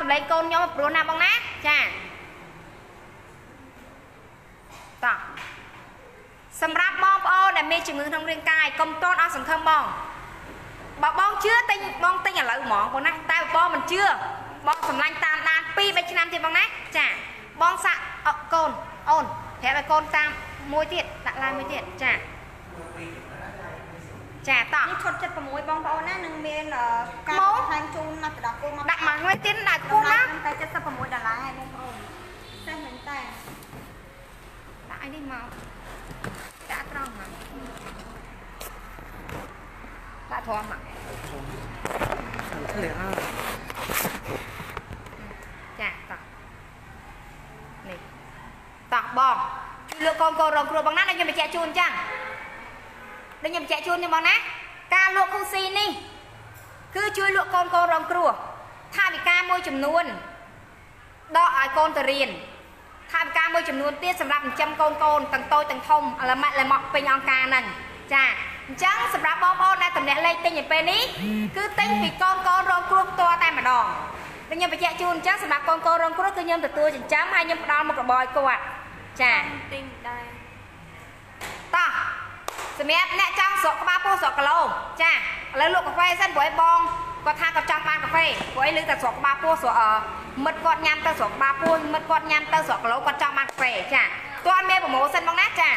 សម្លេងកូនខ្ញុំព្រោះណាបងណាចាតោះសម្រាប់បងប្អូនដែលមានជំងឺក្នុងរាងកាយកុំតន់អស់សង្ឃឹមបងបើបងជឿទិញបងទិញឥឡូវហ្មងបងណាតែបងមិនជឿបងសម្លាញ់តាមដាន2 3ឆ្នាំទៀតបងណាចាបងសាក់អកូនអូនប្រាប់ឲ្យកូនតាមមួយទៀតដាក់ឡាយមួយទៀតចា ចាតោះនេះឈុត76បងប្អូនណានឹងមានការមកបន្ថែមជូនមកកដោះគោមកដាក់មកមួយទៀតដាក់គូតម្លៃណាត្រឹមតែ76ដុល្លារឯងបងប្អូនសេះមែនតើដាក់អីនេះមកដាក់ត្រង់មកដាក់ធំមកធ្លាក់ហើយចាតោះនេះតោះបងជួយលើកកូនកូនរងគ្រោះបងណាដែលខ្ញុំបញ្ជាក់ជូនអញ្ចឹង ដែលខ្ញុំបញ្ជាក់ជូនខ្ញុំបងណាការលក់គូស៊ីនេះគឺជួយលក់កូនកូនរងគ្រោះថាវិការមួយចំនួនដកឲ្យកូនទៅរៀនថាវិការមួយចំនួនទៀតសម្រាប់ចិញ្ចឹមកូនកូនទាំងតូចទាំងធំអលម៉ាត់លម៉ក់ពេញអង្គការហ្នឹងចាអញ្ចឹងសម្រាប់បងប្អូនដែលតំណាក់លេខទិញនៅពេលនេះគឺទិញពីកូនកូនរងគ្រោះផ្ទាល់តែម្ដងដូចខ្ញុំបញ្ជាក់ជូនអញ្ចឹងសម្រាប់កូនកូនរងគ្រោះគឺខ្ញុំទទួលចិញ្ចឹមហើយខ្ញុំផ្ដល់មុខរបរឲ្យគាត់ចាទិញដែរតោះ សម្រាប់អ្នកចង់ស្រកក្បាលពោះស្រកគីឡូចាឥឡូវលក់កាហ្វេសិនព្រោះឲ្យបងគាត់ថាគាត់ចង់បានកាហ្វេព្រោះឲ្យលើតែស្រកក្បាលពោះស្រកអឺមិត្តគាត់ញ៉ាំទៅស្រកក្បាលពោះមិត្តគាត់ញ៉ាំទៅស្រកគីឡូគាត់ចង់បានកាហ្វេចាទាន់មានប្រម៉ូសិនបងណាចា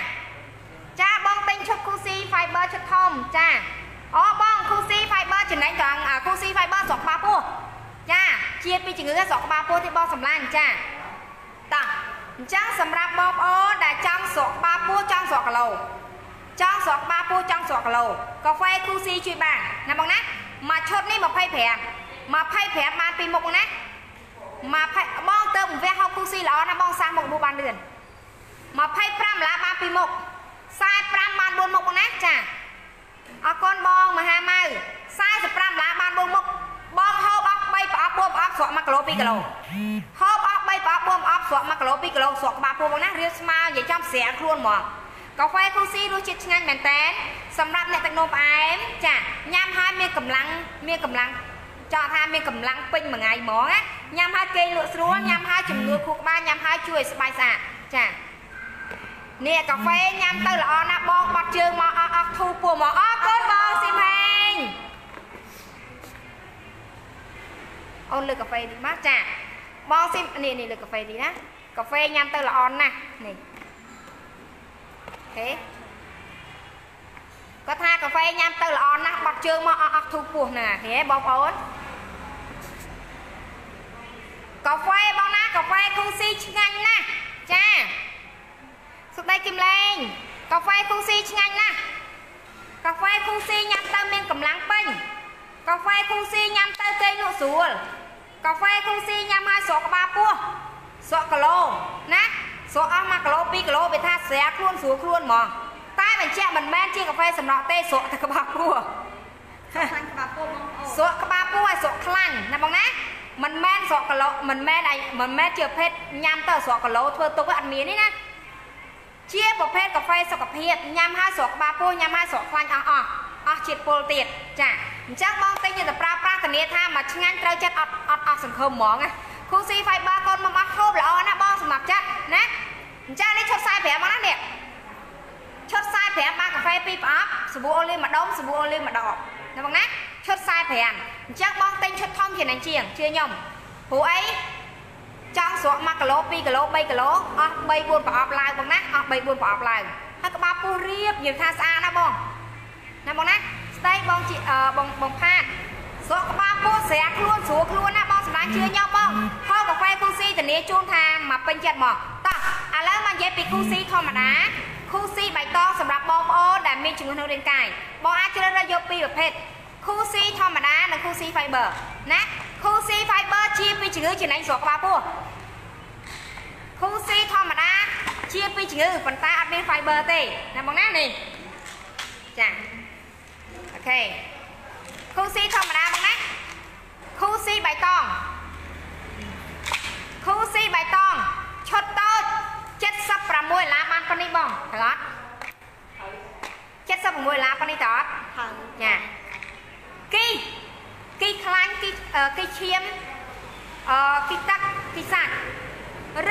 ចាបងទិញឈុត Kusi Fiber ឈុតធំចាអូបង Kusi Fiber ចំណេញត្រង់អា Kusi Fiber ស្រកក្បាលពោះចាជាតិពីជំងឺស្រកក្បាលពោះទីបងសម្លាញ់ចាតោះអញ្ចឹងសម្រាប់បងប្អូនដែលចង់ស្រកក្បាលពោះចង់ស្រកគីឡូ ចង់ស្រកក្បាលពោះចង់ស្រកគីឡូកាហ្វេគូស៊ីជួយបានណាបងណាមួយឈុតនេះ25 25បានពីមុខបងណា20បងទៅវះហូបគូស៊ីល្អណាបងសាសមុខនោះបានលឿន25ឡាបានពីមុខ45បាន4មុខបងណាចាអរគុណបងមហាម៉ៅ45ឡាបាន4មុខបងហូបអស់3ប្រអប់4ប្រអប់ស្រក1គីឡូ2គីឡូហូបអស់3ប្រអប់4ប្រអប់ស្រក1គីឡូ2គីឡូស្រកក្បាលពោះបងណារៀបស្មើនិយាយចំស្រាលខ្លួនហ្មង កាហ្វេគូស៊ីរសជាតិឆ្ងាញ់មែនតើសម្រាប់អ្នកទឹកនោមផ្អែមចាញ៉ាំហើយមានកម្លាំងមានកម្លាំងចង់ថាមានកម្លាំងពេញមួយថ្ងៃហ្មងណាញ៉ាំហើយគេងលក់ស្រួលញ៉ាំហើយជំនួយខួរក្បាលញ៉ាំហើយជួយឲ្យស្បែកស្អាតចានេះកាហ្វេញ៉ាំទៅល្អណាស់បងបាត់ជើងមកអស់អស់ធូរពោះមកអរគុណបងស៊ីមហេងអូនលើកកាហ្វេនេះមកចាបងស៊ីមនេះនេះលើកកាហ្វេនេះណាកាហ្វេញ៉ាំទៅល្អណាស់នេះ ទេគាត់ថាកាហ្វេញ៉ាំទៅល្អណាស់បាត់ជើងមកអស់អស់ធូរពោះណាហេបងប្អូនកាហ្វេបងណាកាហ្វេគូស៊ីឆ្ងាញ់ណាស់ចាសុខដីគឹមលេងកាហ្វេគូស៊ីឆ្ងាញ់ណាស់កាហ្វេគូស៊ីញ៉ាំទៅមានកម្លាំងពេញកាហ្វេគូស៊ីញ៉ាំទៅគេងលក់ស្រួលកាហ្វេគូស៊ីញ៉ាំហើយស្រកក្បាលពោះស្រកគីឡូណា ស្រកអស់1គីឡូ2គីឡូវាថាស្រាខ្លួនស្រួលខ្លួនហ្មងតែបញ្ជាក់មិនមែនជាកាហ្វេសម្រាប់ទេស្រកតែក្បាលពោះខ្លាញ់ក្បាលពោះបងប្អូនស្រកក្បាលពោះឲ្យស្រកខ្លាំងណាបងណាមិនមែនស្រកគីឡូមិនមែនឲ្យមិនមែនជាប្រភេទញ៉ាំទៅស្រកគីឡូធ្វើទុកអត់មានទេណាជាប្រភេទកាហ្វេសុខភាពញ៉ាំហើយស្រកក្បាលពោះញ៉ាំហើយស្រកខ្លាញ់អស់អស់អស់ជាតិពុលទៀតចាអញ្ចឹងបងទិញទៅប្រើប្រាស់ធានាថាមួយឆ្ងាញ់ត្រូវចិត្តអត់អត់អស់សង្ឃឹមហ្មងណា Cool Fiber កូនមកអស់ហូបល្អណាស់បងសម្រាប់ចិត្តណាអញ្ចឹងនេះឈុត45មកណានេះឈុត45បានកាហ្វេ2ប្រអប់សាប៊ូអូលីវម្ដងសាប៊ូអូលីវម្ដងណាបងណាឈុត45អញ្ចឹងបងទិញឈុតធំជាងនឹងជាងជឿខ្ញុំព្រោះអីចង់ស្រក1គីឡូ2គីឡូ3គីឡូអស់3 4ប្រអប់ឡើងបងណាអស់3 4ប្រអប់ឡើងហើយក្បាលពោះរៀបនិយាយថាស្អាតណាបងណាបងណាស្ដីបងជាអឺបងបងផាត ស្រកក្បាលពោះស្រាខ្លួនស្រួលខ្លួនណាបងសម្រាប់ជឿខ្ញុំបងហូបកាហ្វេគូស៊ីធានាជូនថាមកពេញចិត្តមកតោះឥឡូវមកនិយាយពីគូស៊ីធម្មតាគូស៊ីបៃតងសម្រាប់បងប្អូនដែលមានជំងឺក្នុងរាងកាយបងអាចជ្រើសរើសយកពីរប្រភេទគូស៊ីធម្មតានិងគូស៊ី fiber ណាគូស៊ី fiber ជាពីជំងឺចំណេញស្រកក្បាលពោះគូស៊ីធម្មតាជាពីជំងឺប៉ុន្តែអត់មាន fiber ទេណាបងណានេះចាអូខេគូស៊ីធម្មតា បងណាគូស៊ីបៃតងគូស៊ីបៃតងឈុតតូច76ដុល្លារបានប៉ុណ្នេះបងត្រឡប់76ដុល្លារប៉ុណ្នេះតើអត់ហើយចាគីគីខ្លាញ់គីអឺគីឈាមអឺទីទឹកទីសាច់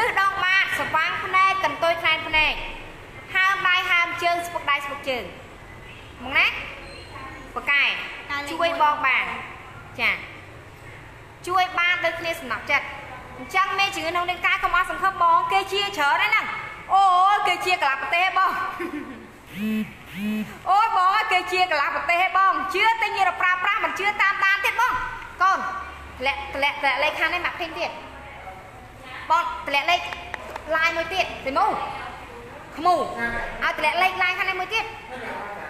ឬដងបាតស្វាំងភ្នែកកន្ទុយខ្លែងភ្នែកហើមដៃហើមជើងស្ពុកដៃស្ពុកជើងមកណាបកែជួយបងបានចា ជួយបានដូចគ្នាសំណប់ចិត្តអញ្ចឹងមេជំងឺក្នុងរាងកាយកុំអស់សង្ឃឹមបងគេជាច្រើនហ្នឹងអូយគេជាកលាប្រទេសបងអូយបងគេជាកលាប្រទេសបងជឿតែញរប្រើប្រាស់មិនជឿតាមដានទៀតបងកូនធ្លាក់ធ្លាក់ធ្លាក់លេខខាងនេះមកភេងទៀតបងធ្លាក់លេខឡាយមួយទៀតទៅមូខ្មូឲ្យធ្លាក់លេខឡាយខាងនេះមួយទៀតបង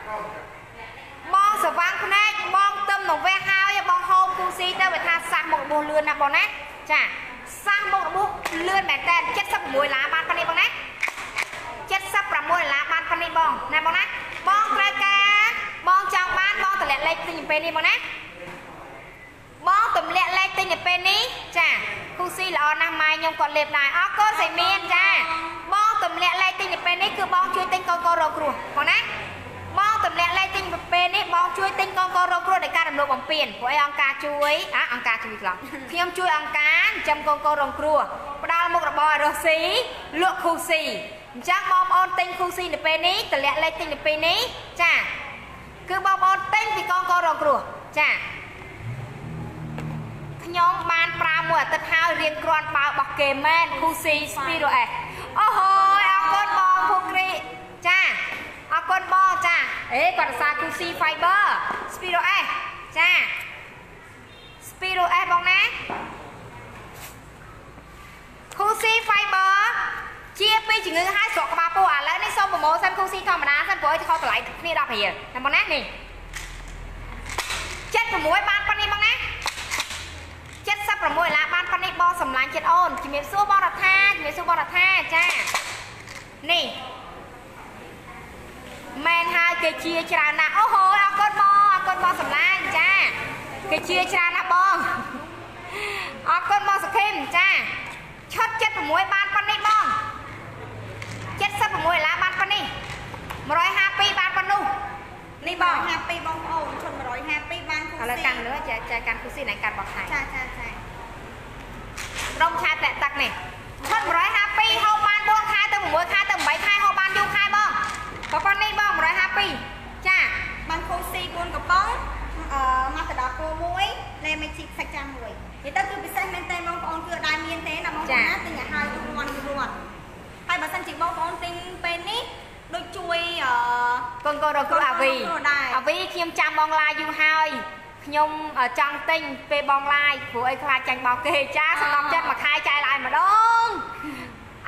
សវាងភ្នែកបងទឹមនៅវះហើយបងហូបគូស៊ីទៅវាថាសាសមុខរបួសលឿនណាបងណាចាសាសមុខរបួសលឿនមែនតើ76ឡាបានប៉ុណ្នេះបងណា76ដុល្លារបានប៉ុណ្នេះបងណាបងណាបងត្រូវការបងចង់បានបងតម្លាក់លេខទិញទៅពេលនេះបងណាបងតម្លាក់លេខទិញទៅពេលនេះចាគូស៊ីល្អណាស់ម៉ែខ្ញុំគាត់លេបដែរអរគុណសៃមានចាបងតម្លាក់លេខទិញទៅពេលនេះគឺបងជួយទិញកូនកូនរកគ្រោះបងណា បងតម្លាក់លេខទិញទៅពេលនេះបងជួយទិញកូនកូនរកគ្រោះដោយការរំលោភបំពានព្រោះអីអង្គការជួយអ่ะអង្គការជួយខ្លះខ្ញុំជួយអង្គការចិញ្ចឹមកូនកូនរងគ្រោះផ្ដល់មុខរបរឲ្យរស់ស៊ីលក់គូស៊ីអញ្ចឹងបងប្អូនទិញគូស៊ីនៅពេលនេះតម្លាក់លេខទិញនៅពេលនេះចាគឺបងប្អូនទិញពីកងកោរងគ្រោះចាខ្ញុំបានប្រើមួយអាទិត្យហើយរៀងគ្រាន់បើរបស់គេមែនគូស៊ី Spiro S អូហូយអរគុណបងភូគ្រីចា អរគុណបងចាអេគាត់រសារគូស៊ី Fiber Spiro S ចា Spiro S បងណាគូស៊ី Fiber ជាពីជំងឺហើយស្រកក្បាលពោះឥឡូវនេះសូមប្រម៉ូសិនគូស៊ីធម្មតាសិនព្រោះឲ្យខុសតម្លៃគ្នា10រៀលតែបងណានេះ76បានប៉ុណ្នេះបងណា76ឡាបានប៉ុណ្នេះបងសម្លាញ់ចិត្តអូនជំរាបសួរបងរដ្ឋាជំរាបសួរបងរដ្ឋាចានេះ មែនហើយគេជាច្រើនណាស់អូហូអរគុណបងអរគុណបងសម្លាញ់ចាគេជាច្រើនណាស់បងអរគុណបងសុខេមចាឆុត76បានប៉ុណ្នេះបង76ឡាបានប៉ុណ្នេះ152បានប៉ុណ្នោះនេះបង152បងប្អូនឈុត152បានគូឥឡូវកាន់លើចាចាកាន់គូស៊ីណៃកាន់បោះខែចាចាចាក្រុមឆាតតាក់តាក់នេះឈុត152ហូបបាន4ខែទៅ6ខែទៅ8ខែហូបបានយូរខែ បងប៉ុណ្ណេះបង152ចាបានគូស៊ី4កំប៉ុងអឺមកកដោគោមួយលេមេជីសាច់ចាំមួយនិយាយទៅគឺពិសេសមែនតើបងប្អូនគឺអត់ដែលមានទេណាបងប្អូនណាទិញឲ្យហើយយូររាន់យូររាន់ហើយបើសិនជាបងប្អូនទិញពេលនេះដូចជួយអឺកូនកូនរកគ្រូអាវីកូនគ្រូដែរអាវីខ្ញុំចាំបងឡាយយូរហើយខ្ញុំចង់ទិញពេលបងឡាយព្រោះអីខ្លាចចាញ់បោកគេចាសម្រាប់ចិត្តមួយខែចាយឡាយម្ដង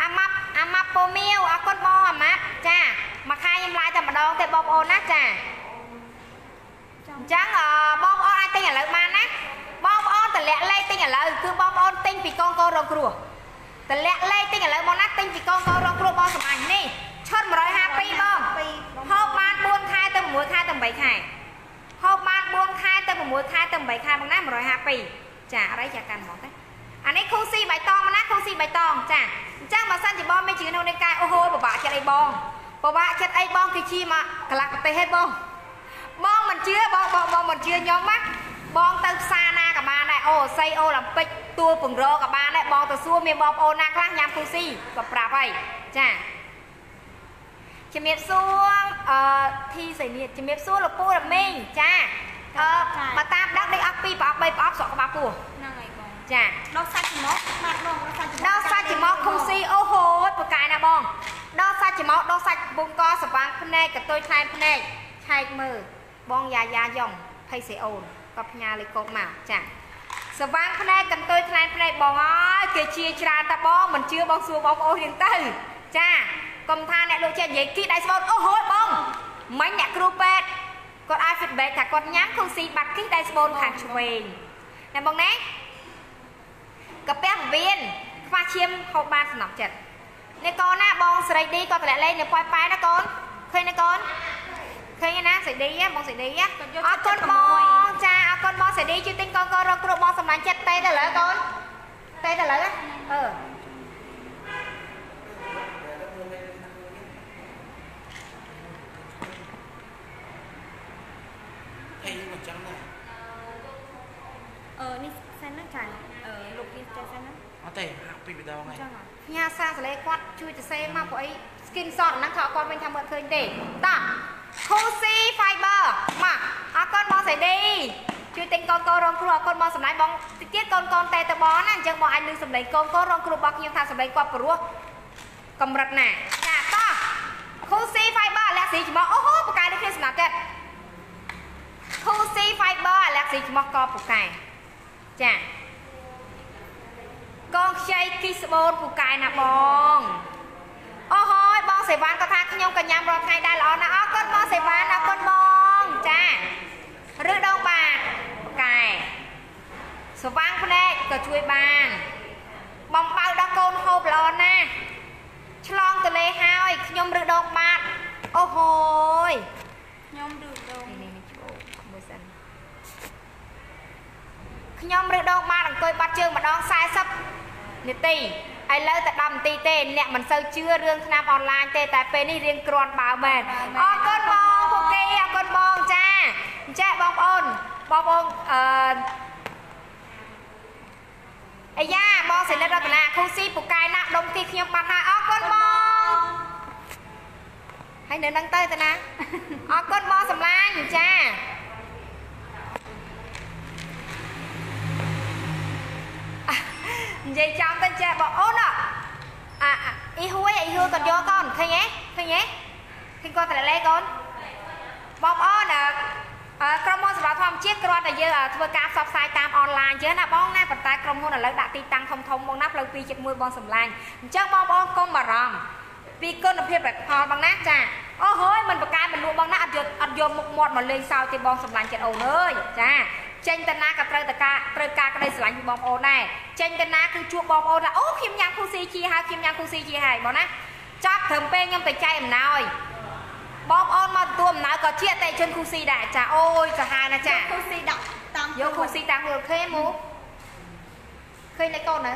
អាម៉ាប់អាម៉ាប់ពូមៀវអរគុណបងអាម៉ាប់ចាមួយខែខ្ញុំឡាយតែម្ដងទេបងប្អូនណាចាអញ្ចឹងអឺបងប្អូនអាចទិញឥឡូវបានណាបងប្អូនតម្លាក់លេខទិញឥឡូវគឺបងប្អូនទិញពីកងកោរងគ្រោះតម្លាក់លេខទិញឥឡូវបងណាទិញពីកងកោរងគ្រោះបងសម្អាញ់នេះឈុត152បងហូបបាន4ខែទៅ6ខែទៅ8ខែហូបបាន4ខែទៅ6ខែទៅ8ខែបងណា152ចាអរិយចាកាន់ហ្មងទេអានេះខូស៊ីបៃតងមកណាខូស៊ីបៃតងចាអញ្ចឹងបើសិនជាបងមានជឿនៅនៃកាយអូហូពិបាកចិត្តអីបងពិបាកចិត្តអីបងគឺជាមកកលាក់ប្រទេសហេតុបងបងមិនជឿបងបងបងមិនជឿខ្ញុំណាបងទៅផ្សារណាក៏បានដែរអូស័យអូឡ িম্প ិកទួលពង្រក៏បានដែរបងទៅសួរមានបងប្អូនណាខ្លះញ៉ាំគូស៊ីក៏ប្រាប់ហើយចាជំរាបសួរអឺធីសៃនៀតជំរាបសួរលោកពូរមីងចាអឺមកតាមដឹកនេះអស់2ប្រអប់3ប្រអប់ស្រកក្បាលពោះហ្នឹងហើយបង ចាដោះសាច់ច្រមុកបាទបងដោះសាច់ច្រមុកដល់សាច់ច្រមុកគូស៊ីអូហូតប្រកាយណាបងដល់សាច់ច្រមុកដល់សាច់ប៊ុំកសវាងភ្នែកកតុយខ្លែងភ្នែកឆែកមើលបងយ៉ាយ៉ាយ៉ងភ័យសេអូនក៏ផ្ញើលេខកូដមកចាសវាងភ្នែកកន្ទុយខ្លែងភ្នែកបងអើយគេជាច្រើនតាបងមិនជឿបងសួរបងប្អូនរៀងទៅចាកុំថាអ្នកលោកចេះនិយាយគីដៃស្បូតអូហូតបងមិញអ្នកគ្រូពេទ្យគាត់ឲ្យ feedback ថាគាត់ញ៉ាំគូស៊ីបាត់គីដៃស្បូនខាងឆ្វេងណាបងណា កាពះវៀនខ្វះឈាមហូបបានសំណប់ចិត្តនេះកូនណាបងស្រីឌីក៏តម្លាក់លេងនៅប៉ោយប៉ែណាកូនឃើញណាកូនឃើញណាស្រីឌីហ៎បងស្រីឌីហ៎អរគុណបងចាអរគុណបងស្រីឌីជួយទិញកូនកូនរកគ្រូបងសម្លាញ់ចិត្តតេទៅលើកូនតេទៅលើអឺអីមកចាំណាអឺនេះសិនណាចាអឺលោកនេះចេះសិនណា អត់ ទេហាក់ពីម្ដងហើយចឹងហ៎ផ្ញើសារសលេគាត់ជួយទៅសេមកព្រោះអី skin shot ហ្នឹងថាគាត់វិញថាមើលឃើញទេតោះ Cozy Fiber មកអរគុណបងសេឌីជួយទិញកូនកូនរងគ្រោះអរគុណបងសម្លាញ់បងតិចទៀតកូនកូនតែទៅបងណាអញ្ចឹងបងអាចនឹងសម្លេងកូនកូនរងគ្រោះរបស់ខ្ញុំថាសម្លេងគាត់ព្រោះកម្រិតណាចាតោះ Cozy Fiber អាឡែស៊ីច្មោះអូហូពូកែដូចគ្នាសំណាក់ចិត្ត Cozy Fiber អាឡែស៊ីច្មោះកពូកែចា កងខ្ចីគីស្បូនពូកែណាបងអូហើយបងសេវានក៏ថាខ្ញុំក៏ញ៉ាំរាល់ថ្ងៃដែរល្អណាស់អរគុណបងសេវានអរគុណបងចាឬដងបាទពូកែស្វាងភ្នែកក៏ជួយបាន បំបៅដល់កូនហូបល្អណាស់ឆ្លងទលេហើយខ្ញុំឬដងបាទអូហូយខ្ញុំឬដងនេះនេះច្បោកមួយសិនខ្ញុំឬដងបានអង្គុយបាត់ជើងម្ដង40 នាទីឥឡូវតែ10នាទីទេអ្នកមិនសូវជឿរឿងឆ្នាំអនឡាញទេតែពេលនេះរៀងគ្រាន់បើមែនអរគុណបងពូកេអរគុណបងចាអញ្ចឹងបងប្អូនបងប្អូនអឺអាយ៉ាបងសិលិតរតនាខូស៊ីពូកែណាស់ដុំទីខ្ញុំបាត់ហើយអរគុណបងហើយនៅនឹងទៅតាណាអរគុណបងសម្លាញ់ចា និយាយចំទៅចេះបងអូនអ่ะអាអាអ៊ីហួយអ៊ីហួយគាត់យកកូនឃើញទេឃើញទេឃើញគាត់ត្រឡេកូនបងប្អូនអឺអឺក្រុមហ៊ុនសម្រាប់ធម្មជាតិគ្រាន់តែយើងអឺធ្វើការផ្សព្វផ្សាយតាមអនឡាញចឹងណាបងណាប៉ុន្តែក្រុមហ៊ុនឥឡូវដាក់ទីតាំងធំធំៗបងណាផ្លូវ271បងសម្លាញ់អញ្ចឹងបងប្អូនកុំបារម្ភពីគុណភាពផលបងណាចាអូហើយមិនប្រកែមិនលក់បងណាអត់យកអត់យកមុខមាត់មកលេងសើចទេបងសម្លាញ់ចិត្តអូនអើយចា ចេញទៅណាក៏ត្រូវតែការត្រូវការក្តីស្រឡាញ់ពីបងប្អូនដែរចេញទៅណាគឺជួបបងប្អូនថាអូខ្ញុំញ៉ាំគូស៊ីជាហើយខ្ញុំញ៉ាំគូស៊ីជាហើយបងណាចាប់ត្រឹមពេលខ្ញុំទៅចែកអំណោយបងប្អូនមកទទួលអំណោយក៏ជាអតិថិជនគូស៊ីដែរចាអូយសាហាវណាស់ចាគូស៊ីដាក់តាមយកគូស៊ីតាមខ្លួនឃើញមូឃើញលេខកូននៅ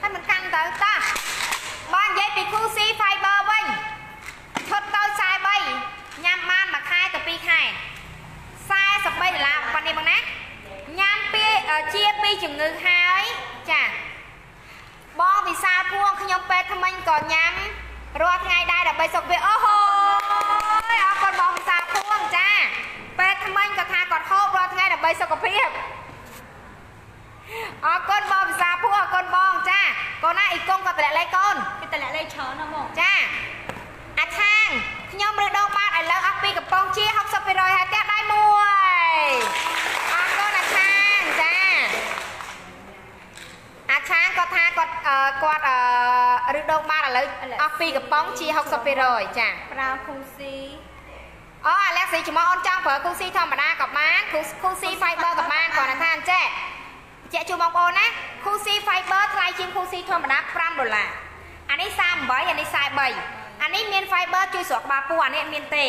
ហើយមិនកាន់ទៅតាបើនិយាយពីគូស៊ី fiber វិញឈុតទៅ43ញ៉ាំបានមួយខែទៅ2ខែ 43ដុល្លារប៉ុណ្នេះបងណាញ៉ាំពីជាពីជំងឺហើយចាបងវិសាលពួងខ្ញុំពេទ្យថ្មិញក៏ញ៉ាំរាល់ថ្ងៃដែរដើម្បីសុខភាពអូហូយអរគុណបងវិសាលពួងចាពេទ្យថ្មិញក៏ថាគាត់ហូបរាល់ថ្ងៃដើម្បីសុខភាពអរគុណបងវិសាលពួងអរគុណបងចាកូនណាអ៊ីកុងក៏តម្លាក់លេខកូនគេតម្លាក់លេខច្រើនណាស់មកចាអាឆាង ខ្ញុំឬដងបាតឥឡូវអស់ពីកំពង់ជា60%ហើយផ្ទះដៃមួយអរគុណអាឆាងចាអាឆាងគាត់ថាគាត់អឺគាត់អឺឬដងបាតឥឡូវអស់ពីកំពង់ជា60%ចាប្រើគូស៊ីអូអាឡែកស៊ីចំអអូនចង់ប្រើគូស៊ីធម្មតាក៏បានគូគូស៊ី fiber ក៏បានគាត់ថាអញ្ចេះជាក់ជូនបងប្អូនណាគូស៊ី fiber ថ្លៃជាងគូស៊ីធម្មតា5ដុល្លារអានេះ38អានេះ43 អានេះមាន fiber ជួយស្រកក្បាលពោះអានេះអត់មានទេ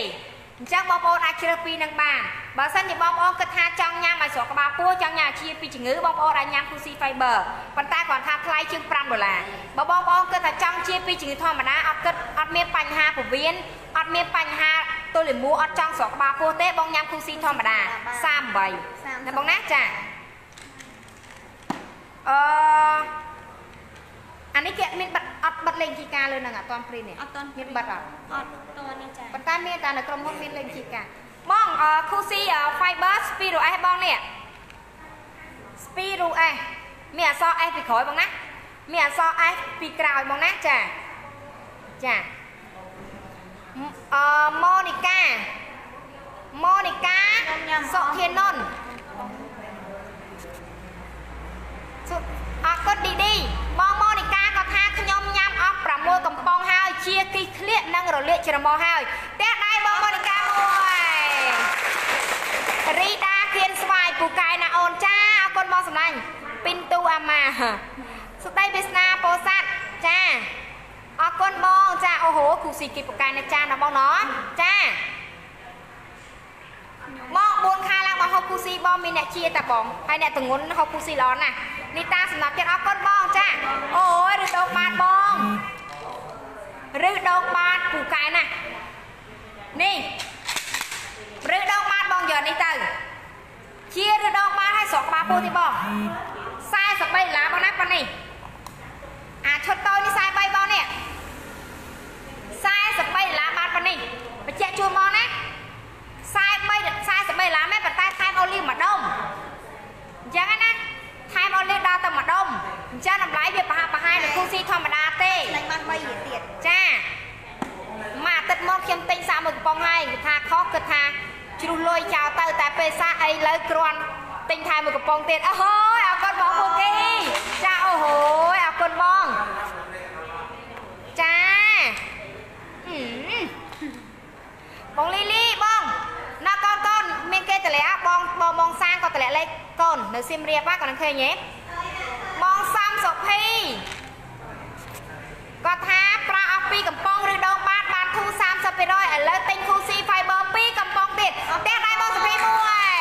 អញ្ចឹងបងប្អូនអាចជ្រើសពីនឹងបានបើសិនជាបងប្អូនគិតថាចង់ញ៉ាំឲ្យស្រកក្បាលពោះចង់ញ៉ាំអាជាពីជំងឺបងប្អូនអាចញ៉ាំគូស៊ី fiber ប៉ុន្តែគាត់ថាថ្លៃជាង5ដុល្លារបើបងប្អូនគិតថាចង់ជាពីជំងឺធម្មតាអត់គិតអត់មានបញ្ហាពោះវៀនអត់មានបញ្ហាទល់លាមកអត់ចង់ស្រកក្បាលពោះទេបងញ៉ាំគូស៊ីធម្មតា38ណាបងណាចាអឺ អានេះគេមានបិទអត់បិទលេងជីការលើនឹងអត់តាន់ព្រីនេះអត់តន់មានបិទអត់អត់តន់នេះចាប៉ុន្តែមានតែនៅក្រុមហ៊ុនមានលេងជីការបងអឺ Cozy Fiber Spiro S បងនេះ Spiro S មានអក្សរ S ពីក្រោយបងណាមានអក្សរ S ពីក្រោយបងណាចាចាអឺម៉ូនីកាម៉ូនីកាសុធាននท์សុអរគុណឌីឌីបងម៉ូនីកាក៏ថាខ្ញុំញ៉ាំ អស់6កំប៉ុងហើយជាគីក្លៀកនិងរលាកច្រមុះហើយផ្ទះដៃបងម៉ូនីកាមួយរីដាគៀនស្វាយពូកែណាអូនចាអរគុណបងសម្លាញ់ពីនទូអាម៉ាសុដីវាសនាពោធិ៍សាត់ចាអរគុណបងចាអូហូគូស៊ីគីពូកែណាចាណាបងណោះចាមក4ខែឡើងមកហូបគូស៊ីបងមានអ្នកជាតាបងហើយអ្នកតងន់ហូបគូស៊ីល្អណាស់នេះតាសម្រាប់ចិត្តអរគុណបងចាអូយឬដងបាតបង ឬដងបាតពូកែណាស់នេះឬដងបាតបងយកនេះទៅ ជាឬដងបាតឲ្យស្រុកបាពូទីបង43ដុល្លារបងណាប៉ុណ្នេះអាឈុតតូចនេះ43បងនេះ43ដុល្លារបាតប៉ុណ្នេះបញ្ជាក់ជូនមកណា43 43ដុល្លារមែនប៉ុន្តែថែមអូលីម្ដុំអញ្ចឹងណា ថែមអត់លៀសដល់តែម្ដុំអញ្ចឹងតម្លៃវាប្រហាក់ប្រហែលនឹងគូស៊ីធម្មតាទេឆ្លាញ់បាន3រៀលទៀតចាមួយអាទិត្យមកខ្ញុំទិញសាក់មួយកំប៉ុងហើយគិតថាខុសគិតថាជ្រុះលុយចោលទៅតែពេលសាក់អីលើគ្រាន់ទិញថែមមួយកំប៉ុងទៀតអូហូយអរគុណបងពួកគេចាអូហូយអរគុណបងចាបងលីលីបងណាកូនកូន មានគេតម្លាក់បងបងបងសាងក៏តម្លាក់លេខកូននៅសៀមរាបហ្នឹងគាត់នឹងឃើញទេបងសំសុភីគាត់ថាប្រាក់អស់ពីកំប៉ុងឬដងបាតបានធូរ30%ឥឡូវទិញ Cool C Fiber 2កំប៉ុងទៀតផ្ទះដៃបងសុភីមួយ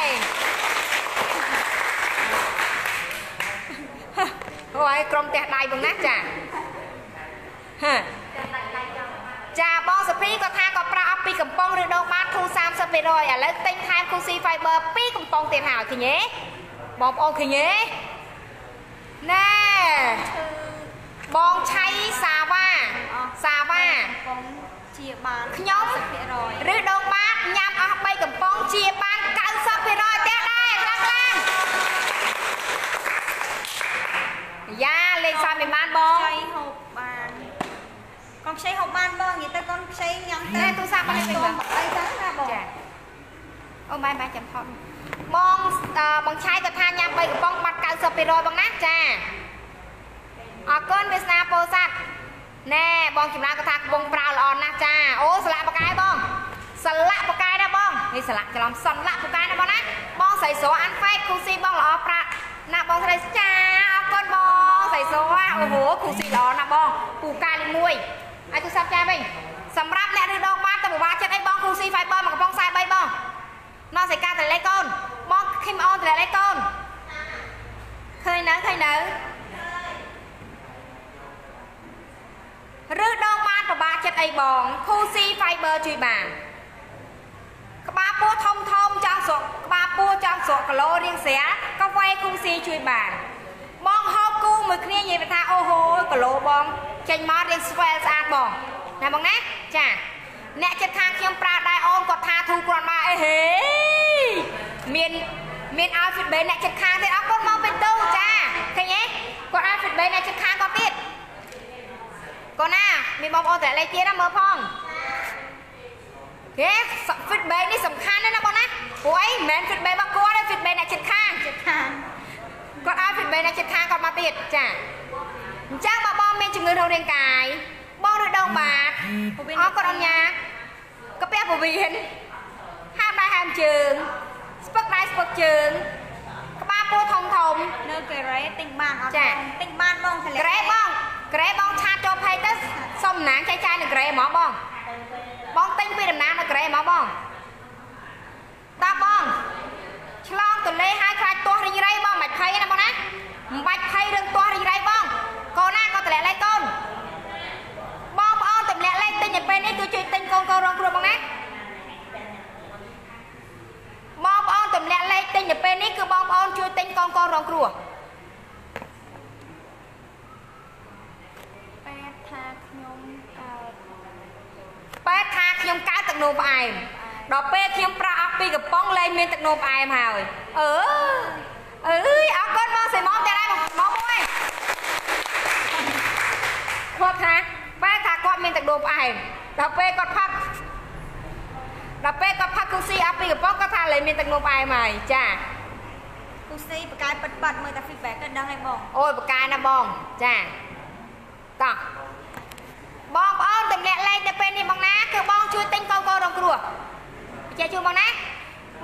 អូយក្រុមផ្ទះដៃបងណាចាហ៎ ចាបងសុភីគាត់ថាគាត់ប្រាក់អស់ពីកំប៉ុងឬដងបាតធូរ30%ឥឡូវទិញថែម Cool C Fiber 2កំប៉ុងទៀតហើយឃើញទេបងប្អូនឃើញទេណែបងឆៃសាវ៉ាសាវ៉ាបងជាបានខ្ញុំ10%ឬដងបាតញ៉ាំអស់3កំប៉ុងជាបាន90%ទៀតដែរខ្លាំងខ្លាំងយ៉ាលេខសល់មិនបានបងខ្ចីហូបបាន កូនខ្ចីហូបបានបងនិយាយទៅកូនខ្ចីញ៉ាំទៅនេះទូរស័ព្ទបងវិញបងអីទៅណាបងចាអូបាយបាយចាំថតបងអឺបងឆៃក៏ថាញ៉ាំ3កំប៉ុងបាត់90%បងណាចាអរគុណវាសនាពោធិ៍សាត់ណែបងចម្រើនក៏ថាកំពុងប្រើល្អណាស់ចាអូស្លាកបកែបងស្លាកបកែណាបងនេះស្លាកច្រឡំសន្លាក់បកែណាបងណាបងស្រីស្រអានហ្វេកគូស៊ីបងល្អប្រាក់ណាបងស្រីចាអរគុណបងស្រីស្រអូហូគូស៊ីល្អណាស់បងពូកាលីមួយ អាចទូរស័ព្ទចាវិញសម្រាប់អ្នកឬដងបាតទៅពិបាកចិត្តអីបងគូស៊ី Fiber មួយកំប៉ុង43បងណោះសេកាតលេកូនបងឃីមអូនតលេកូនឃើញនៅឃើញនៅឬដងបានប្របាកចិត្តអីបង Cool Fiber ជួយបានក្បាលពោះធំធំចង់ស្រកក្បាលពោះចង់ស្រកគីឡូរៀងស្រាកាហ្វេ Cool C ជួយបានបងហូបគូ មួយគ្នានិយាយថាអូហូគីឡូបងចេញមករៀងស្វែលស្អាតបងណាបងណាចាអ្នកចិត្តខាងខ្ញុំប្រើដែរអូនគាត់ថាធូរគ្រាន់មកអេហេមានមានឲ្យ feedback អ្នកចិត្តខាងទៀតអរគុណមកពេញទូចាឃើញទេគាត់ឲ្យ feedback អ្នកចិត្តខាងគាត់ទៀតកូនណាមានបងប្អូនតែលេខទៀតណាមើលផងគេ feedback នេះសំខាន់ណាស់ណាបងណាព្រោះអីមិនមែន feedback របស់គាត់ទេ feedback អ្នកជិតខាងចិត្តខាង គាត់ឲ្យ feedback អ្នកជិតខាងគាត់មកទៀតចាអញ្ចឹងបើបងមានជំងឺក្នុងរាងកាយបងឬដងបាតអរគាត់អញ្ញាកាពះពវៀនហាមដៃហាមជើងស្ពឹកដៃស្ពឹកជើងក្បាលពោះធំធំនៅកេរ៉េទិញបានអត់ចាបងទិញបានបងតម្លាក់ក្រេបងក្រេបងឆាតចូលផេកទៅសុំតំណាងចែកចាយនៅក្រេហ្មងបងបងទិញពីតំណាងនៅក្រេហ្មងបងតើបង ឆ្លងទន្លេហើយខ្លាចទាស់រីងរៃបងមិនបាច់ភ័យណាបងណាមិនបាច់ភ័យរឿងទាស់រីងរៃបងកូនណាក៏តម្លាក់លេខកូនបងប្អូនតម្លាក់លេខទិញទៅពេលនេះគឺជួយទិញកូនកូនរងគ្រោះបងណាបងប្អូនតម្លាក់លេខទិញទៅពេលនេះគឺបងប្អូនជួយទិញកូនកូនរងគ្រោះប៉ែតថាខ្ញុំអឺប៉ែតថាខ្ញុំកើតទឹកនោមផ្អែម ដល់ពេលខ្ញុំប្រាក់អស់ពីកំប៉ុងលែងមានទឹកនោមផ្អែមហើយអឺអើយអរគុណបងសៃម៉ងតែដែរបងមកមួយគាត់ថាប៉ែតថាគាត់មានទឹកនោមផ្អែមដល់ពេលគាត់ផឹកដល់ពេលគាត់ផឹកគូស៊ីអស់ពីកំប៉ុងគាត់ថាលែងមានទឹកនោមផ្អែមហើយចាគូស៊ីបកកាយប៉ិតប៉ិតមើលតែ feedback ក៏ដឹងហើយបងអូយបកាយណាបងចាតោះបងប្អូនតម្លាក់លេខទៅពេលនេះបងណាគឺបងជួយទិញកូនកូនរងគ្រោះបញ្ជាក់ជូនបងណា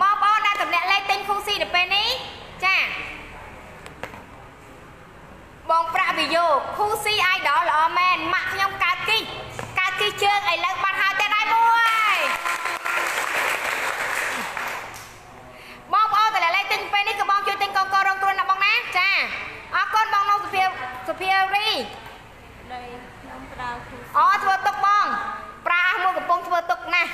បងប្អូនដែលតម្លាក់លេខទិញគូស៊ីទៅពេលនេះចាបងប្រាក់វីយ៉ូគូស៊ីអាយដលល្អមែនម៉ាក់ខ្ញុំកើតគីកើតគីជើងឥឡូវបាត់ហើយតែដៃមួយបងប្អូនតម្លាក់លេខទិញពេលនេះគឺបងជួយទិញកូនកូនរងគ្រោះណាបងណាចាអរគុណបងនងសុភាសុភារីដីខ្ញុំប្រើគូស៊ីអូធ្វើទុកបង ប្រាអស់មួយកំពុងធ្វើទុកណាស់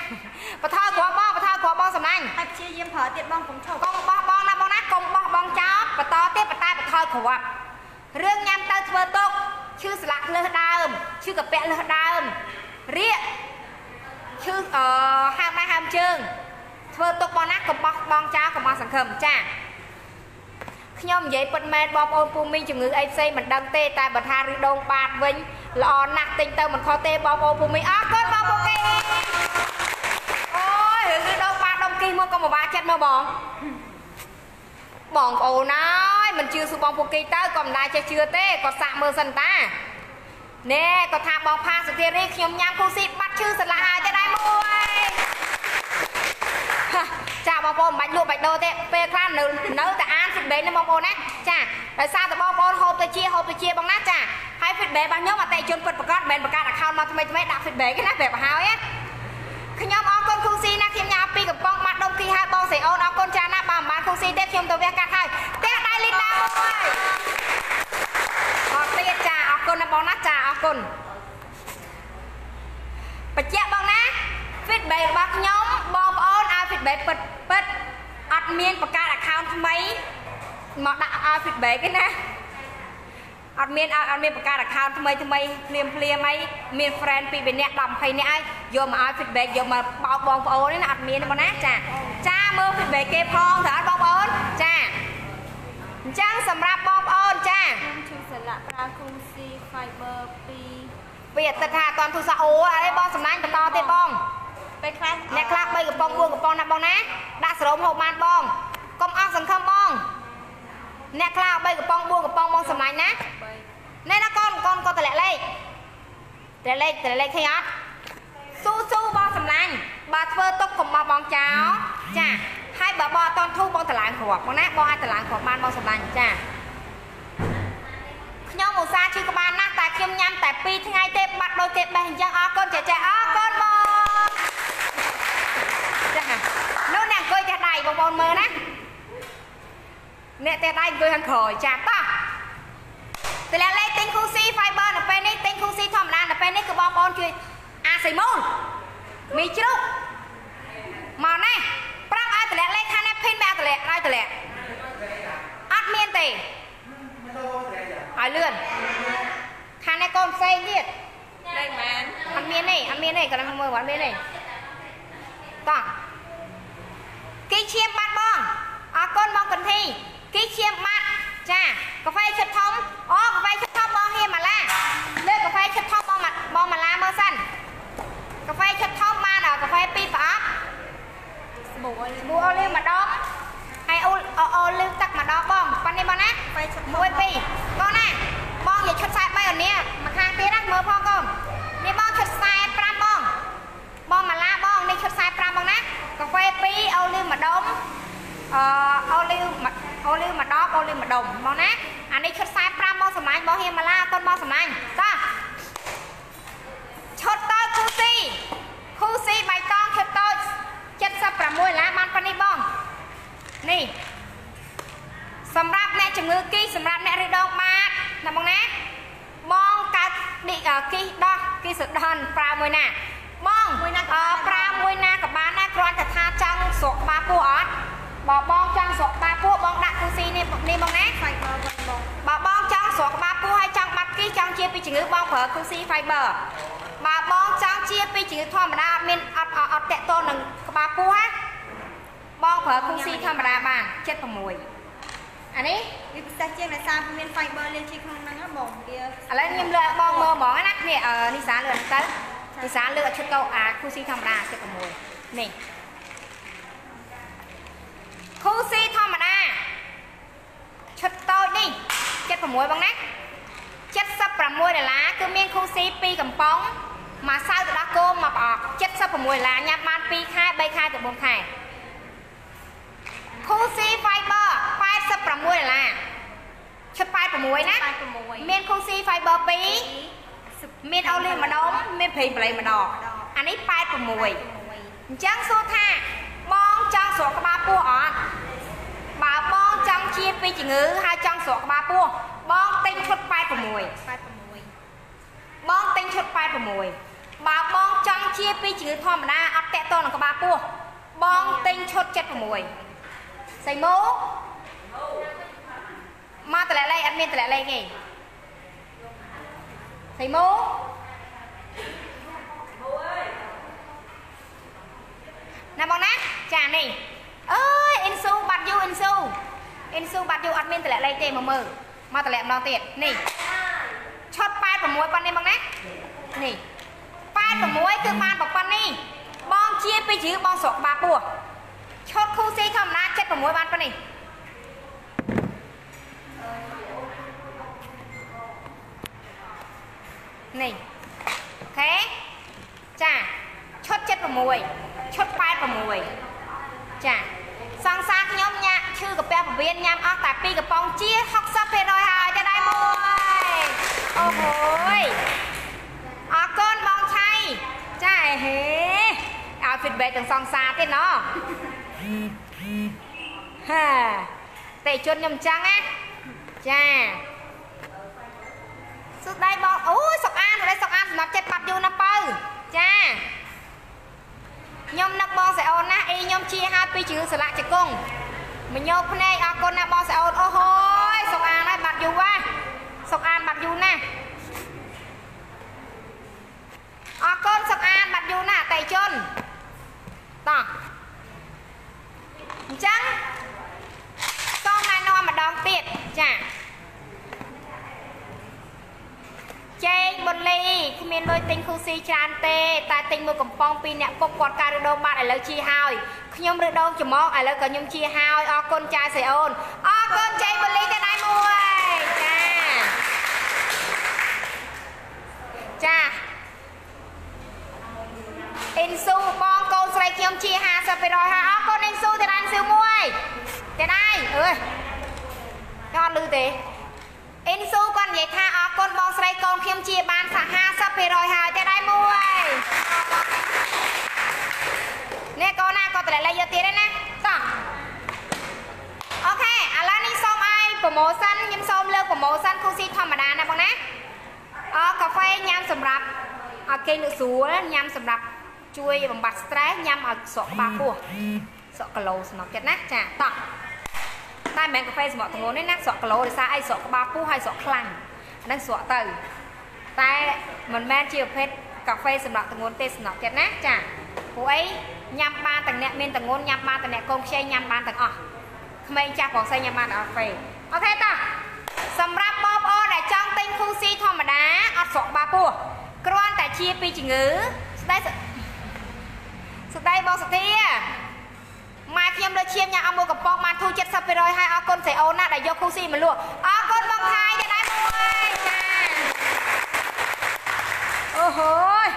បថើគ្រាប់បងបថើគ្រាប់បងសំណាញ់ហើយព្យាយាមប្រើទៀតបងកុំឈប់កុំបោះបងណាបងណាកុំបោះបងចោលបន្តទៀតបតែបថើគ្រាប់រឿងញ៉ាំទៅធ្វើទុកឈឺស្លាក់លើសដើមឈឺកាពៈលើសដើមរៀកឈឺអឺហាមដៃហាមជើងធ្វើទុកបងណាកុំបោះបងចោលកុំបោះសង្ឃឹមចា ខ្ញុំនិយាយពិតមែនបងប្អូនពូមីងជំងឺអីផ្សេងមិនដឹងទេតែបើថាឬដងបាតវិញល្អណាស់ទិញទៅមិនខុសទេបងប្អូនពូមីងអរគុណបងប្អូនគេអូយរឿងឬដងបាតដុំគីមកក៏មកបាចិត្តមកបងបងប្អូនអើយមិនជឿស៊ូបងពូគីទៅក៏មិនដែរចេះជឿទេក៏សាក់មើលសិនតាណែក៏ថាបងផាសុធារីខ្ញុំញ៉ាំគូស៊ីបាត់ឈឺសន្លាហើយទៅដែរមួយហា ចាបងប្អូនមិនបាច់លក់បាច់ដូរទេពេលខ្លះនៅនៅតែអាន feedback នេះបងប្អូនណាចាដោយសារតែបងប្អូនហូបទៅជាហូបទៅជាបងណាចាហើយ feedback របស់ខ្ញុំអតិថិជនពិតប្រាកដមិនមែនបង្កើត account មកថ្មីថ្មីដាក់ feedback ទេណាប្រាប់ឲ្យហើយណាខ្ញុំអរគុណគូស៊ីណាខ្ញុំញ៉ាំពីកំប៉ុងបាត់ដុំគីហើយបងស្រីអូនអរគុណចាណាបើមិនបានគូស៊ីទេខ្ញុំទៅវះកាត់ហើយផ្ទះដៃលីណាមួយអរទៀតចាអរគុណណាបងណាចាអរគុណបញ្ជាក់បងណា feedback របស់ខ្ញុំបងប្អូនឲ្យ feedback ពិតពិតអត់មានបង្កើត account ថ្មីមកដាក់ឲ្យ feedback ទេណាអត់មានឲ្យអត់មានបង្កើត account ថ្មីថ្មីភ្លាមភ្លាមអីមាន friend ពី2នាក់10 20នាក់ហើយយកមកឲ្យ feedback យកមកបោកបងប្អូនទេណាអត់មានទេបងណាចាចាមើល feedback គេផងតើអត់បងប្អូនចាអញ្ចឹងសម្រាប់បងប្អូនចាខ្ញុំឈឺសន្លាក់ប្រើគូស៊ី fiber 2ពីអតិថាអត់តាន់ទូរស័ព្ទអូអីបងសំណាញ់បន្តទេបង ពេលខ្លះអ្នកខ្លះ3កំប៉ុង4កំប៉ុងណាបងណាដាក់សរោមហូបបានបងកុំអស់សង្ឃឹមបង អ្នកខ្លះ3កំប៉ុង4កំប៉ុងបងសម្លាញ់ណាណែណាកូនកូនកូនតម្លាក់លេខតម្លាក់លេខតម្លាក់លេខឃើញអត់ស៊ូស៊ូបងសម្លាញ់បើធ្វើទុកកុំបោះបងចោលចាហើយបើបងអត់តន់ធូរបងតម្លើងគ្រាប់បងណាបងអាចតម្លើងគ្រាប់បានបងសម្លាញ់ចាខ្ញុំឧស្សាហ៍ជឿក្បាលណាស់តែខ្ញុំញ៉ាំតែ2ថ្ងៃទេបាត់ដូចគេបេះអញ្ចឹងអរគុណចាចាអរគុណបងចានោះអ្នកអង្គុយផ្ទះ ដៃបងប្អូនមើលណាអ្នកផ្ទះដៃអង្គុយខាងក្រោយចាតោះតម្លាក់លេខទិញគូស៊ី fiber នៅពេលនេះទិញគូស៊ីធម្មតានៅពេលនេះគឺបងប្អូនជួយអាសីមូលមីជ្រូកមកណែប្រាប់ឲ្យតម្លាក់លេខខាងនេះភិនបែតម្លាក់ឲ្យតម្លាក់អត់មានទេឲ្យលឿនខាងនេះកូនផ្សេងទៀតលេខមែនអត់មានទេអត់មានទេកន្លងមើលអត់មានទេតោះ គីឈាមបាត់បងអរគុណបងកន្ធីគីឈាមបាត់ចាកាហ្វេឈិតធំអូកាហ្វេឈិតធំបងហៀម៉ាឡាលើកាហ្វេឈិតធំបងម៉ាបងម៉ាឡាមើលសិនកាហ្វេឈិតធំបានដល់កាហ្វេពីរប្រអប់ស្បួយស្បួរអូលីវម្ដងហើយអូអូអូលីវទឹកម្ដងបងប៉ានេះបងណាពេលឈប់មួយពីរបងណាបងយកឈុត43អូនេះមកខាងទៀតណាមើលផងកូននេះបងឈុត45បង បងម៉ាឡាបងនេះឈុត45បងណាកាហ្វេ2អូលីវម្ដងអឺអូលីវម្អូលីវម្ដងអូលីវម្ដងបងណាអានេះឈុត45បងសម្លាញ់បងហ៊ាម៉ាឡាអត់តបងសម្លាញ់តោះឈុតតើគូស៊ីគូស៊ីបៃតងឈុតតូច76ដុល្លារបានប៉ុណ្នេះបងនេះសម្រាប់អ្នកជំងឺគីសម្រាប់អ្នករីដងបាតណាបងណាបងកើតឌីអឺគីដោះគីសដនប្រើមួយណា បងមួយណាអឺប្រើមួយណាក៏បានដែរគ្រាន់តែថាចង់ស្រកក្បាលពោះអត់បើបងចង់ស្រកក្បាលពោះបងដាក់គូស៊ីនេះនេះបងណា fiber វិញបងបើបងចង់ស្រកក្បាលពោះហើយចង់បាត់គីចង់ជាពីជំងឺបងប្រើគូស៊ី fiber បើបងចង់ជាពីជំងឺធម្មតាអត់មានអត់អត់អត់តកតនឹងក្បាលពោះណាបងប្រើគូស៊ីធម្មតាបាន76អានេះវាពិសេសជាងដោយសារវាមាន fiber លេងជាក្នុងហ្នឹងណាបងវាឥឡូវខ្ញុំលើកបងមើលហ្មងណានេះអឺនីសាលើកទៅ នីសាលើកឲ្យឈុតកោអាគូស៊ីធម្មតា76នេះគូស៊ីធម្មតាឈុតតូចនេះ76បងណា76ដុល្លារគឺមានគូស៊ី2កំប៉ុងមួយសៅទៅដោះគោមួយប្រអប់76ដុល្លារញ៉ាំបាន2ខែ3ខែទៅ4ខែគូស៊ី fiber 86ដុល្លារឈុត86ណា86មានគូស៊ី fiber 2 មានអូលីម្ដងមានប្រេងប្រឡៃម្ដងអានេះ86អញ្ចឹងសួរថាបងចង់ស្រកក្បាលពោះអត់បើបងចង់ជាពីជំងឺហើយចង់ស្រកក្បាលពោះបងទិញឈុត86 86បងទិញឈុត86បើបងចង់ជាពីជំងឺធម្មតាអត់តកតនឹងក្បាលពោះបងទិញឈុត76សៃម៉ូមកតម្លាក់លេខអត់មានតម្លាក់លេខទេ សៃម៉ូណាបងណាចានេះអើយអ៊ីនស៊ូបាត់យូអ៊ីនស៊ូអ៊ីនស៊ូបាត់យូអត់មានតម្លាក់លេខទេមកមើលមកតម្លាក់ម្ដងទៀតនេះឈុត86ប៉ុណ្នេះបងណានេះ86គឺបានប៉ុណ្នេះបងជាពីជ្រឺបងស្រកក្បាលពោះឈុតខូស៊ីធម្មតា76បានប៉ុណ្នេះ នេះអូខេចាឈុត76ឈុត86ចាសង្សារខ្ញុំញ៉ាក់ឈឺកាពះពវៀនញ៉ាំអស់តែ2កំប៉ុងជា60%ហើយទៅដែរមួយអូហូយអរគុណបងឆៃចាហេឲ្យ feedback ទាំងសង្សារទៀតណោះហាតេជនខ្ញុំអញ្ចឹងណាចា សួស្ដីបងអូយសុកអានសួស្ដីសុកអានសម្រាប់ចិត្តបាត់យូរណាស់បើចាខ្ញុំនឹកបងស្រីអូនណាអីខ្ញុំជាហើយពីជ្រឿស្លាកជង្គង់មញោភ្នែកអរគុណណាបងស្រីអូនអូហូយសុកអានហើយបាត់យូរហ่ะសុកអានបាត់យូរណាស់អរគុណសុកអានបាត់យូរណាស់តេជនតោះអញ្ចឹងសូមណែនាំម្ដងទៀតចា ចេងបុលីគ្មានលុយទិញគូស៊ីច្រើនទេ តែទិញមួយកំប៉ុងពីអ្នកពុកគាត់ការរដូវបាត់ឥឡូវជាហើយខ្ញុំរដូវច្មោកឥឡូវក៏ខ្ញុំជាហើយអរគុណចាយស្រីអូនអរគុណចេងបុលីទៅដៃមួយចាចាអ៊ីនស៊ូបងកូនស្រីខ្ញុំជា50%ហើយអរគុណអ៊ីនស៊ូទៅដៃស៊ូមួយទៅដៃអើយគាត់លឺទេ អ៊ីនស៊ូគាត់និយាយថាអរគុណបងស្រីកូនខ្ញុំជាបានថា50%ហើយតែដៃមួយនេះកូនណាក៏តម្លាក់លេខយកទៀតឯណាតោះអូខេឥឡូវនេះសូមឲ្យប្រូម៉ូសិនខ្ញុំសូមលើកប្រូម៉ូសិនគូស៊ីធម្មតាណាបងណាអកាហ្វេញ៉ាំសម្រាប់ឲ្យគេងលក់ស្រួលញ៉ាំសម្រាប់ជួយបំបត្តិ stress ញ៉ាំឲ្យស្រកក្បាលពោះស្រកគីឡូស្នប់ចិត្តណាចាតោះ តែមិនមែនកាហ្វេសម្រាប់ធ្ងន់ទេណាស្រក់គីឡូដោយសារអីស្រក់ក្បាលពុះហើយស្រក់ខ្លាំងអាហ្នឹងស្រក់ទៅតែមិនមែនជាប្រភេទកាហ្វេសម្រាប់ធ្ងន់ទេសំណប់ចិត្តណាចាព្រោះអីញ៉ាំបានទាំងអ្នកមានធ្ងន់ញ៉ាំបានទាំងអ្នកកូនខ្ចីញ៉ាំបានទាំងអស់ក្មេងចាស់បងស្រីញ៉ាំបានកាហ្វេអូខេតោះសម្រាប់បងប្អូនដែលចង់ទិញគូស៊ីធម្មតាអត់ស្រក់ក្បាលពោះគ្រាន់តែជាពីជំងឺស្ដីស្ដីបងសធា ម៉ែខ្ញុំលើឈាមញ៉ាំអស់មួយកំប៉ុងបានធូរ70%ហើយអរគុណស្រីអូនណាដែលយកគូស៊ីមកលក់អរគុណបងខាយដែលដែរមួយចាអូហូយ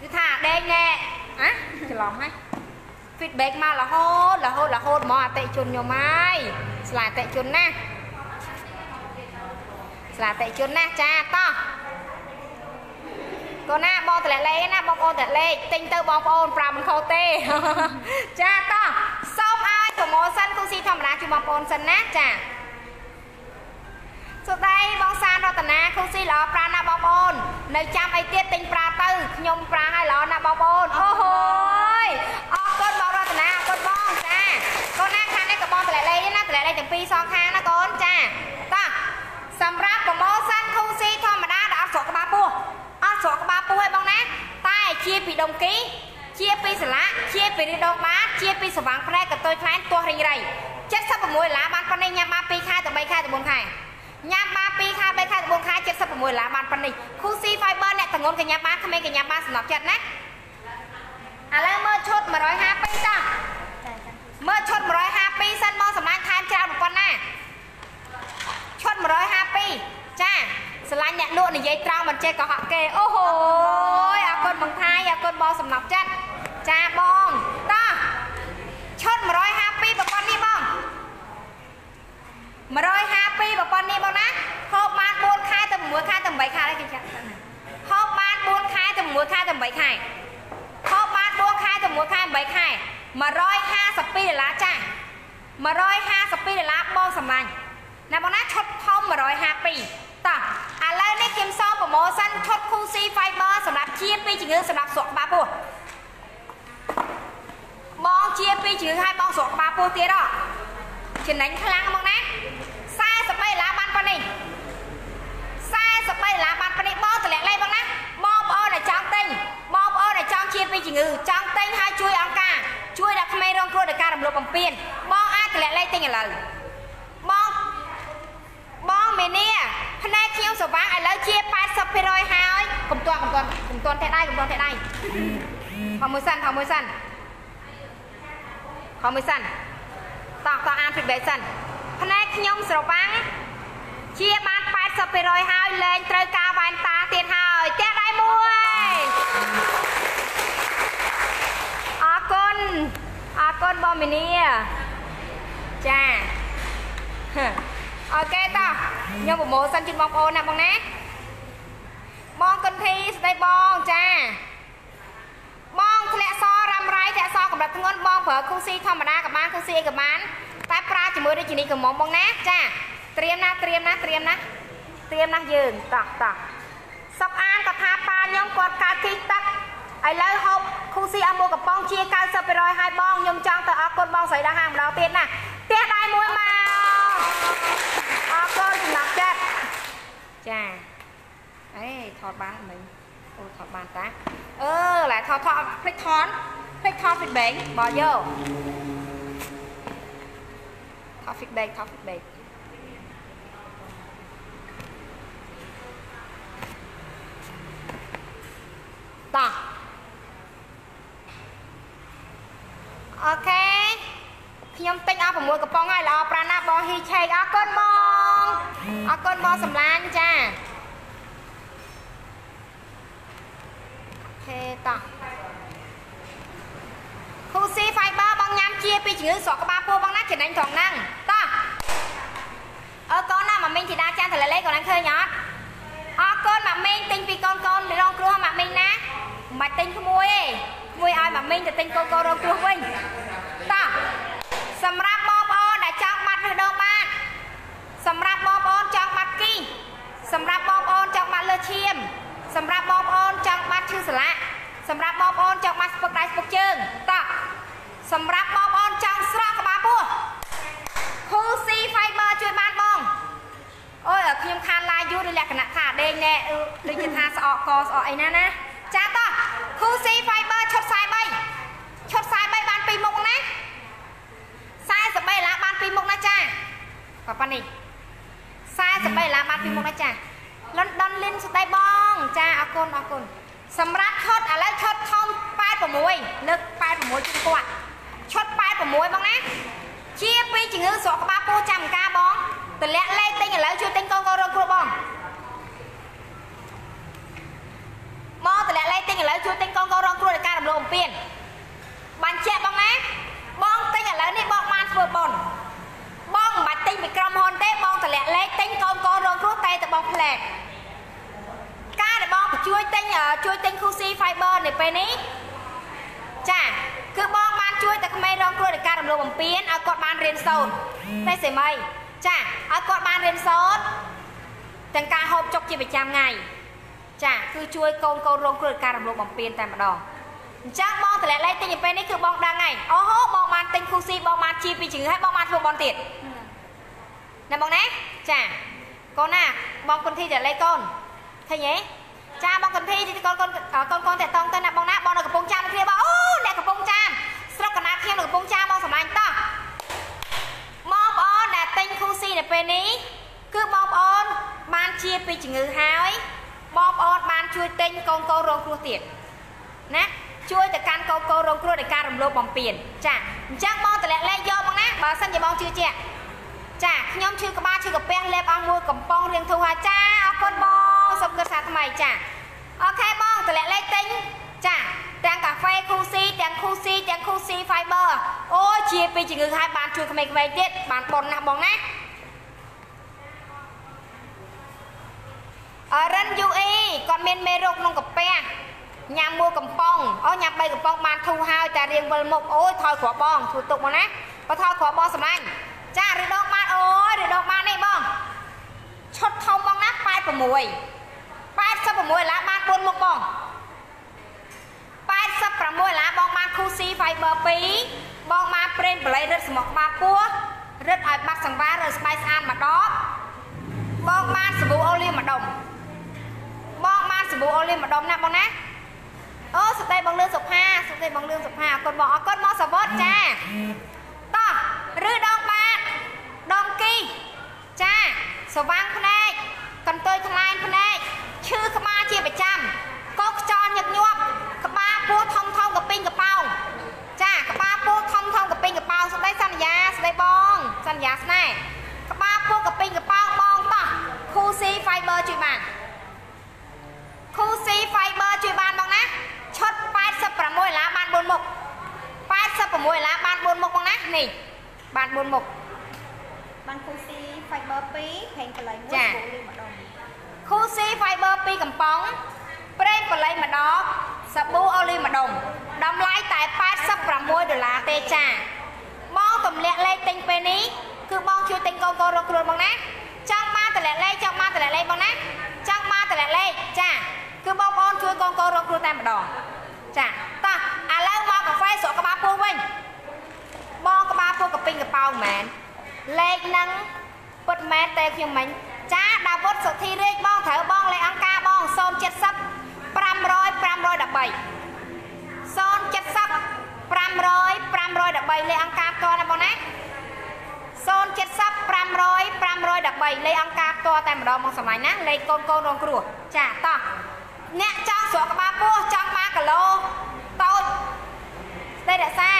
គឺថាដេកណែអាច្រឡំហើយ feedback មករហូតរហូតរហូតហ្មងអតិជនខ្ញុំហើយស្លាអតិជនណាស្លាអតិជនណាចាតោះ កូនណាបងតម្លាក់លេខណាបងប្អូនតម្លាក់លេខទិញទៅបងប្អូន5មិនខុសទេចាតោះសូមឲ្យប្រម៉ូសិនគូស៊ីធម្មតាជូនបងប្អូនសិនណាចាសុខដៃបងសានរតនាគូស៊ីល្អប្រាណាបងប្អូននៅចាំអីទៀតទិញប្រាទៅខ្ញុំប្រាឲ្យល្អណាបងប្អូនអូហូយអរគុណបងរតនាអរគុណបងចាកូនណាខាងនេះក៏បងតម្លាក់លេខណាតម្លាក់លេខទាំងពីរសងខាងណាកូនចាតោះសម្រាប់ប្រម៉ូសិនគូស៊ីធម្មតាដែលអត់ស្រកក្បាលពោះអត់ ស្រកក្បាលពោះឯងបងណាតែជាពីដុំគីជាពីសាឡាជាពីរីដងបាតជាពីសវាងផ្លែកតុយខ្លែងទាស់រិញរៃ76ដុល្លារបានប៉ុណ្ណេះញ៉ាំបាន2ខែទៅ3ខែទៅ4ខែញ៉ាំបាន2ខែ3ខែទៅ4ខែ76ដុល្លារបានប៉ុណ្ណេះ Cool Fiber អ្នកតងន់កញ្ញាបានក្មេងកញ្ញាបានសំណប់ចិត្តណាឥឡូវមើលឈុត152តោះមើលឈុត152សិនមកសម្លាញ់ថែមច្រើនប៉ុណ្ណាឈុត152ចា ស្រឡាញ់អ្នកលក់និយាយត្រង់មិនចេះកុហកគេអូហូយអរគុណបងថាយអរគុណបងសំណប់ចិត្តចាបងតោះឈុត152ប្រព័ន្ធនេះបង152ប្រព័ន្ធនេះបងណាហូបបាន4ខែទៅ6ខែទៅ8ខែគេចាក់ហ្នឹងហូបបាន4ខែទៅ6ខែទៅ8ខែហូបបាន4ខែទៅ6ខែ8ខែ152ដុល្លារចា152ដុល្លារបងសម្លាញ់ណាបងណាឈុតធំ152តោះឥឡូវនេះខ្ញុំសូ មប្រម៉ូសិនឈុត Cool Fiber សម្រាប់ជាពីជំងឺសម្រាប់ស្រក់ក្បាលពោះបងជាពីជំងឺឲ្យបងស្រក់ក្បាលពោះទៀតហ៎ចំណេញខ្លាំងមកណា43ដុល្លារបានប៉ុណ្នេះ43ដុល្លារបានប៉ុណ្នេះបងតម្លាក់លេខបងណាបងប្អូនដែលចង់ទិញបងប្អូនដែលចង់ជាពីជំងឺចង់ទិញហើយជួយអង្គការជួយដល់ក្មេងរងគ្រោះដោយការរំលោភបំពានបងអាចតម្លាក់លេខទិញទិញឥឡូវបងបងមេនី ផ្នែកខ្ញុំសវាងឥឡូវជា80%ហើយកុំទាន់កុំទាន់កុំទាន់ទេដៃកុំទាន់ទេដៃខំមួយសិនខំមួយសិនខំមួយសិនតោះតោះអាន feedback សិនផ្នែកខ្ញុំស្រវាំងជាបាន80%ហើយលែងត្រូវការវ៉ែនតាទៀតហើយផ្ទះដៃមួយអរគុណអរគុណបងមីនីចាហឺ អូខេតោះខ្ញុំប្រមូលសិនជូនបងប្អូនណាបងណាបងកុនធីស្ដីបងចាបងធ្លាក់សរ៉ាំរៃធ្លាក់សកម្រិតធ្ងន់បងប្រើគូស៊ីធម្មតាក៏បានគូស៊ីអីក៏បានតែប្រើជាមួយដូចជានេះកំមុំបងណាចាត្រៀមណាត្រៀមណាត្រៀមណាត្រៀមណាយើងតោះតោះសុកអានក៏ថាប៉ាខ្ញុំគាត់កើតទីទឹកឥឡូវហូបគូស៊ីអស់មួយកំប៉ុងជា90%ហើយបងខ្ញុំចង់ទៅអរគុណបងស្រីដល់ហាងម្ដងទៀតណាផ្ទះដៃមួយមក អរគុណចំណាប់ចិត្តចាអេថតបានមិញអូថតបានតាអឺឡាថតថតភ្លេចថតភ្លេចថត feedback បោះយកថត feedback ថត feedback តោះអូខេ ខ្ញុំទិញអស់6កំប៉ុងហើយល្អប្រាណាបងហ៊ីឆេកអរគុណបងអរគុណបងសំឡាញ់ចាអូខេតោះគូស៊ី fiber បងញ៉ាំជាពីជំងឺស្រកក្បាលពោះបងណាចំណេញត្រង់ហ្នឹងតោះអើកូនណាមកមីងធីតាចាន់តលេលេកូនណាឃើញអត់អរគុណម៉ាក់មីងទិញពីកូនកូនរងគ្រោះម៉ាក់មីងណាមិនបាច់ទិញក្មួយទេក្មួយឲ្យម៉ាក់មីងទៅទិញកូនកូនរងគ្រោះវិញតោះ សម្រាប់បងប្អូនដែលចង់បាត់ឬដងបាត់សម្រាប់បងប្អូនចង់បាត់គីសម្រាប់បងប្អូនចង់បាត់លើឈាម សម្រាប់បងប្អូនចង់បាត់ឈឺសន្លាក់សម្រាប់បងប្អូនចង់បាត់ស្ពឹកដៃស្ពឹកជើងតោះសម្រាប់បងប្អូនចង់ស្រកក្បាលពោះ Cool C Fiber ជួយបានបងអូយខ្ញុំខានឡាយយូរដូចលក្ខណៈថាដេញណែដូចគេថាស្អកកស្អកអីណាណាចាតោះ Cool C Fiber ឈុត43ឈុត43បានពីរមុខណា 43ឡាបានពីរមុខណាចាប៉ប៉ានេះ43ឡាបានពីរមុខណាចា London Lin ស្ដីបងចាអរគុណអរគុណសម្រាប់ឈុតឥឡូវឈុតធំ86លើក86ជូនគាត់ឈុត86បងណាជាពីជំងឺស្រកក្បាលពោះចាំការបងតម្លាក់លេខទិញឥឡូវជួយទិញកូនកូនរងគ្រោះបងមកតម្លាក់លេខទិញឥឡូវជួយទិញកូនកូនរងគ្រោះនៃការរំលោភបំពានបាញ់ជាក់បងណា បងទិញឥឡូវនេះបងបានធ្វើបុណ្យបងមិនបាច់ទិញពីក្រុមហ៊ុនទេបងតម្លាក់លេខទិញកូនកូនរងគ្រោះតែតែបងផ្លែកការដែលបងជួយទិញជួយទិញ Kusi Fiber នៅពេលនេះចាគឺបងបានជួយតែក្មេងរងគ្រោះនៃការរំលោភបំពានឲ្យគាត់បានរៀនសូត្រតែសេមីចាឲ្យគាត់បានរៀនសូត្រទាំងការហូបចុកជាប្រចាំថ្ងៃចាគឺជួយកូនកូនរងគ្រោះនៃការរំលោភបំពានតែម្ដង អញ្ចឹងបងតម្លាក់លេខទិញទៅពេលនេះគឺបងដឹងហើយអូហូបងបានទិញគូស៊ីបងបានជាពីជំងឺហើយបងបានធ្វើបនទៀតណាបងណាចាកូនណាបងគុណធីតម្លាក់លេខកូនឃើញទេចាបងកន្ធីទីកូនកូនកូនកូនតាក់តងទៅណាបងណាបងនៅកំពង់ចាមគ្នាបងអូអ្នកកំពង់ចាមស្រុកកណាខ្ញុំនៅកំពង់ចាមបងសម្លាញ់តោះបងប្អូនដែលទិញគូស៊ីនៅពេលនេះគឺបងប្អូនបានជាពីជំងឺហើយបងប្អូនបានជួយទិញកូនកូនរងគ្រោះទៀតណា ជួយទៅកាន់កូនកូនរងគ្រោះនៃការរំលោភបំពានចាអញ្ចឹងបងតម្លាក់លេខយកមកណាបើសិនជាបងជឿជាក់ចាខ្ញុំឈឺក្បាលឈឺកាពះលេបអស់មួយកំប៉ុងរៀងធូរហើយចាអរគុណបងសុំគិតថាថ្មីចាអូខេបងតម្លាក់លេខទិញចាទាំងកាហ្វេគូស៊ីទាំងគូស៊ីទាំងគូស៊ី fiber អូជាពីជំងឺហើយបានជួយក្មេងៗទៀតបានប៉ុនណាស់បងណាអរិនយូអ៊ីគាត់មានមេរោគក្នុងកាពះ ញ៉ាំមួយកំប៉ុងអូញ៉ាំ3កំប៉ុងបានធូរហើយតែរៀងវិលមុខអូយថយគ្រាប់បងធ្វើទុកមកណាបើថយគ្រាប់បងសម្លាញ់ចាឬដងបានអូយឬដងបាននេះបងឈុតធំបងណា86 86ឡាបាន4មុខបង86ឡាបងបានគូស៊ី fiber 2បងបានប្រេងបល័យរឹតស្មុកក្បាលពោះរឹតឲ្យបាត់សង្វារឬស្បែកស្អាតម្ដងបងបានសាប៊ូអូលីម្ដុំបងបានសាប៊ូអូលីម្ដុំណាបងណា អូសុខទេបងលឿនសុផាសុខទេបងលឿនសុផាអរគុណបងអរគុណមកសវតចាតោះឬដងបាទស្វាំងភ្នែកកន្ទុយថ្លែងភ្នែកឈឺក្បាលជាប្រចាំកោកខ្យល់ញឹកញាប់ក្បាលពោះធំធំកពីងកប៉ោងចាក្បាលពោះធំធំកពីងកប៉ោងស្ដីសន្យាស្ដីបងសន្យាស្នេហ៍ក្បាលពោះកពីងកប៉ោងបងតោះ Cool Fiber ជួយបាន Cool Fiber ជួយបានបងណាឈុត86ដុល្លារបាន4មុខ86ដុល្លារបាន4មុខបងណានេះបាន4មុខបានគូស៊ី fiber 2ប្រេងបល័យ1ចាគូលីម្ដង Cool Fiber 2កំប៉ុងប្រេងបល័យម្ដងសាប៊ូអូលីម្ដុំតម្លៃតែ86ដុល្លារទេចាបងទម្លាក់លេខទិញពេលនេះគឺបងជួយទិញកូនកូនរកគ្រួបងណាចង់បានតម្លាក់លេខចង់បានតម្លាក់លេខបងណាចង់បានតម្លាក់លេខចា គឺបងប្អូនជួយកូនកូនរកគ្រួតែម្ដងចាតោះឥឡូវមកកាហ្វេស្រក់ក្បាលពោះវិញបងក្បាលពោះកពីងកប៉ោងមែនលេខហ្នឹងពិតមែនទេខ្ញុំមិញចាដាវុតសុធីរាជបងត្រូវបងលេខអង្ការបង070 500 513 070 500 513លេខអង្ការផ្ទាល់ណាបងណា070 500 513លេខអង្ការផ្ទាល់តែម្ដងមកសម្លាញ់ណាលេខកូនកូនរងគ្រោះចាតោះ អ្នកចង់ស្រកក្បាលពោះចង់បានគីឡូតូចស្ទេរក្សា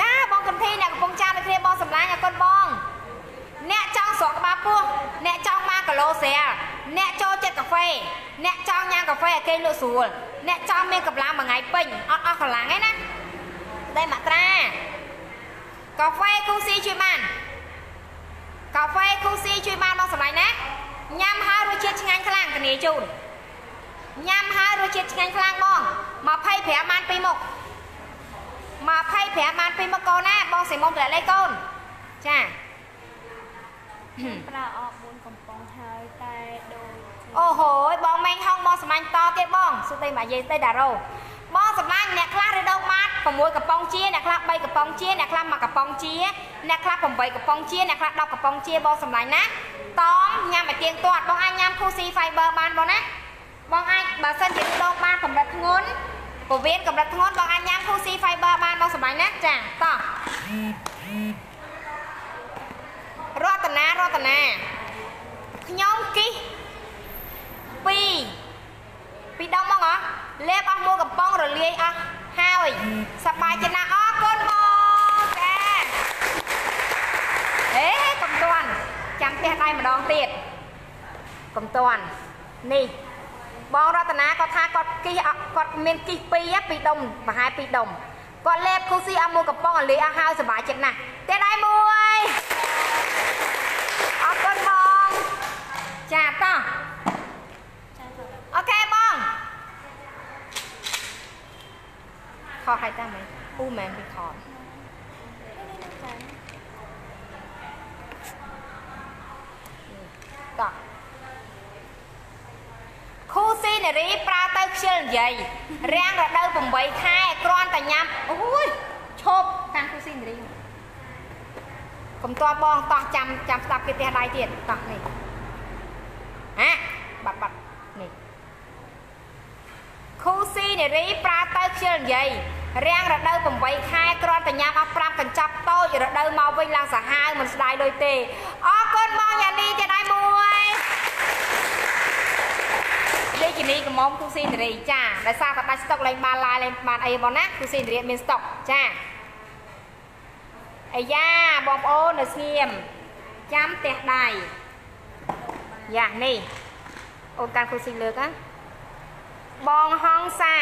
ចាបងកំធីអ្នកកំពុងចាំនៅគ្នាបងសម្លាញ់អរគុណបង អ្នកចង់ស្រកក្បាលពោះអ្នកចង់បានគីឡូស្រាលអ្នកចូលចិត្តកាហ្វេអ្នកចង់ញ៉ាំកាហ្វេឲ្យគេលក់ស្រួលអ្នកចង់មានកម្លាំងមួយថ្ងៃពេញអត់អស់កម្លាំងទេណាតែមកត្រាកាហ្វេគូស៊ីជួយបានកាហ្វេគូស៊ីជួយបានបងសម្លាញ់ណា ញ៉ាំហើយរសជាតិឆ្ងាញ់ខ្លាំងធានាជូនញ៉ាំហើយរសជាតិឆ្ងាញ់ខ្លាំងបង25បាន2មុខ25បាន2មុខកូនណាបងសិមុំតែលេខកូនចាប្រើអស់4កំប៉ុងហើយតែដូចអូហូយបងម៉េងហុងបងសម្លាញ់តទៀតបងសុទ្ធតែមកនិយាយទៅតារ៉ូ បងសម្លាញ់អ្នកខ្លះឬដងម៉ាត6កំប៉ុងជាអ្នកខ្លះ3កំប៉ុងជាអ្នកខ្លះ1កំប៉ុងជាអ្នកខ្លះ8កំប៉ុងជាអ្នកខ្លះ10កំប៉ុងជាបងសម្លាញ់ណាតមញ៉ាំឲ្យទៀងទាត់បងអាចញ៉ាំ Cool Fiber បានបងណាបងអាចបើសិនជាដងបានកម្រិតធ្ងន់ពវៀនកម្រិតធ្ងន់បងអាចញ៉ាំ Cool Fiber បានបងសម្លាញ់ណាចាតោះរតនារតនាខ្ញុំគិះពីរពីរដងមកហ៎ លេបអស់មួយកំប៉ុងរលាយអស់ហើយសប្បាយចិត្តណាស់អរគុណបងចាអេកុំតាន់ចាំផ្ទះដៃម្ដងទៀតកុំតាន់នេះបងរតនាគាត់ថាគាត់គិះអគាត់មានគិះពីរពីរដុំប្រហែលពីរដុំគាត់លេបគូស៊ីអស់មួយកំប៉ុងរលាយអស់ហើយសប្បាយចិត្តណាស់ផ្ទះដៃមួយអរគុណបងចាតោះ អូខេបង ខោឲ្យតាមមែនពូមែនពីខតតោះខូស៊ីនារីប្រើទៅខ្ជិលនិយាយរាំងរដូវ8ខែគ្រាន់តែញ៉ាំអូយឈប់តាមខូស៊ីនារីកុំតបបងតោះចាំចាំស្ដាប់គេផ្ទះដៃទៀតតោះនេះហ៎បាត់បាត់នេះខូស៊ីនារីប្រើទៅខ្ជិលនិយាយ រាំងរដូវ8ខែគ្រាន់តែញ៉ាំអស់5កញ្ចប់តូចរដូវមកវិញឡើងសាហាវមិនស្ដាយដូចទេអរគុណបងយ៉ានីទៀតហើយមួយលេខនីកំមុំគូស៊ីនារីចាដោយសារតែដាច់ស្តុកលេងបានឡាយលេងបានអីបងណាគូស៊ីនារីអត់មានស្តុកចាអាយ៉ាបងប្អូននៅស្ងៀមចាំផ្ទះដៃយ៉ានេះអូនកាន់គូស៊ីលើកណាបងហងសា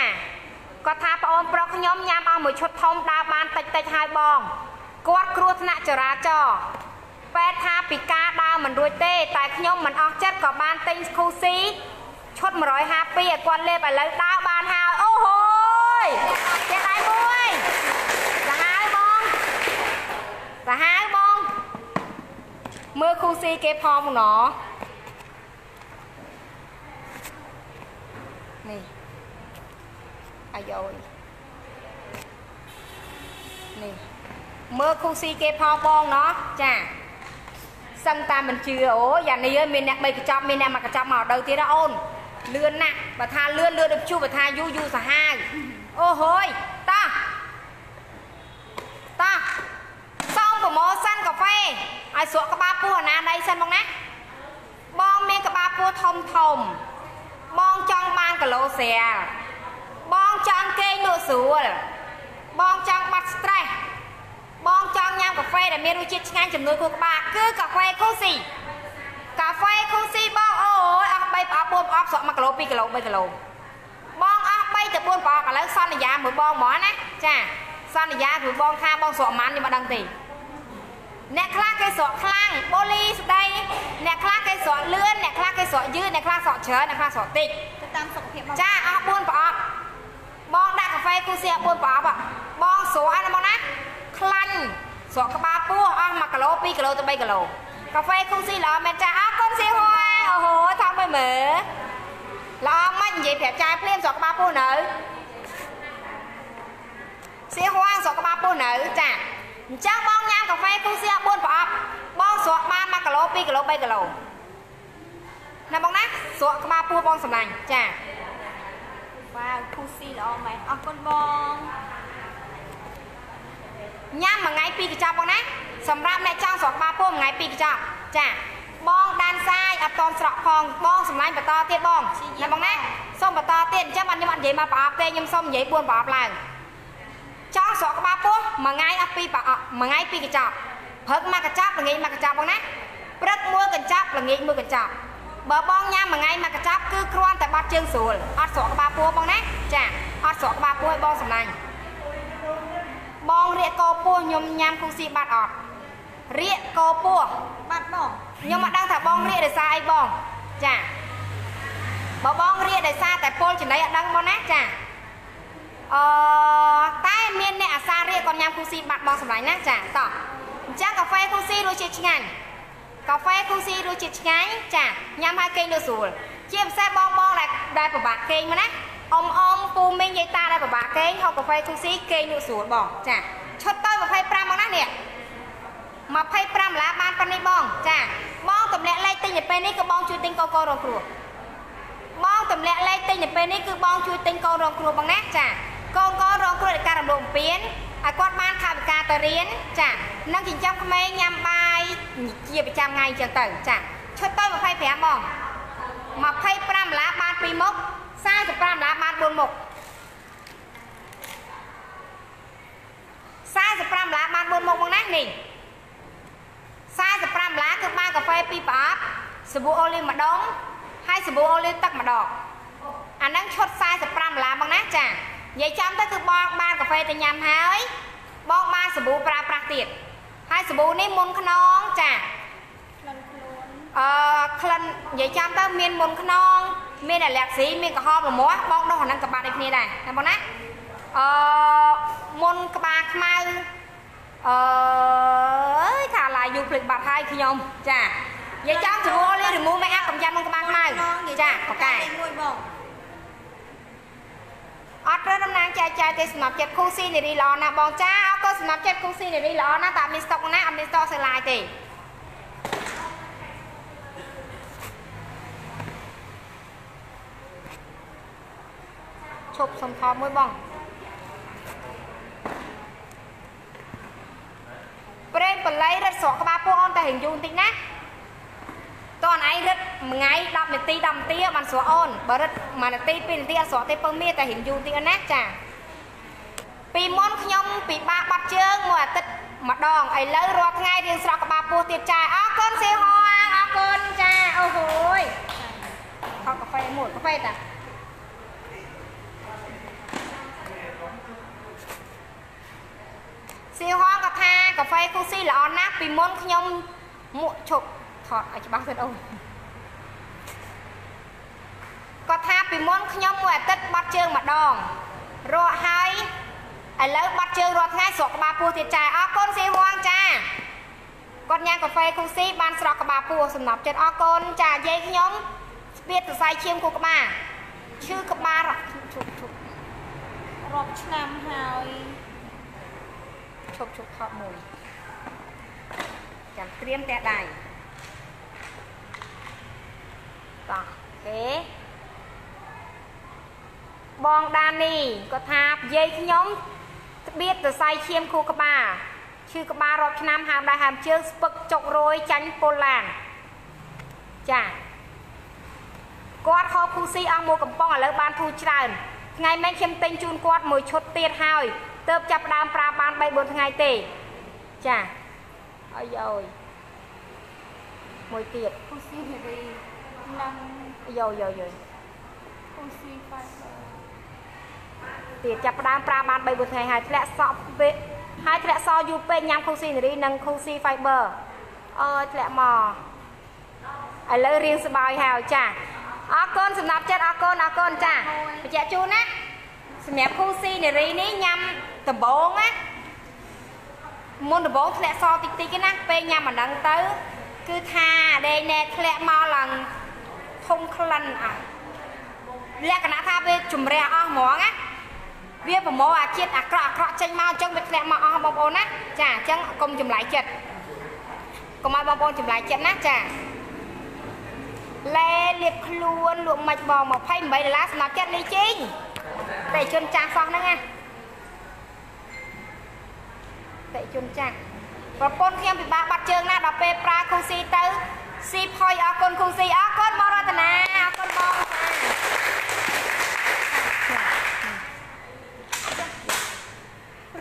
គាត់ថាប្អូនប្រុសខ្ញុំញ៉ាំអស់មួយឈុតធំដើរបានតិចតិចហើយបងគាត់គ្រោះថ្នាក់ចរាចរណ៍ពេទ្យថាពីការដើរមិនរួចទេ តែខ្ញុំមិនអស់ចិត្តក៏បានទិញស្គូស៊ីឈុត152ឲ្យគាត់លេបឥឡូវដើរបានហើយអូហូយចេះដៃមួយសាហាវបងសាហាវបងមើលគូស៊ីគេផងណោះនេះ អាយយនេះមើលគូស៊ីគេផងបងណោះចាសឹងតាមមិនជឿអូយ៉ានេះអើយមានអ្នកបីកញ្ចប់មានអ្នកមកកញ្ចប់មកដល់ទៀតហ៎អូនលឿនណាស់បើថាលឿនលឿនដូចជួបបើថាយូរយូរសាហាវអូហូយតោះតោះសូមប្រម៉ូសិនកាហ្វេឲ្យស្រក់ក្បាលពោះអនាណ័យសិនធំបងចង់បានគីឡូស្រាល បងចង់គេងលក់ស្រួលបងចង់បាត់ stress បងចង់ញ៉ាំកាហ្វេដែលមានរសជាតិឆ្ងាញ់ជំនួយខួរក្បាលគឺកាហ្វេខូស៊ីកាហ្វេខូស៊ីបងអូយអស់3ប្រអប់4ប្រអប់ស្រក់1គីឡូ2គីឡូ3គីឡូបងអស់3ទៅ4ប្រអប់ឥឡូវសន្យាមួយបងហ្មងណាចាសន្យាគឺបងថាបងស្រក់ប៉ុន្មានខ្ញុំមិនដឹងទេអ្នកខ្លះគេស្រក់ខ្លាំងបូលីស្ដីអ្នកខ្លះគេស្រក់លឿនអ្នកខ្លះគេស្រក់យឺតអ្នកខ្លះស្រក់ច្រើនអ្នកខ្លះស្រក់តិចទៅតាមសុខភាពបងចាអស់4ប្រអប់ បងដាក់កាហ្វេគូសៀ4ប្រអប់ហ៎បងស្រក់អីណាបងណាខ្លាញ់ស្រក់ក្បាលពោះអស់1គីឡូ2គីឡូទៅ3គីឡូកាហ្វេគូស៊ីល្អមែនចាអរគុណសៀហួរអូហូថតមើលមើលល្អមិននិយាយប្រាប់ចាយភ្លាមស្រក់ក្បាលពោះនៅសៀហួរស្រក់ក្បាលពោះនៅចាអញ្ចឹងបងញ៉ាំកាហ្វេគូសៀ4ប្រអប់បងស្រក់បាន1គីឡូ2គីឡូ3គីឡូណាបងណាស្រក់ក្បាលពោះបងសម្លាញ់ចា វ៉ាវភូស៊ីល្អមែនអរគុណបងញ៉ាំមួយថ្ងៃពីរកញ្ចប់បងណាសម្រាប់អ្នកចង់ស្រក់ក្បាលពោះមួយថ្ងៃពីរកញ្ចប់ចាបងដានសាយអត់តន់ស្រក់ផងបងសម្លាញ់បន្តទៀតបងណាបងណាសូមបន្តទៀតអញ្ចឹងបានខ្ញុំអត់និយាយមកប្រអប់ទេខ្ញុំសូមនិយាយ4ប្រអប់ឡើងចង់ស្រក់ក្បាលពោះមួយថ្ងៃអត់ពីរប្រអប់មួយថ្ងៃពីរកញ្ចប់ព្រឹកមកកញ្ចប់ល្ងាចមកកញ្ចប់បងណាព្រឹកមួយកញ្ចប់ល្ងាចមួយកញ្ចប់ បើបងញ៉ាំមួយថ្ងៃមកកញ្ចប់គឺគ្រាន់តែបាត់ជើងស្រួលអត់ស្រក់ក្បាលពោះបងណាចាអត់ស្រក់ក្បាលពោះឲ្យបងសម្លាញ់បងរៀកកោពោះខ្ញុំញ៉ាំគូស៊ីបាត់អត់រៀកកោពោះបាត់បងខ្ញុំមិនដឹងថាបងរៀកដោយសារអីបងចាបើបងរៀកដោយសារតែពលចំណីអត់ដឹងបងណាចាអឺតែមានអ្នកអាសារៀកគាត់ញ៉ាំគូស៊ីបាត់បងសម្លាញ់ណាចាតោះអញ្ចឹងកាហ្វេគូស៊ីរសជាតិឆ្ងាញ់ កាហ្វេគូស៊ីរសជាតិឆ្ងាញ់ចាញ៉ាំហើយគេងលក់ស្រួលជាពិសេសបងបងដែលដែលពិបាកគេងមកណាអ៊ំអ៊ំពូមីងយាយតាដែលពិបាកគេងហូបកាហ្វេគូស៊ីគេងលក់ស្រួលបងចាឈុតទៅ25មកណានេះ25ដុល្លារបានប៉ុណ្នេះបង ចាបងតម្លាក់លេខទិញទៅពេលនេះគឺបងជួយទិញកូនកូនរងគ្រោះបងតម្លាក់លេខទិញទៅពេលនេះគឺបងជួយទិញកូនរងគ្រោះបងណាចាកូនកូនរងគ្រោះនៃការរំលោភបំពាន ឲ្យគាត់បានថវិកាទៅរៀនចានិងចិញ្ចឹមក្មេងញ៉ាំបាយជាប្រចាំថ្ងៃអញ្ចឹងទៅចាឈុតទៅ25បង25ដុល្លារបាន2មុខ45ដុល្លារបាន4មុខ45ដុល្លារបាន4មុខបងណានេះ45ដុល្លារគឺបានកាហ្វេ2ប្រអប់សាប៊ូអូលីវម្ដងហើយសាប៊ូអូលីវទឹកម្ដងអាហ្នឹងឈុត45ដុល្លារបងណាចា និយាយចំទៅគឺបងបានកាហ្វេទៅញ៉ាំហើយបងបានសាប៊ូប្រើប្រាស់ទៀតហើយសាប៊ូនេះមុនខ្នងចាក្លិនខ្លួនអឺក្លិននិយាយចាំទៅមានមុនខ្នង មានអាឡែកស៊ីមានក្រហមរមាស់បងដោះអាហ្នឹងក៏បាត់ដូចគ្នាដែរណាបងណាអឺមុនក្បាលខ្មៅអឺអើយថាឡាយយូរភ្លេចបាត់ហើយខ្ញុំចានិយាយចាំជ្រួលលេរីមូមិនអាប់កំយ៉ាន់មុនក្បាលខ្មៅចាប៉កែលេខមួយបង អត់ប្រើតំណាងចែកចាយទេសម្រាប់ចិត្តគូស៊ីនារីល្អណាស់បងចាអរគុណសម្រាប់ចិត្តគូស៊ីនារីល្អណាស់តែអត់មានស្តុកណាអត់មានស្តុកសិលាយទេឈប់សុំថតមួយបងប្រេងបល័យរត់ស្រកក្បាលពោះអូនតែរៀងយូរបន្តិចណា តោះអនឯងរត់មួយថ្ងៃ10នាទី10នាទីបានស្រកអូនបើរត់1នាទី2នាទីអត់ស្រកទេពឹងមានតែរៀងយូរបន្តិចអូនណាចាពីមុនខ្ញុំពិបាកបាត់ជើងមួយអាទិត្យម្ដងឥឡូវរាល់ថ្ងៃរៀងស្រកក្បាលពោះទៀតចាអរគុណសេហងអរគុណចាអូហូយថតកាហ្វេមួយកាហ្វេតាសៀវហងក៏ថាកាហ្វេគូស៊ីល្អណាស់ពីមុនខ្ញុំមួកឈប់ ថតឲ្យច្បាស់ទៅអូនគាត់ថាពីមុនខ្ញុំមួយអាទិត្យបាត់ជើងម្ដងរកហើយឥឡូវបាត់ជើងរាល់ថ្ងៃស្រកក្បាលពោះទៀតចាអរគុណសៀវហងចាគាត់ញ៉ាំកាហ្វេគូស៊ីបានស្រកក្បាលពោះសំណប់ចិត្តអរគុណចាយាយខ្ញុំស្ពាតសរសៃឈាមគូក្បាលឈឺក្បាលរត់ឈប់ឈប់រាប់ឆ្នាំហើយឈប់ឈប់ថតមួយចាំត្រៀមតែដៃ តោះអូខេបងដានីក៏ថាយាយខ្ញុំត្បៀតសរសៃឈាមខួរក្បាលឈឺក្បាលរាប់ឆ្នាំហើមដៃហើមជើងស្ពឹកចុករយចាញ់ពុលឡានចាគាត់ហូបភូស៊ីអស់មួយកំប៉ុងឥឡូវបានធូរច្រើនថ្ងៃមិញខ្ញុំទិញជូនគាត់មួយឈុតទៀតហើយទើបចាប់ផ្ដើមប្រើបាន3 4ថ្ងៃទេចាអាយយមួយទៀតគូស៊ីនារី និងយោយោយោគូស៊ី fiber ទៀតចាប់ផ្ដើមប្រើបាន3 4ថ្ងៃហើយធ្លាក់សក់ពេកហើយធ្លាក់សយូរពេកញ៉ាំខូស៊ីនារីនិងខូស៊ី fiber អើយធ្លាក់មកឥឡូវរៀងស្បើយហើយចាអរគុណសម្រាប់ចិត្តអរគុណអរគុណចាបញ្ជាក់ជូនណាសម្រាប់ខូស៊ីនារីនេះញ៉ាំដំបងណាមុនដំបងធ្លាក់សតិចតិចណាពេលញ៉ាំអាហ្នឹងទៅ គឺថាដេកណែធ្លាក់មកឡើង ធំក្លិនអ่ะលក្ខណៈថាវាជំរះអស់ហ្មងណាវាប្រមូលអាជាតិអាក្រក់អាក្រក់ចេញមកអញ្ចឹងវាធ្លាក់មកអស់បងប្អូនណាចាអញ្ចឹងកុំចម្លែកចិត្តកុំឲ្យបងប្អូនចម្លែកចិត្តណាចាលែលៀបខ្លួនលក់មិនបង28ដុល្លារសម្រាប់ចិត្តលីជីងតែជនចាស់សោះហ្នឹងណាតែជនចាស់ប្រពន្ធខ្ញុំពិបាកបាត់ជើងណាស់ដល់ពេលប្រើគូស៊ីទៅ ស៊ីផុយអរគុណគូស៊ីអរគុណមករតនាអរគុណបងចា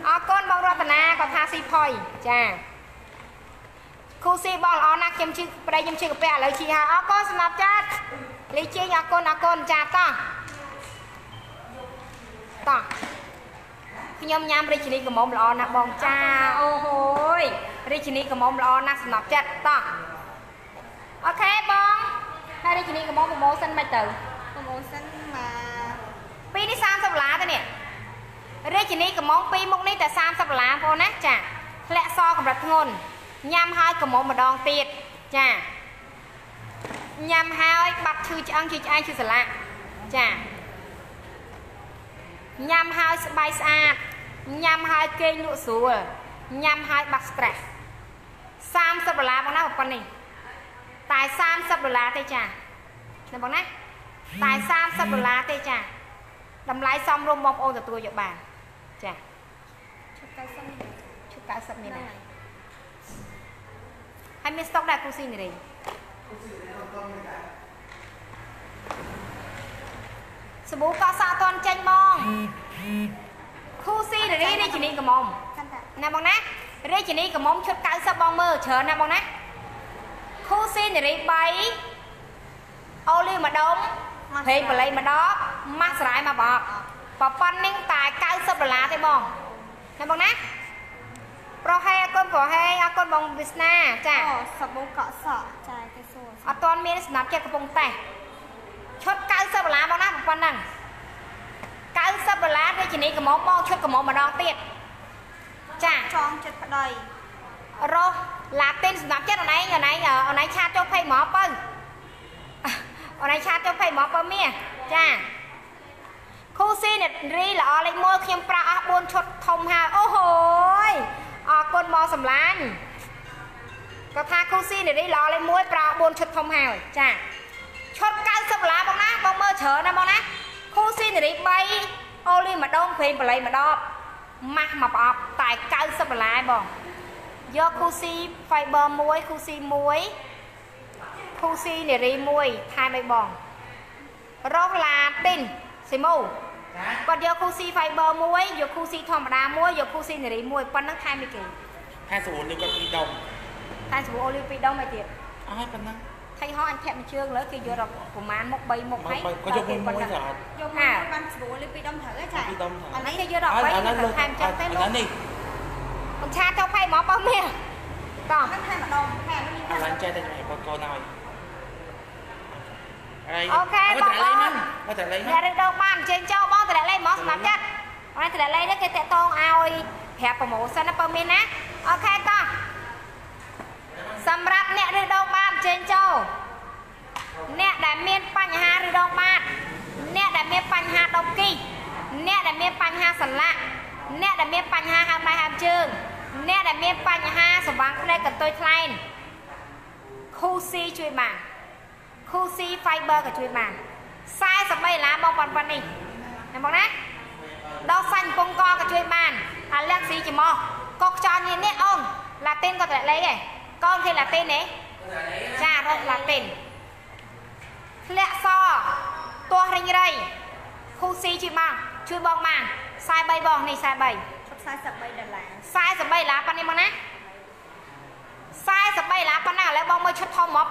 អរគុណបងរតនាគាត់ថាស៊ីផុយចាគូស៊ីបងល្អណាស់ខ្ញុំជិះប្តីខ្ញុំជិះកាពះឥឡូវជិះហើយអរគុណសម្រាប់ចាត់លីជិញអរគុណអរគុណចាតោះតោះខ្ញុំញ៉ាំរាជនីកមុំល្អណាស់បងចាអូហូយរាជនីកមុំល្អណាស់សម្រាប់ចិត្តតោះ អូខេបងហើយរាជនីកមុំប្រម៉ូសិនមិនទៅប្រម៉ូសិនមកពីរនេះ30ដុល្លារទេនេះរាជនីកំងពីរមុខនេះតែ30ដុល្លារបងណាចាធ្លាក់សកម្រិតធ្ងន់ញ៉ាំហើយកំងម្ដងទៀតចាញ៉ាំហើយបាត់ឈឺឆ្អឹងឈឺឆ្អែងឈឺសន្លាក់ចាញ៉ាំហើយស្បែកស្អាតញ៉ាំហើយគេងលក់ស្រួលញ៉ាំហើយបាត់ stress 30ដុល្លារបងណាប៉ុណ្នេះ តែ30ដុល្លារទេចាណាបងណាតែ30ដុល្លារទេចាតម្លៃសមរម្យបងប្អូនទទួលយកបានចាឈុត90នេះឈុត90មានហ្នឹងណាហើយហើយមានស្តុកដែរគូស៊ីនារីសាប៊ូកោសាអត់ទាន់ចេញបងគូស៊ីនារីរាជនីកំមុំកាន់តែណាបងណារាជនីកំមុំឈុត90បងមើលច្រើនណាបងណា គូស៊ីនារី3អូលីម្ដុំភេងបល័យម្ដងម៉ាស់ស្រ័យមកបងប៉ប៉ុណ្្នឹងតែ90ដុល្លារទេបងណាបងណាប្រហែលអរគុណប្រហែលអរគុណបងវាសនាចាអូសាប៊ូកក់សក់ចាគេសួរអត់ទាន់មានសម្រាប់ចិត្តកំពុងតេសឈុត90ដុល្លារបងណាប៉ុណ្ណឹង90ដុល្លាររាជនីកំមុំបងឈុតកំមុំម្ដងទៀតចាចងចិត្តប្តីរស់ ឡាទីនសម្រាប់ចិត្តអូនឯងអូនឯងអូនឯងឆាតចុះភ័យមកបើអូនឯងឆាតចុះភ័យមកបើមាសចាគូស៊ីនេរីល្អលេខ1ខ្ញុំប្រាក់អស់4ឈុតធំហើយអូហូយអរគុណបងសម្លាញ់គាត់ថាគូស៊ីនេរីល្អលេខ1ប្រាក់4ឈុតធំហើយចាឈុត90ដុល្លារបងណាបងមើលច្រើនណាបងណាគូស៊ីនេរី3អូលីម្ដងព្រេងបល័យម្ដងម៉ាស់មកប្រអប់តែ90ដុល្លារឯងបង យកគូស៊ី fiber មួយគូស៊ីមួយគូស៊ីនារីមួយថែមឲ្យបងរកឡាទីនស៊ីម៉ូគាត់យកគូស៊ី fiber មួយយកគូស៊ីធម្មតាមួយយកគូស៊ីនារីមួយប៉ុណ្ណឹងថែមឲ្យគេ hai số bốn đi con đi đồng តែសាប៊ូអូលីវពីរដុំឲ្យទៀត ai phần năng ថៃហោះអញធាក់មួយជើងលើគេយកដល់ប្រហែលមុខ3មុខហើយ có chụp môi môi rồi យកមកបានស្រួលលេពីដុំត្រូវចា đi đồng អា thằng នេះគេយកដល់3ទៅថែមចឹងទៅ anh លោក anh đi បងឆាទៅផៃមកបោះមាសតោះហ្នឹងថែម្ដងថែមិនមាន anh anh chơi đây này con con nào đây Ok, có bà thể lấy con. năm có thể lấy អ្នក năm រឹកដងបានចេញចូលបងតម្លាក់លេខមកសម្រាប់ចិត្តអនតម្លាក់លេខនេះគេតាក់តងឲ្យប្រាប់ប្រម៉ូសិនណាបើមានណាអូខេតោះសម្រាប់អ្នករឹកដងបានចេញចូលអ្នកដែលមានបញ្ហារឹកដងបានអ្នកដែលមានបញ្ហាដុំគីអ្នកដែលមានបញ្ហាសន្លាក់ អ្នកដែលមានបញ្ហាហើមដៃហើមជើងអ្នកដែលមានបញ្ហាសង្វាងភ្នែកកន្ទុយថ្លែងខូស៊ីជួយបានខូស៊ី fiber ក៏ជួយបាន43ដុល្លារបងប៉ុណ្ណឹងនេះណាបងណាដល់សាញ់ពងកក៏ជួយបានអាលាក់ស៊ីច្រមុះកុកខ្យល់នេះនេះអូនឡាទីនក៏តម្លាក់លេខដែរកូនគេឡាទីនទេចារកឡាទីនធ្លាក់សស៊ីជួយមកជួយបងបាន 43បងនេះ43 43ដុល្លារ43ឡាប៉ុណ្នេះមកណា43ឡាប៉ុណ្ណាឥឡូវបងមើលឈុតធំមក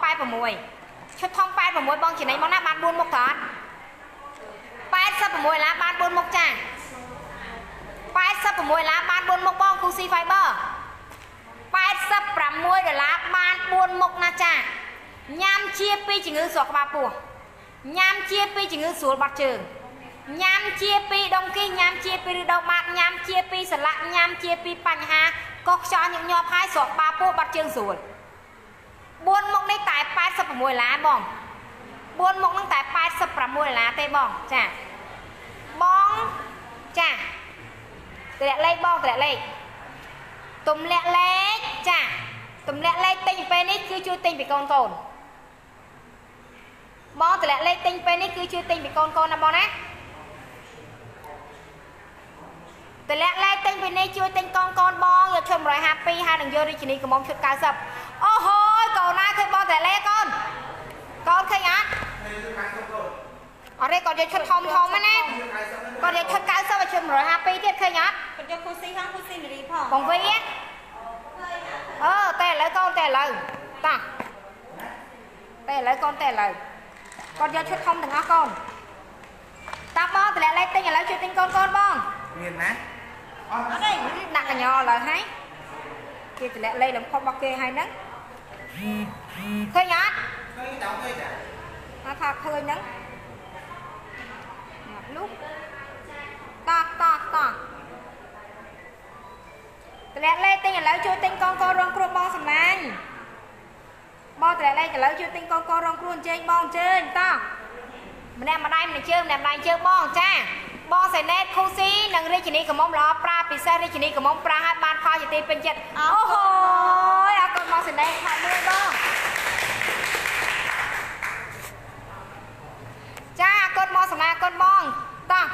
86ឈុតធំ86បងចំណេញមកណាបាន4មុខតើអត់86ឡាបាន4មុខចា86ឡាបាន4មុខបងគូស៊ី Fiber 86ដុល្លារបាន4មុខណាចាញ៉ាំជាពីជំងឺស្រកក្បាលពោះញ៉ាំជាពីជំងឺស្រួលបាត់ជើង ញ៉ាំជាពីដុំគីញ៉ាំជាពីឬដុំម៉ាត់ញ៉ាំជាពីសន្លាក់ញ៉ាំជាពីបញ្ហាកុសខ្យល់ញឹកញាប់ហើយស្រកក្បាលពោះបាត់ជើងស្រួល4មុខនេះតែ86ដុល្លារបង4មុខហ្នឹងតែ86ដុល្លារទេបងចាបងចាតម្លាក់លេខបងតម្លាក់លេខទម្លាក់លេខចាទម្លាក់លេខទិញពេលនេះគឺជួយទិញពីកូនកូនបងទម្លាក់លេខទិញពេលនេះគឺជួយទិញពីកូនកូនណាបងណា ទម្លាក់លេខទិញពេលនេះជួយទិញកូនកូនបងយកឈុត152ហើយនឹងយករាជនីកំងឈុត90អូហូយកូនណាឃើញបងទម្លាក់លេខកូនកូនឃើញអត់អរេគាត់យកឈុតធំធំហ្នឹងណាគាត់យកឈុត90ឲ្យឈុត152ទៀតឃើញអត់គាត់យកគូស៊ីផងគូស៊ីនារីផងបងវីអឺតែឥឡូវកូនតែឥឡូវតាតែឥឡូវកូនតែឥឡូវគាត់យកឈុតធំទាំងអស់កូនតាបងតម្លាក់លេខទិញឥឡូវជួយទិញកូនកូនបងមានណា អត់ទេដាក់កញ្ញឥឡូវហើយគេតម្លាក់លេខលំផុតរបស់គេហើយហ្នឹងឃើញអត់ឃើញដល់ឃើញចាអត់ថាឃើញហ្នឹងញាប់លុះតោះតោះតោះតម្លាក់លេខទិញឥឡូវជួយទិញកូនកូនរងគ្រោះបងសំណាញ់បងតម្លាក់លេខឥឡូវជួយទិញកូនកូនរងគ្រោះអញ្ជើញបងអញ្ជើញតោះ ម្នាក់ម្ដាយម្នាក់ជើងម្នាក់ម្ដាយជើងបងចាបងសេណេតខូស៊ីនិងរាជនីកំមុំល្អប្រាពិសេសរាជនីកំមុំប្រាឲ្យបានផលជាទីពេញចិត្តអូហូយអរគុណបងសេណេតខាងមួយបងចាអរគុណបងសម្មាអរគុណបងតោះ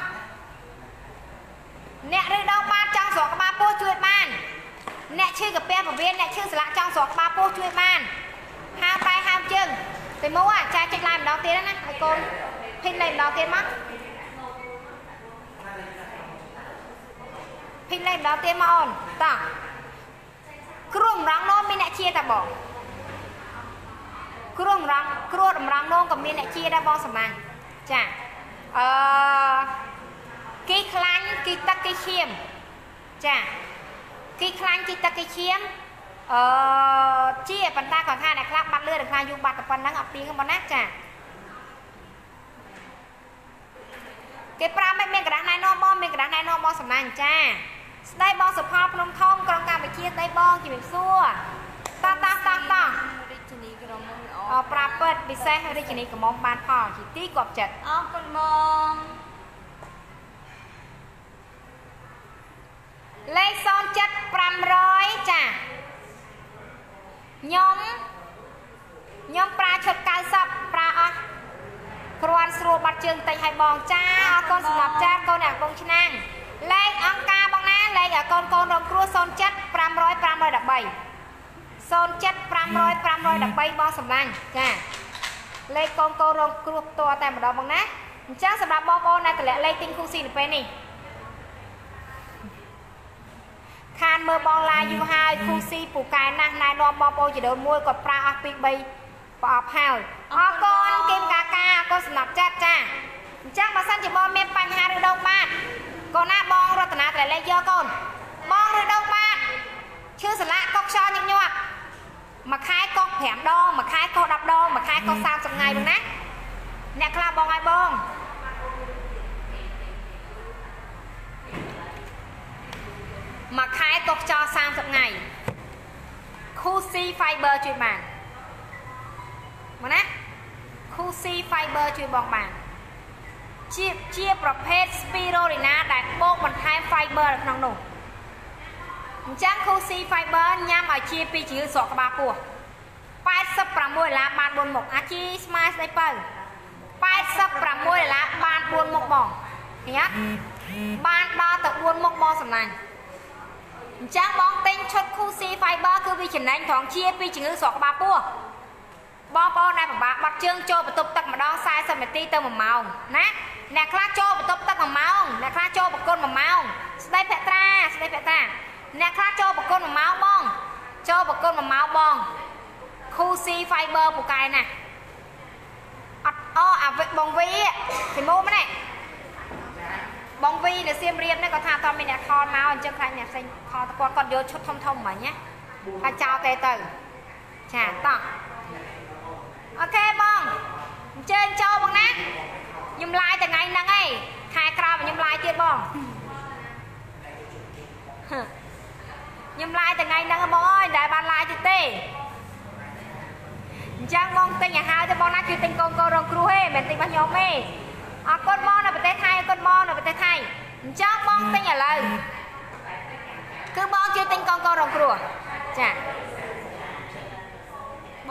អ្នកឬដងបានចង់ស្រកក្បាលពោះជួយបានអ្នកឈឺកាពះពវៀនអ្នកឈឺស្លាក់ចង់ស្រកក្បាលពោះជួយបានហាមបែហាមជើងទៅមកអាចារ្យចុចឡាយម្ដងទៀតណាឲ្យកូន ភីនលេម្ដងទៀតមកភីនលេម្ដងទៀតមកអូនតោះគ្រូតម្រងនោមមានអ្នកជាតាបងគ្រូតម្រងគ្រូតម្រងនោមក៏មានអ្នកជាដែរបងសម្មាញ់ចាអឺគីខ្លាញ់គីទឹកគីឈាមចាគីខ្លាញ់គីទឹកគីឈាមអឺជាប៉ុន្តែគាត់ថាអ្នកខ្លះបាត់លឿនអ្នកខ្លះយូរបាត់តែប៉ុណ្ណឹងអត់ទៀងទេបងណាចា គេប្រាំមិនមានក្រាស់ណែនាំបងមានក្រាស់ណែនាំបងសំណាញ់ចាស្ដីបងសុផលភ្នំធំក្រុងកម្ពុជាស្ដីបងជំរាបសួរតោះតោះតោះតោះរាជនីក្រុមមុំល្អអប្រាប់ពិតពិសេសរាជនីកំងបានផលជាទីគប់ចិត្តអរគុណបងលេខ07500ចាខ្ញុំខ្ញុំប្រាឈុត90ប្រាអស់ គ្រាន់ស្រួលបាត់ជើងតិចឲ្យបងចាអរគុណសម្រាប់ចាកូនអ្នកកំពុងឆ្នាំងលេខអង្គការបងណាលេខកូនកូនរងគ្រោះ07 500 513 07 500 513បងសម្លាញ់ចាលេខកូនកូនរងគ្រោះផ្ទាល់តែម្ដងបងណាអញ្ចឹងសម្រាប់បងប្អូនដែលតម្លាក់លេខទិញគូស៊ីនៅពេលនេះខានមើលបងឡាយយូរហើយគូស៊ីពូកែណាស់ណែនាំបងប្អូនជីដូនមួយគាត់ប្រើអស់ពី3ប្រអប់ហើយ អរគុណគឹមកាកាអរគុណសម្រាប់ចាត់ចាអញ្ចឹងបើសិនជាបងមានបញ្ហាឬដងបាតកូនណាបងរតនាតែលេខយកកូនបងឬដងបាតឈឺសន្លាក់កុកខ្យល់ញឹកញាប់មួយខែកុក5ដងមួយខែកុក10ដងមួយខែកុក30ថ្ងៃបងណាអ្នកខ្លះបងឲ្យបងមួយខែកុកខ្យល់30ថ្ងៃ Coolsea Fiber ជួយបានមកណា Coolsea Fiber ជួយបងបានជាជាប្រភេទ spirulina ដែលបូកបន្ថែម fiber នៅក្នុងនោះអញ្ចឹង Coolsea Fiber ញ៉ាំឲ្យជាពីជំងឺស្រកក្បាលពោះ86ដុល្លារបាន4មុខអាជីស្មើស្ដីបើ86ដុល្លារបាន4មុខបងឃើញអត់បានដល់ទៅ4មុខបងសំឡាញ់អញ្ចឹងបងទិញឈុត Coolsea Fiber គឺវាចំណេញត្រង់ជាពីជំងឺស្រកក្បាលពោះ បងប្អូនដែលពិបាកបាត់ជើងចូលបន្ទប់ទឹកម្ដង40នាទីទៅ1ម៉ោងណាអ្នកខ្លះចូលបន្ទប់ទឹក1ម៉ោងអ្នកខ្លះចូលប្រគុណ1ម៉ោងស្ដីភក្ត្រាស្ដីភក្ត្រាអ្នកខ្លះចូលប្រគុណ1ម៉ោងបង ចូលប្រគុណ1ម៉ោងបងខូស៊ី fiber ពូកែណាអត់អូអាវិបងវីពីមុំនេះបងវីនៅសៀមរាបនេះគាត់ថាតើមានអ្នកខលមកអញ្ចឹងខ្លាចអ្នកផ្សេងខលតគាត់គាត់យកឈុតធំធំហ្មងណាហើយចោលទេទៅចាតោះ អូខេបងអញ្ជើញចូលបងណាខ្ញុំឡាយថ្ងៃហ្នឹងឯងខែក្រោយខ្ញុំឡាយទៀតបងខ្ញុំឡាយថ្ងៃហ្នឹងបងអើយដែលបានឡាយទៀតទេអញ្ចឹងបងទិញឲ្យហើយទៅបងណាជួយទិញកូនកូនរងគ្រោះទេមិនទិញរបស់ខ្ញុំទេអរគុណបងនៅប្រទេសថៃអរគុណបងនៅប្រទេសថៃអញ្ចឹងបងទិញឥឡូវគឺបងជួយទិញកូនកូនរងគ្រោះចា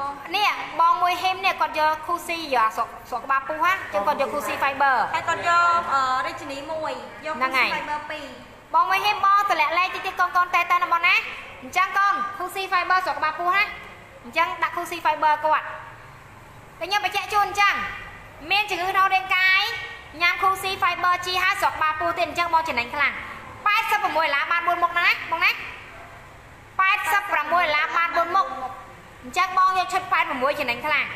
បងនេះបងមួយហេមនេះគាត់យកគូស៊ីយកស្រុកស្រុកក្បាលពុះហ่ะចឹងគាត់យកគូស៊ី fiber ហើយគាត់យកអឺរាជនីមួយយកហ្នឹងហើយ fiber 2បងមួយហេមបងតម្លាក់លេខតិចតិចកូនកូនតែតែណាបងណាអញ្ចឹងកូនគូស៊ី fiber ស្រុកក្បាលពុះណាអញ្ចឹងដាក់គូស៊ី fiber គាត់តែខ្ញុំបញ្ជាក់ជូនអញ្ចឹងមានជំងឺក្នុងរាងកាយញ៉ាំគូស៊ី fiber ជីហើយស្រុកក្បាលពុះទៀតអញ្ចឹងបងចំណេញខ្លាំង86ដុល្លារបាន4មុខហ្នឹងណាបងណា86ដុល្លារបាន4មុខ អញ្ចឹងបងយកឈុត86ចំណេញខ្លាំង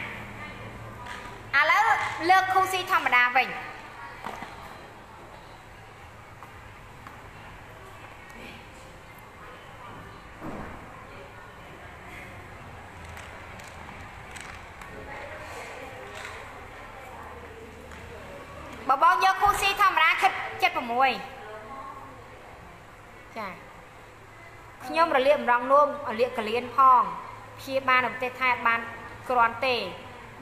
ឥឡូវលើកគូស៊ីធម្មតាវិញបើបងយកគូស៊ីធម្មតាឈុត76ចាខ្ញុំរលាកម្រងនោមរលាកកលៀនផង ព្យាបាលនៅប្រទេសថៃអត់បានគ្រាន់ទេ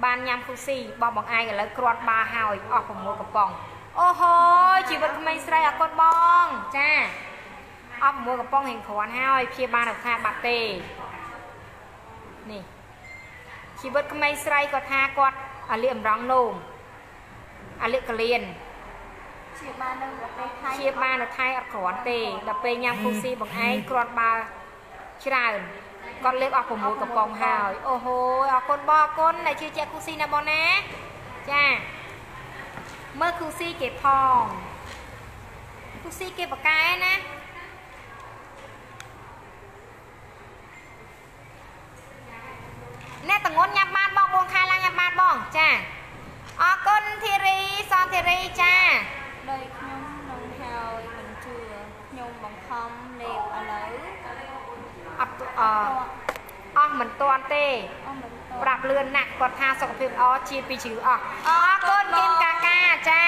បានញ៉ាំគូស៊ីបោះបងឯងឥឡូវគ្រាន់បាហើយអស់6កំប៉ុងអូហូយជីវិតក្មេងស្រីអរគុណបងចាអស់6កំប៉ុងហេងគ្រាន់ហើយព្យាបាលនៅថាបាត់ទេនេះជីវិតក្មេងស្រីគាត់ថាគាត់រលាកម្រងនោមអលិកលៀនជាបាននៅប្រទេសថៃជាបាននៅថៃអត់គ្រាន់ទេដល់ពេលញ៉ាំគូស៊ីបងឯងគ្រាន់បើច្រើន គាត់លើកអស់6កំប៉ុងហើយអូហូយអរគុណបងអរគុណដែលជឿជាក់គូស៊ីណាបងណាចាមើលគូស៊ីគេផងគូស៊ីគេបកែណាអ្នកតងន់ញ៉ាំបានបង4ខែឡើងញ៉ាំបានបងចាអរគុណធីរីសនធីរីចាដោយខ្ញុំនឹងហើយមិនជឿខ្ញុំបង្ខំលេបឥឡូវ អត់អអស់មិនទាន់ទេអស់មិនតប្រាប់លឿនណាស់គាត់ថាសុខភាពល្អជាពីជ្រៅអស់អរគុណគឹមកាកាចា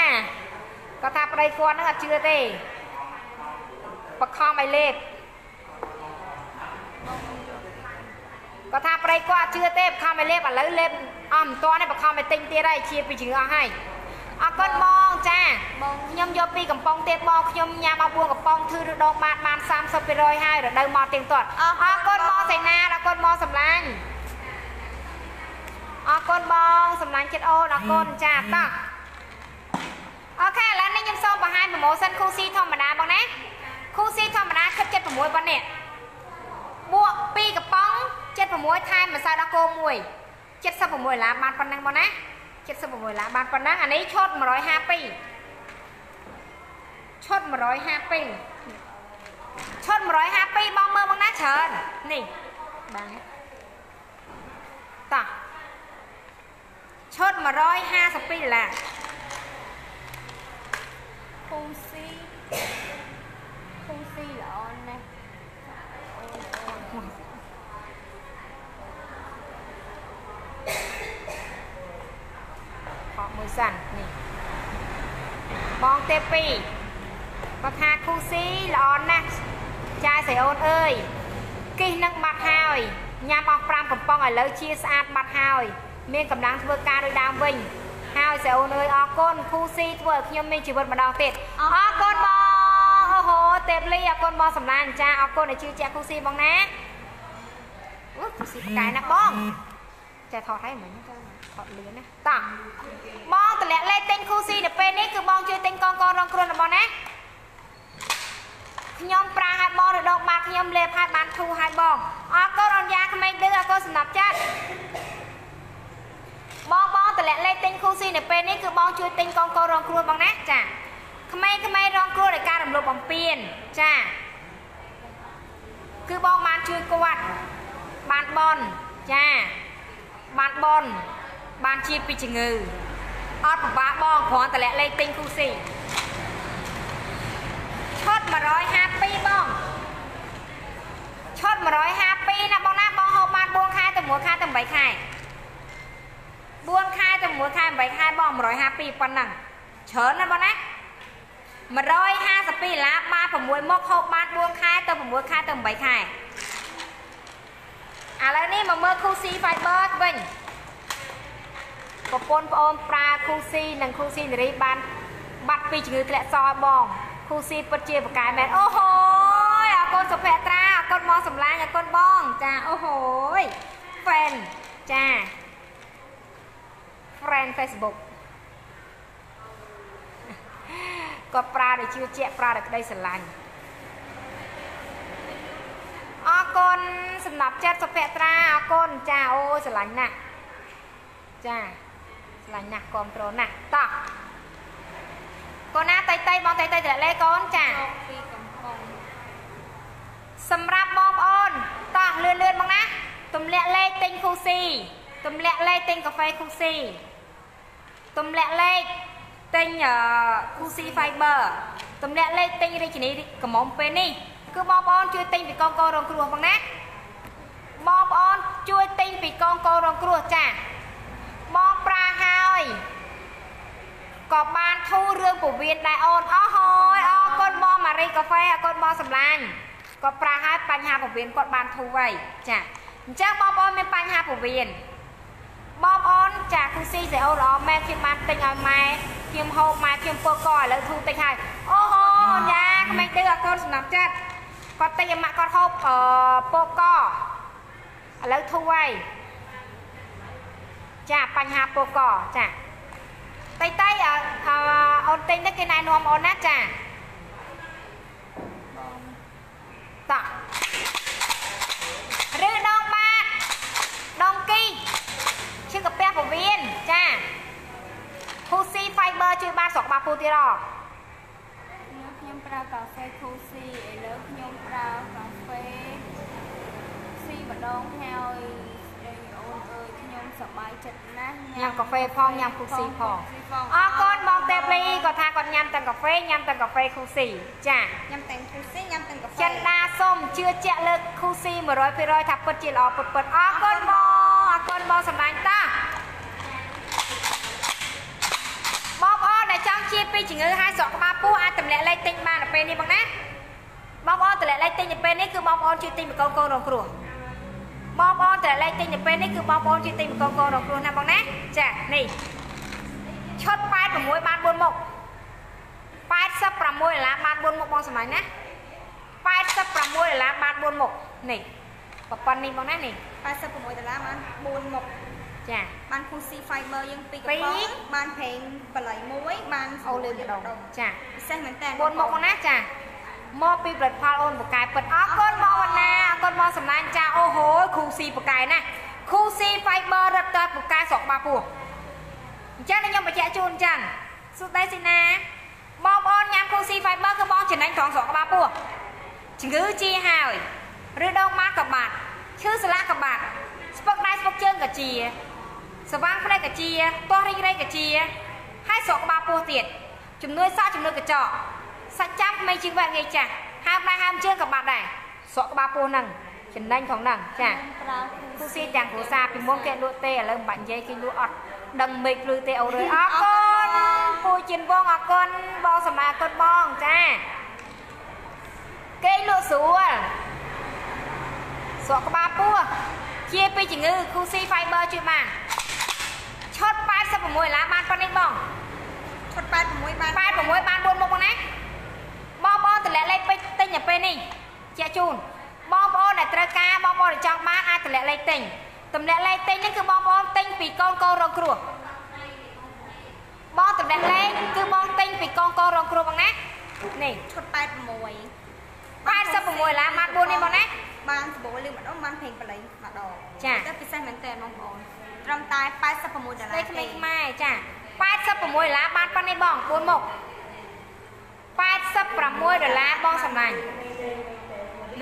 គាត់ថាប្តីគាត់ហ្នឹងអត់ជឿទេបខំឲ្យលេបគាត់ថាប្តីគាត់អត់ជឿទេបខំឲ្យលេបឥឡូវលេបអស់មិនទាន់ទេបខំឲ្យទិញទៀតហើយជាពីជ្រៅអស់ហើយ អរគុណបងចាបងខ្ញុំយកពីកំប៉ុងទៀតបងខ្ញុំញ៉ាំមក4កំប៉ុងធឺឬដងបាតបាន30%ហើយរដូវមកទៀងទាត់អរគុណបងសៃណាអរគុណបងសំឡាញ់អរគុណបងសម្លាញ់ចិត្តអូនអរគុណចាតោះអូខេឥឡូវនេះខ្ញុំសូមបង្ហាញប្រូម៉ូសិនគូស៊ីធម្មតាបងណាគូស៊ីធម្មតាគិត76ប៉ុណ្ណេះបួក2កំប៉ុង76ថែមម្សៅដល់គោមួយ76ដុល្លារបានប៉ុណ្ណឹងបងណា 76ដុល្លារបានប៉ុណ្ណឹងអានេះឈុត152ឈុត152ឈុត152បងមើលបងណាច្រើននេះបានតោះឈុត152ដុល្លារគូស៊ីគូស៊ីល្អណាស់អូនអូន ខកមួយសិននេះបងទេ2គាត់ថាគូស៊ីល្អណាស់ចាយស្រីអូនអើយគិះនឹងបាត់ហើយញ៉ាំអស់5កំប៉ុងឥឡូវជាស្អាតបាត់ហើយមានកម្លាំងធ្វើការដូចដើមវិញហើយស្រីអូនអើយអរគុណគូស៊ីធ្វើឲ្យខ្ញុំមានជីវិតម្ដងទៀតអរគុណបងអូហូទេពលីអរគុណបងសម្លាញ់ចាអរគុណដែលជឿជាក់គូស៊ីបងណាអូគូស៊ីផ្កាយណាស់បងចេះថតឲ្យមិញទៅ ថតលឿនណាតោះបងតម្លាក់លេខទិញគូស៊ីនៅពេលនេះគឺបងជួយទិញកងកងរងគ្រោះរបស់ណាខ្ញុំប្រាំងឲ្យបងរដងបាតខ្ញុំលេបឲ្យបានធូរឲ្យបងអរគុណអនយ៉ាក្មេងឌឺអរគុណសម្រាប់ចាត់តម្លាក់លេខទិញគូស៊ីនៅពេលនេះគឺបងជួយទិញកងកោរងគ្រោះបងណាចាក្មេងក្មេងរងគ្រោះដោយការរំលោភបំពានចាគឺបងបានជួយគាត់បានបនចាបានបន បានជាពីជំងឺអត់ពិបាកបងគ្រាន់តែលាក់លេខទិញគូស៊ីឈុត152បងឈុត152ណាបងណាបងហូបបាន4ខែទៅ1ខែទៅ8ខែ4ខែទៅ1ខែ8ខែបង152ប៉ុណ្ណឹងច្រើនណាបងណា152ដុល្លារបាន6មុខហូបបាន4ខែទៅ6ខែទៅ8ខែឥឡូវនេះមកមើល Cool Fiber វិញ ប្រពន្ធប្អូនប្រើគូស៊ីនិងគូស៊ីនារីបានបាត់ពីជំងឺធ្លាក់សឲ្យបងគូស៊ីពិតជាប្រកែមែនអូហូយអរគុណសុភ័ត្រាអរគុណមកសម្លាញ់អរគុណបងចាអូហូយ fan ចា friend Facebook គាត់ប្រើដោយជឿជាក់ប្រើដោយក្តីស្រឡាញ់អរគុណសម្រាប់ចិត្តសុភ័ត្រាអរគុណចាអូស្រឡាញ់ណាស់ចា ស្រឡាញ់ណាស់គ្រប់គ្រងណាស់តោះកូនណាតៃតៃបងតៃតៃត្រលេកូនចាចូលពីកំពង់សម្រាប់បងប្អូនតោះលឿនលឿនបងណាទម្លាក់លេខទិញគូស៊ីទម្លាក់លេខទិញកាហ្វេគូស៊ីទម្លាក់លេខទិញគូស៊ី fiber ទម្លាក់លេខទិញរាជនីកំមុំពេលនេះគឺបងប្អូនជួយទិញពីកងកោរងគ្រោះបងណាបងប្អូនជួយទិញពីកងកោរងគ្រោះចា បងប្រាហើយក៏បានធូររឿងពវៀនដែរអូនអស់ហើយអរគុណបងម៉ារីកាហ្វេអរគុណបងសម្លាញ់គាត់ប្រាហើយបញ្ហាពវៀនគាត់បានធូរហើយចាអញ្ចឹងបងប្អូនមានបញ្ហាពវៀនបងប្អូនចាគូស៊ីសេអូល្អមែនខ្ញុំបានទិញឲ្យម៉ែខ្ញុំហូបម៉ែខ្ញុំពកកឥឡូវធូរតិចហើយអូហូយ៉ាក្មេងទៅអរគុណសំណាប់ចិត្តគាត់ទិញឲ្យម៉ាក់គាត់ហូបអឺពកកឥឡូវធូរហើយ ចាបញ្ហាពកកចាតៃតៃអឺអូនទិញទៅគេណែនាំអូនណាចាតោះឬដងបាតដងគីឈឺកាពះពវៀនចាហ៊ូស៊ី fiber ជួយបានស្រុកបាពូទៀតអខ្ញុំខ្ញុំប្រើកាហ្វេ Cozy ឥឡូវខ្ញុំប្រើកាហ្វេស៊ីម្ដងហើយស្ដីអូនអើយខ្ញុំសប្បាយចិត្តណាស់ ញ៉ាំកាហ្វេផងញ៉ាំគូស៊ីផងស៊ីផងអរគុណបងទេពលីគាត់ថាគាត់ញ៉ាំទាំងកាហ្វេញ៉ាំទាំងកាហ្វេគូស៊ីចាញ៉ាំទាំង Cozy ញ៉ាំទាំងកាហ្វេចិនដាសុំជឿជាក់លើគូស៊ី100%ថាពិតជាល្អពិតពិតអរគុណបងអរគុណបងសម្លាញ់តាបងប្អូនដែលចង់ជាពីជំងឺហើយស្រកក្បាលពោះអាចទម្លាក់លេខទិញបាននៅពេលនេះបងណាបងប្អូនទម្លាក់លេខទិញនៅពេលនេះគឺបងប្អូនជួយទិញបកូនកូនរងគ្រោះ បងប្អូនទម្លាក់លេខទិញនៅពេលនេះគឺបងប្អូនជួយទិញបកូនកូនរងគ្រោះណាបងណាចានេះឈុត86បាន4មុខ86ដុល្លារបាន4មុខបងសម្លាញ់ណា86ដុល្លារបាន4មុខនេះប្រប៉ុណ្ណនេះបងណានេះ86ដុល្លារបាន4មុខចាបាន Cozy Fiber យើងពីរកំពីរប៉ុងបានប្រេងបល័យមួយបានអូលឿនម្ដងចាពិសេសមែនតើ4មុខបងណាចាមកពីផលិតផលអូនបកែពិតអរគុណបងវណ្ណាអរ គុណបងសំឡាញ់ចាអូហូយគ្រូស៊ីបកែណាគ្រូស៊ី fiber រត់តើបកែស្រុកបាពោះអញ្ចឹងខ្ញុំបញ្ជាក់ជូនអញ្ចឹងសុខដែរស៊ីណាបងប្អូនញ៉ាំគ្រូស៊ី fiber គឺបងចំណេញត្រង់ស្រុកបាពោះជំងឺជាហើយឬដងម៉ាកបាត់ឈឺសន្លាក់កបាត់ស្ពឹកដៃស្ពឹកជើងក៏ជាសវាងភ្នែកកាជាទាស់រីងរៃកាជាហើយស្រកក្បាលពោះទៀតជំនួយសក់ជំនួយកញ្ចក់សាច់ចាំក្មេងជាងវែកងាយចាស់ហើមដៃហើមជើងក៏បាត់ដែរ ស្រកក្បាលពោះហ្នឹងចំណេញផងហ្នឹងចាប្រើគូស៊ីទាំងគ្រួសារពីមុនគេលក់ទេឥឡូវមិនបាច់និយាយគេលក់អត់ដឹងមេឃភ្លឺទេអូនអើយអរគុណពូជិនវងអរគុណបងសម្មាគុណបងចាគេលក់ស្រួលស្រកក្បាលពោះជាពីជំងឺគូស៊ី fiber ជួយបានឈុត86ដុល្លារបានប៉ុណ្នេះបងឈុត86បាន86បាន4មុខបងណាបងប្អូនតម្លាក់លេខពេជ្រទិញនៅពេលនេះ ជាក់ជូនបងប្អូនដែលត្រូវការបងប្អូនដែលចង់បានអាចតម្លាក់លេខទិញតម្លាក់លេខទិញនេះគឺបងប្អូនទិញពីកូនកូនរងគ្រោះបងតម្លាក់លេខគឺបងទិញពីកូនកូនរងគ្រោះបងណានេះឈុត86 86ដុល្លារបាន4នេះបងណាបានសបោលឿនម្ដងបានប្រេងបល័យម្ដងចាតែពិសេសមែនតើបងប្អូនចត្រឹមតែ86ដុល្លាស្រដីក្មេងខ្មែរចា86ដុល្លារបានប៉ុណ្ណេះបង4មុខ86ដុល្លារបងសម្លាញ់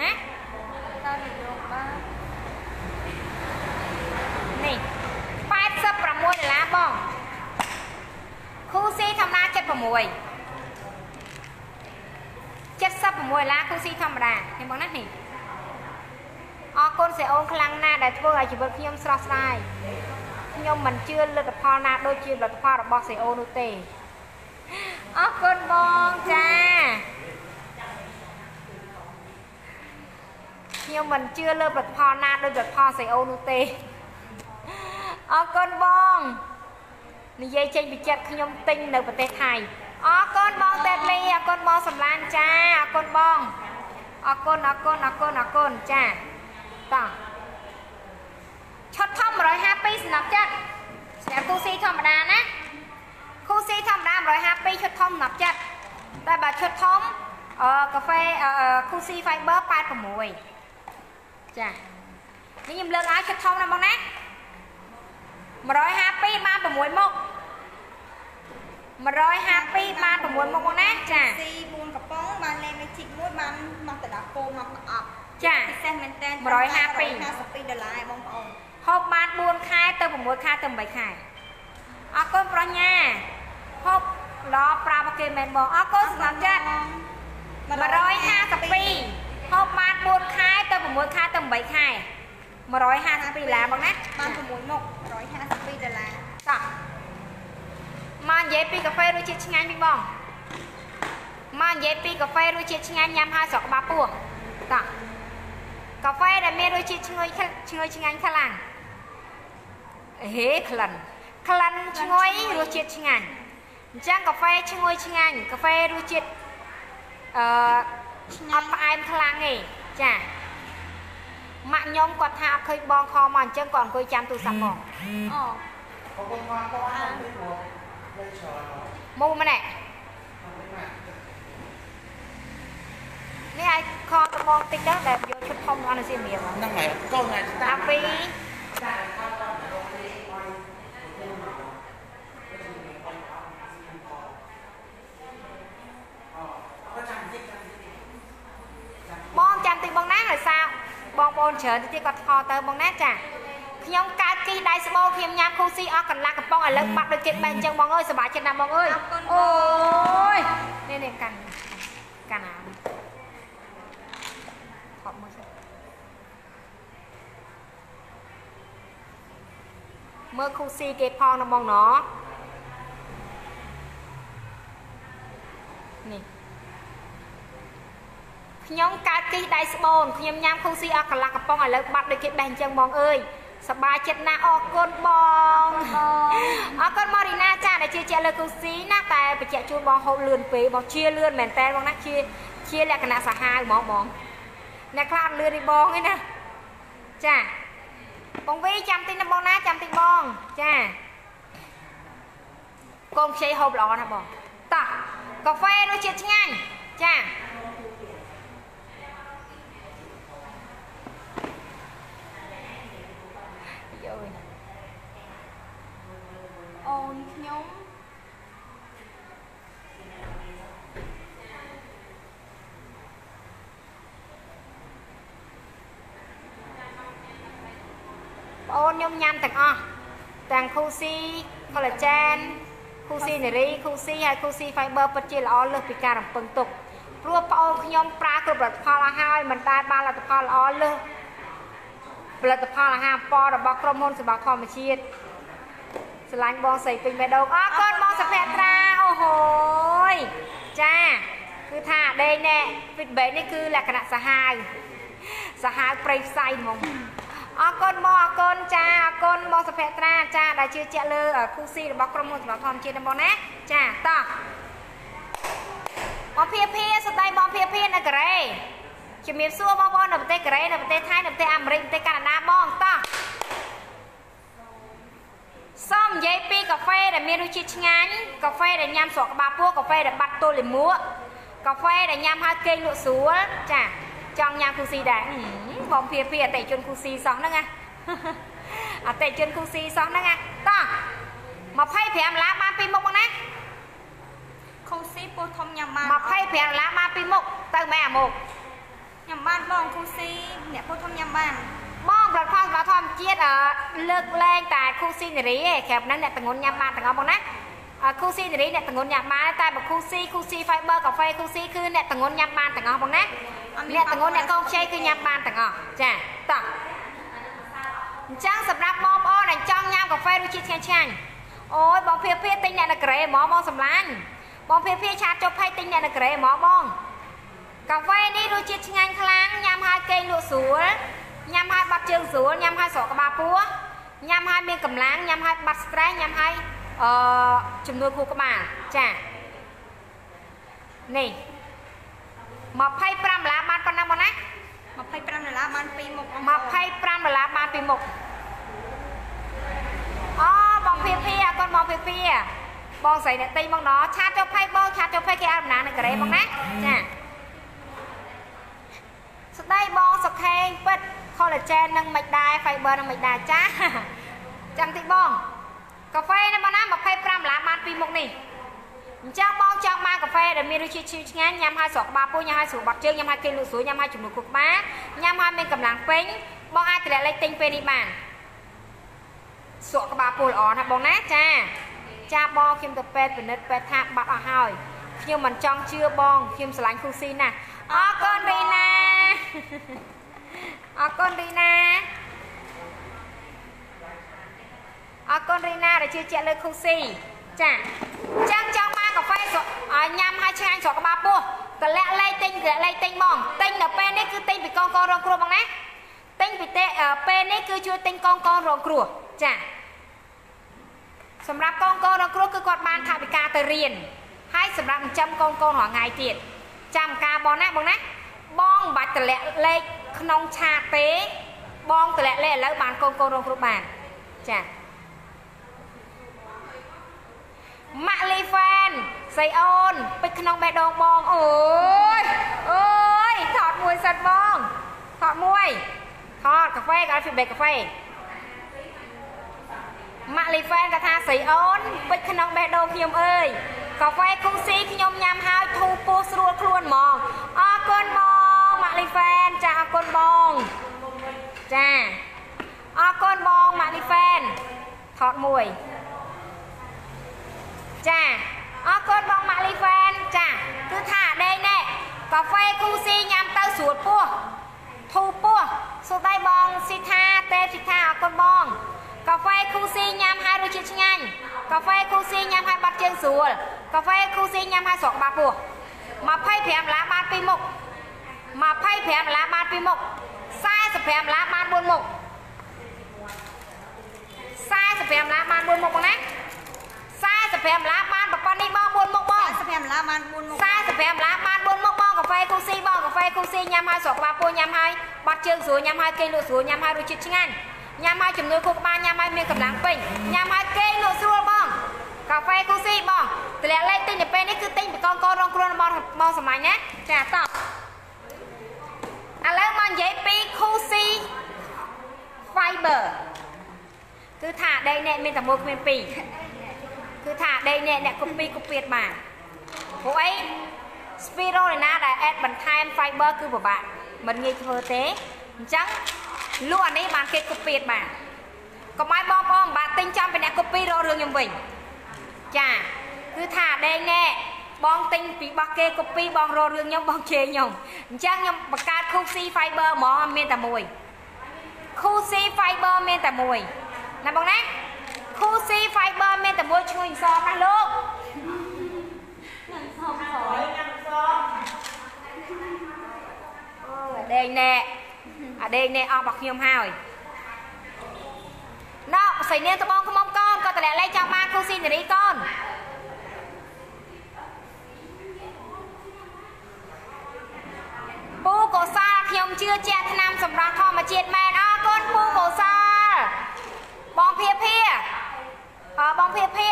ណាតើយកបាននេះ86ដុល្លារបងគូស៊ីធម្មតា76 76ដុល្លារគូស៊ីធម្មតានេះបងណានេះអរគុណសេអូនខ្លាំងណាស់ដែលធ្វើឲ្យជីវិតខ្ញុំស្រស់ស្រាយខ្ញុំមិនជឿលទ្ធផលណាដូចជាលទ្ធផលរបស់សេអូននោះទេអរគុណបងចា ខ្ញុំមិនជឿលើលទ្ធផលណាដូចលទ្ធផលសេអូននោះទេអរគុណបងនិយាយចេញពីចិត្តខ្ញុំទិញនៅប្រទេសថៃអរគុណបងតេតលីអរគុណបងសំឡានចាអរគុណបងអរគុណអរគុណអរគុណអរគុណចាតោះឆុតធំ152សំណាប់ចិត្តស្រាប់គូស៊ីធម្មតាណាគូស៊ីធម្មតា152ឈុតធំសំណាប់ចិត្តតែបើឈុតធំអឺកាហ្វេអឺគូស៊ី fiber 86 ចានេះខ្ញុំលើកឲ្យឈុតធំណាបងណា152បាន6មុខ152បាន6មុខបងណាចាស៊ី4កំប៉ុងបានលេមេជីកមួយបានមកតដាគោមកប្រអប់ចាពិសេសមែនតើ152 52ដុល្លារឯងបងប្អូនហូបបាន4ខែទៅ6ខែទៅ8ខែអរគុណប្រញ្ញាហូបល្អប្រាប់គេមែនបងអរគុណសម្រាប់ចិត្ត152 ហូបបាន4ខែទៅ6ខែទៅ8ខែ152ឡាបងណាបាន6មុខ152ដុល្លារតោះមកនិយាយពីកាហ្វេរសជាតិឆ្ងាញ់វិញបងមកនិយាយពីកាហ្វេរសជាតិឆ្ងាញ់ញ៉ាំហើយស្រកក្បាលពោះតោះកាហ្វេដែលមានរសជាតិឈ្ងុយឈ្ងុយឆ្ងាញ់ខ្លាំងហេក្លិនក្លិនឈ្ងុយរសជាតិឆ្ងាញ់អញ្ចឹងកាហ្វេឈ្ងុយឆ្ងាញ់កាហ្វេរសជាតិអឺឆ្អងាញ់ត់ផ្អែមខ្លាំងទេចាម៉ាក់ខ្ញុំគាត់ថាអត់ឃើញបងខមកអញ្ចឹងគាត់អង្គុយចាំទូរស័ព្ទមកអូ Có con hoa có ăn không biết buộc Đây chờ nó មកម្នាក់ Không biết mà នេះឲ្យខតបងតិចទៅដែលយកឈុតធំអនុសៀមៀម Năm ngày câu này chúng តា ta ពីបងចាំតិ ចបងណាឲ្យសារបងប្អូនច្រើនតិចទៀតគាត់ខទៅបងណាចាខ្ញុំកើតគីដៃស្បោខ្ញុំញ៉ាំខូស៊ីអស់កន្លះកំប៉ុងឥឡូវបាត់ដូចគេបេះអញ្ចឹងបងអើយសប្បាយចិត្តណាស់បងអើយអូយនេះនេះកាន់កាន់អាថតមួយសិនមើលគូស៊ីគេផងណាបងណនេះ ខ្ញុំកើតគិះដៃស្បូនខ្ញុំញ៉ាំគូស៊ីអស់កន្លះកំប៉ុងឥឡូវបាត់ដូចគេបេះអញ្ចឹងបងអើយសប្បាយចិត្តណាស់អរគុណបងអរគុណមករីណាចាដែលជឿជាក់លើគូស៊ីណាតែបញ្ជាក់ជូនបងហូបលឿនពេកបងជាលឿនមែនតើបងណាជាជាលក្ខណៈសាហាវហ្មងបងអ្នកខ្លះអត់លឿនទេបងឯណាចាបងវីចាំតិចណាបងណាចាំតិចបងចាកូនខ្ចីហូបល្អណាស់បងតោះកាហ្វេរសជាតិឆ្ងាញ់ចា យោយ អូន ខ្ញុំបងអូនខ្ញុំញ៉ាំទាំងអស់ទាំងខូស៊ី collagen ខូស៊ីនារីខូស៊ីហើយខូស៊ី fiber ពិតជាល្អលើសពីការរំពឹងទុកព្រោះបងអូនខ្ញុំប្រើគ្រប់ផលិតផលអស់ហើយមិនដែលបានលទ្ធផលល្អលើសផលិតផលអាហារពណ៌របស់ក្រុមហ៊ុនសម្បត្តិធម្មជាតិ ស្រឡាញ់បងស្រីពេញបេះដូងអរគុណបងសុភត្រាអូហូយចាគឺថាដេកណែ feedback នេះគឺលក្ខណៈសាហាវសាហាវប្រៃផ្សៃហ្មងអរគុណបងអរគុណចាអរគុណបងសុភត្រាចាដែលជឿជាក់លើគូស៊ីរបស់ក្រុមហ៊ុនសម្រាប់ធម្មជាតិណាបងណាចាតោះបងភៀភាសតៃបងភៀភានៅកូរ៉េជំរាបសួរបងប្អូននៅប្រទេសកូរ៉េនៅប្រទេសថៃនៅប្រទេសអាមេរិកប្រទេសកាណាដាបងតោះ សូមនិយាយពីកាហ្វេដែលមានរសជាតិឆ្ងាញ់កាហ្វេដែលញ៉ាំស្រកក្បាលពោះកាហ្វេដែលបាត់ទល់លាមក កាហ្វេដែលញ៉ាំហើយគេងលក់ស្រួលចាចង់ញ៉ាំគូស៊ីដែរអឺបងភៀភាអតិជនគូស៊ីសោះហ្នឹងណាអតិថិជនគូស៊ីសោះហ្នឹងណាតោះ25ឡាបានពីមុខមកណាខូស៊ីពោះធំញ៉ាំបាន25ឡាបានពីមុខទៅមែនអាមុខញ៉ាំបានបងខូស៊ីអ្នកពោះធំញ៉ាំបាន បងផលផលសម្រាប់ធម្មជាតិអឺលើកលែងតែគូស៊ីនារីឯងក្រាបហ្នឹងអ្នកតងន់ញ៉ាំបានទាំងអស់បងណាអឺគូស៊ីនារីអ្នកតងន់ញ៉ាំបានតែបើគូស៊ីគូស៊ី fiber កាហ្វេគូស៊ីគឺអ្នកតងន់ញ៉ាំបានទាំងអស់បងណាអ្នកតងន់អ្នកកងខ្ចីគឺញ៉ាំបានទាំងអស់ចាតោះអញ្ចឹងសម្រាប់បងប្អូនដែលចង់ញ៉ាំកាហ្វេរសជាតិឆ្ងាញ់ឆ្ងាញ់អូយបងភៀភៀទិញអ្នកនក្រេហ្មងបងសម្លាញ់បងភៀភៀឆាតចុះផេកទិញអ្នកនក្រេហ្មងបងកាហ្វេនេះរសជាតិឆ្ងាញ់ខ្លាំងញ៉ាំហើយគេងលក់ស្រួល ញ៉ាំហើយបាត់ជើងស្រួលញ៉ាំហើយស្រកក្បាលពោះញ៉ាំហើយមានកម្លាំងញ៉ាំហើយបាត់ stress ញ៉ាំហើយអឺជំនួយខួរក្បាលចានេះ25ដុល្លារបានប៉ុណ្ណឹងបងណា25ដុល្លារបានពីរមុខបង25ដុល្លារបានពីមុខអូបងភីភីអរគុណបងភីភីបងស្រីអ្នកទិញបងណឆាតចុះផៃបងឆាតចុះផៃគេអត់បណ្ណានៅកូរ៉េបងណាចាស្ដីបងសុខេងពិត collagen នឹងមិនដែរ fiber នឹងមិនដែរចាចាំតិចបងកាហ្វេនេះបងណា25ដុល្លារបានពីមុខនេះអញ្ចឹងបងចង់បានកាហ្វេដែលមានរសជាតិឈ្ងុយឆ្ងាញ់ញ៉ាំហើយស្រកក្បាលពោះញ៉ាំហើយស្រួលបាត់ជើងញ៉ាំហើយគេលក់ស្រួលញ៉ាំហើយជំនួសខួរក្បាលញ៉ាំហើយមានកម្លាំងពេញបងអាចតម្លាក់លេខទិញពេលនេះបានស្រកក្បាលពោះល្អណាស់បងណាចាចាបងខ្ញុំទៅពេទ្យពិនិត្យពេទ្យថាបាត់អស់ហើយខ្ញុំមិនចង់ជឿបងខ្ញុំស្រឡាញ់គ្រូស៊ីណាស់អរគុណរីណា អរគុណរីណាអរគុណរីណាដែលជឿជាក់លើគ្រូស៊ីចាអញ្ចឹងចង់បានកាហ្វេស្រកឲ្យញ៉ាំឲ្យឆ្ងាញ់ស្រកក្បាលពោះកលាក់លេខទិញកលាក់លេខទិញបងទិញដល់ពេលនេះគឺទិញពីកងកងរងគ្រោះបងណាទិញពីទេអឺពេលនេះគឺជួយទិញកងកងរងគ្រោះចាសម្រាប់កងកងរងគ្រោះគឺគាត់បានថវិកាទៅរៀនហើយសម្រាប់ចិញ្ចឹមកូនកូនរាល់ថ្ងៃទៀតចាំការបងណាបងណាបងមិនបាច់តម្លាក់លេខ ក្នុងឆាតទេបងតម្លាក់លេខឥឡូវបានកូនកូនរងគ្រោះបានចាម៉ាក់លីហ្វេនស្រីអូនពេជ្រក្នុងបេះដូងបងអូយអូយថតមួយសិនបងថតមួយថតកាហ្វេក៏ឲ្យ feedback កាហ្វេម៉ាក់លីហ្វេនគាត់ថាស្រីអូនពេជ្រក្នុងបេះដូងខ្ញុំអើយកាហ្វេគូស៊ីខ្ញុំញ៉ាំហើយធូរពោះស្រួលខ្លួនហ្មងអរគុណបងម៉ាក់ លីហ្វេនចាអរគុណបងចាអរគុណបងម៉ាក់លីហ្វេនថតមួយចាអរគុណបងម៉ាក់លីហ្វេនចាគឺថាដេកណែកាហ្វេគូស៊ីញ៉ាំទៅស្រួលពោះធូរពោះសុខដៃបងស៊ីថាទេស៊ីថាអរគុណបងកាហ្វេគូស៊ីញ៉ាំហើយរសជាតិឆ្ងាញ់កាហ្វេគូស៊ីញ៉ាំហើយបាត់ជើងស្រួលកាហ្វេគូស៊ីញ៉ាំហើយស្រកបាពោះ25ដុល្លារបាន2មុខ 25ដុល្លារបាន2មុខ45ដុល្លារបាន4មុខ45ដុល្លារបាន4មុខបងណា45ដុល្លារបានប្រព័ន្ធនេះបង4មុខបង45ដុល្លារបាន4មុខ45ដុល្លារបាន4មុខបងកាហ្វេគូស៊ីបងកាហ្វេគូស៊ីញ៉ាំហើយស្រកក្បាលពោះញ៉ាំហើយបាត់ជើងស្រួលញ៉ាំហើយគេលក់ស្រួលញ៉ាំហើយរសជាតិឆ្ងាញ់ញ៉ាំហើយជំនួយខួរក្បាលញ៉ាំហើយមានកម្លាំងពេញញ៉ាំហើយគេលក់ស្រួលបងកាហ្វេគូស៊ីបងតម្លាក់លេខទិញទៅពេលនេះគឺទិញពីកងកងរងគ្រោះរបស់បងសម្លាញ់ណាចាតោះ ឥឡូវមកនិយាយពីគូស៊ី fiber គឺថាដេកអ្នកមានតែមួយគ្មានពីរគឺថាដេកអ្នកអ្នកកុំពីកុំពៀតបានព្រោះអី spirulina ដែល add បន្ថែម fiber គឺពិបាកមិនងាយធ្វើទេអញ្ចឹងលក់អានេះបានគេកុំពៀតបានកុំឲ្យបងប្អូនបាក់ទិញចាំពីអ្នកកុំពីរករឿងខ្ញុំវិញចាគឺថាដេកអ្នក បងទិញពីរបស់គេកុំពីបងរករឿងខ្ញុំបងជេរខ្ញុំអញ្ចឹងខ្ញុំបង្កើត Coolsea Fiber ហ្មងមានតែមួយ Coolsea Fiber មានតែមួយណាបងណា Coolsea Fiber មានតែមួយឈ្ងុយសណាលោកអូអាដេងណែអាដេងណែអស់របស់ខ្ញុំហើយណោស្រីនាងត្បងខ្មុំកូនក៏តម្លាក់លេខចង់បាន Coolsea នារីកូន ពូកុសលខ្ញុំជឿជាក់ឆ្នាំសម្រាប់ធម្មជាតិមែនអរគុណពូកុសលបងភៀភាអឺបងភៀភា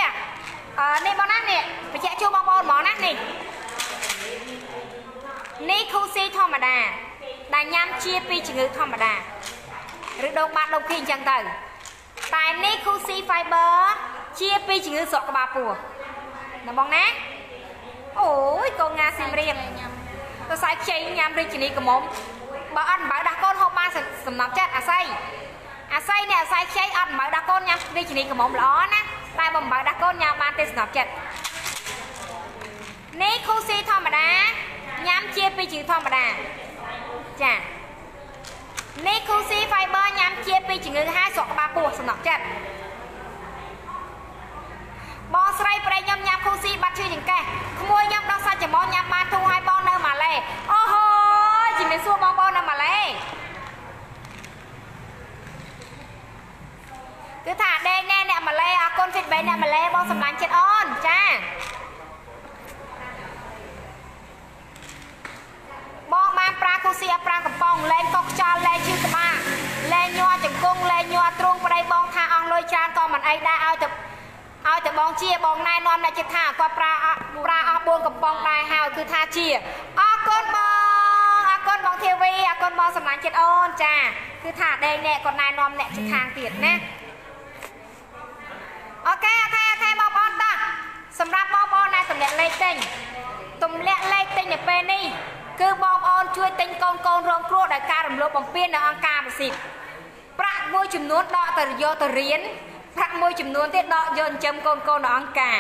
អឺនេះបងណានេះបញ្ជាក់ជូនបងប្អូនហ្មងណានេះនេះគូស៊ីធម្មតាដែលញ៉ាំជាពីជំងឺធម្មតាឬដងបាត់ដងភីអញ្ចឹងទៅតែនេះ Coolsy Fiber ជាពីជំងឺស្រកក្បាលពោះណាបងណាអូយកូនងាស៊ីមរៀងញ៉ាំ ទៅសាយខ្ចីញ៉ាំរាជនីកមុំបើអត់អំបៅដាស់កូនហូបបានសំណប់ចិត្តអាស័យអាស័យនេះអាស័យខ្ចីអត់អំបៅដាស់កូនញ៉ាំរាជនីកមុំល្អណាតែបើអំបៅដាស់កូនញ៉ាំបានទេសំណប់ចិត្តនេះ Coolsy ធម្មតាញ៉ាំជាពីជំងឺធម្មតាចានេះ Coolsy Fiber ញ៉ាំជាពីជំងឺហើយស្រកក្បាលពោះសំណប់ចិត្ត បងស្រីប្រេងខ្ញុំញ៉ាំ Coolsy បាត់ឈឺចង្កេះក្មួយខ្ញុំដោះសាច់ចំមញ៉ាំបានធូរហើយបងនៅម៉ាឡេអូហូយជំរាបសួរបងប្អូននៅម៉ាឡេគឺថាដេកណែអ្នកម៉ាឡេអរគុណ feedback អ្នកម៉ាឡេបងសម្លាញ់ចិត្តអូនចាបងបានប្រាគូស៊ីប្រាកំប៉ុងលែងកុកខ្យល់លែងឈឺក្បាលលែងញ័រជង្គង់លែងញ័រទ្រូងប្តីបងថាអស់លុយច្រើនក៏មិនអីដែរឲ្យទៅ ឲ្យតែបងជាបងណែនាំអ្នកចិត្តថាគាត់ប្រាអស់ប្រាអស់4កំប៉ុងដែរហើយគឺថាជាអរគុណបងអរគុណបងធាវីអរគុណបងសម្លាញ់ចិត្តអូនចាគឺថាដេកអ្នកគាត់ណែនាំអ្នកចិត្តខាងទៀតណាអូខេអូខេអូខេបងប្អូនតោះសម្រាប់បងប្អូនដែលទម្លាក់លេខទិញទម្លាក់លេខទិញនៅពេលនេះគឺបងប្អូនជួយទិញកូនកូនរងគ្រោះដោយការរំលោភបំពាននៅអង្គការប្រសិទ្ធប្រាក់មួយចំនួនដកទៅយកទៅរៀន ប្រាក់មួយចំនួនទៀតដកយកចិញ្ចឹមកូនកូននៅអង្គការ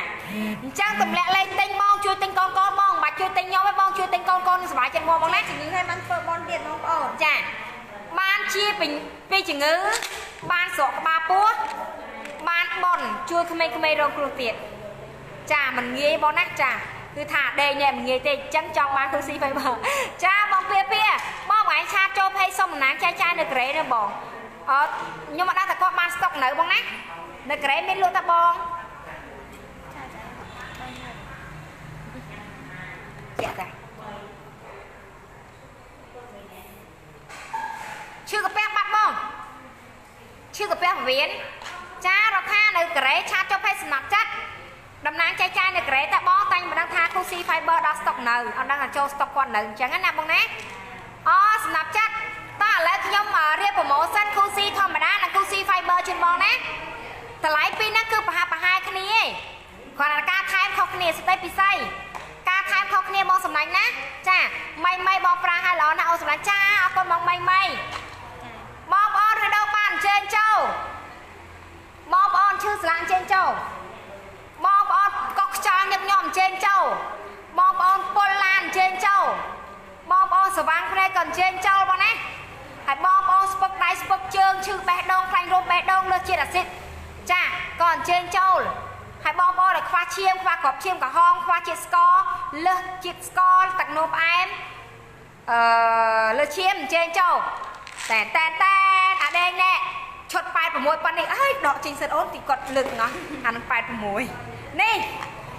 អញ្ចឹងទម្លាក់លេខទិញបងជួយទិញកូនកូនបងមិនបាច់ជួយទិញខ្ញុំទេបងជួយទិញកូនកូនសុបាយចិត្តមកបងណាជំងឺឲ្យបានធ្វើបនទៀតបងប្អូនចាបានជាពីពីជំងឺបានស្រកក្បាលពោះបានបនជួយក្មេងៗរងគ្រោះទៀតចាមិនងាយបងណាចាគឺថាដេកញ៉ែមិនងាយទេអញ្ចឹងចង់បានទូស៊ីហ្វៃបើចាបងពៀពៀបងបងឯងឆាតចូលភ័យសុំតំណាងចែកចាយនៅក្រេទេបង អត់ខ្ញុំអត់ដឹងថាគាត់បានស្តុកនៅបងណានៅក្រេមានលក់តាបងចាតាឈឺកាពះបាត់បងឈឺកាពះពវៀនចារដ្ឋានៅក្រេឆាតចុះភ័យសំណាក់ចិត្តតំណាងចែកចាយនៅក្រេតែបងតាញ់មិនដឹងថា Coolsy Fiber ដល់ stock នៅអត់ដឹងថាចូល stock គាត់នៅអញ្ចឹងណាបងណាអូសំណាប់ចិត្ត តោះឥឡូវខ្ញុំរៀប promotion Coolsy ធម្មតានិង Coolsy Fiber ជូនបងណាតម្លៃពីរហ្នឹងគឺប្រហាក់ប្រហែលគ្នាឯងគ្រាន់តែការថែមខុសគ្នាស្ដីពិសីការថែមខុសគ្នាបងសំឡាញ់ណាចាម៉ៃម៉ៃបងប្រាស់ឲ្យល្អណាស់អូនសំឡាញ់ចាអរគុណបងម៉ៃម៉ៃបងប្អូនឬដូវបានអញ្ជើញចូលបងប្អូនឈឺស្លាកអញ្ជើញចូលបងប្អូនកុកខ្យល់ញឹកញាប់អញ្ជើញចូលបងប្អូនពុលឡានអញ្ជើញចូលបងប្អូនសវាងភ្នែកក៏អញ្ជើញចូលបងណា ហើយបងប្អូនស្ពឹកដៃស្ពឹកជើងឈឺបេះដូងខ្លាញ់រោមបេះដូងលើសជាតិអាស៊ីតចាក៏អញ្ជើញចូលហើយបងប្អូនដែលខ្វះឈាមខ្វះក្របឈាមក្រហមខ្វះជាតិស្ករលើសជាតិស្ករទឹកនោមផ្អែមអឺលើឈាមអញ្ជើញចូលតែតែតែអាដេងណែឈុត86ប៉ុណ្នេះអើយដកចេញសិតអូនទីគាត់លើកណោះអានឹង86នេះ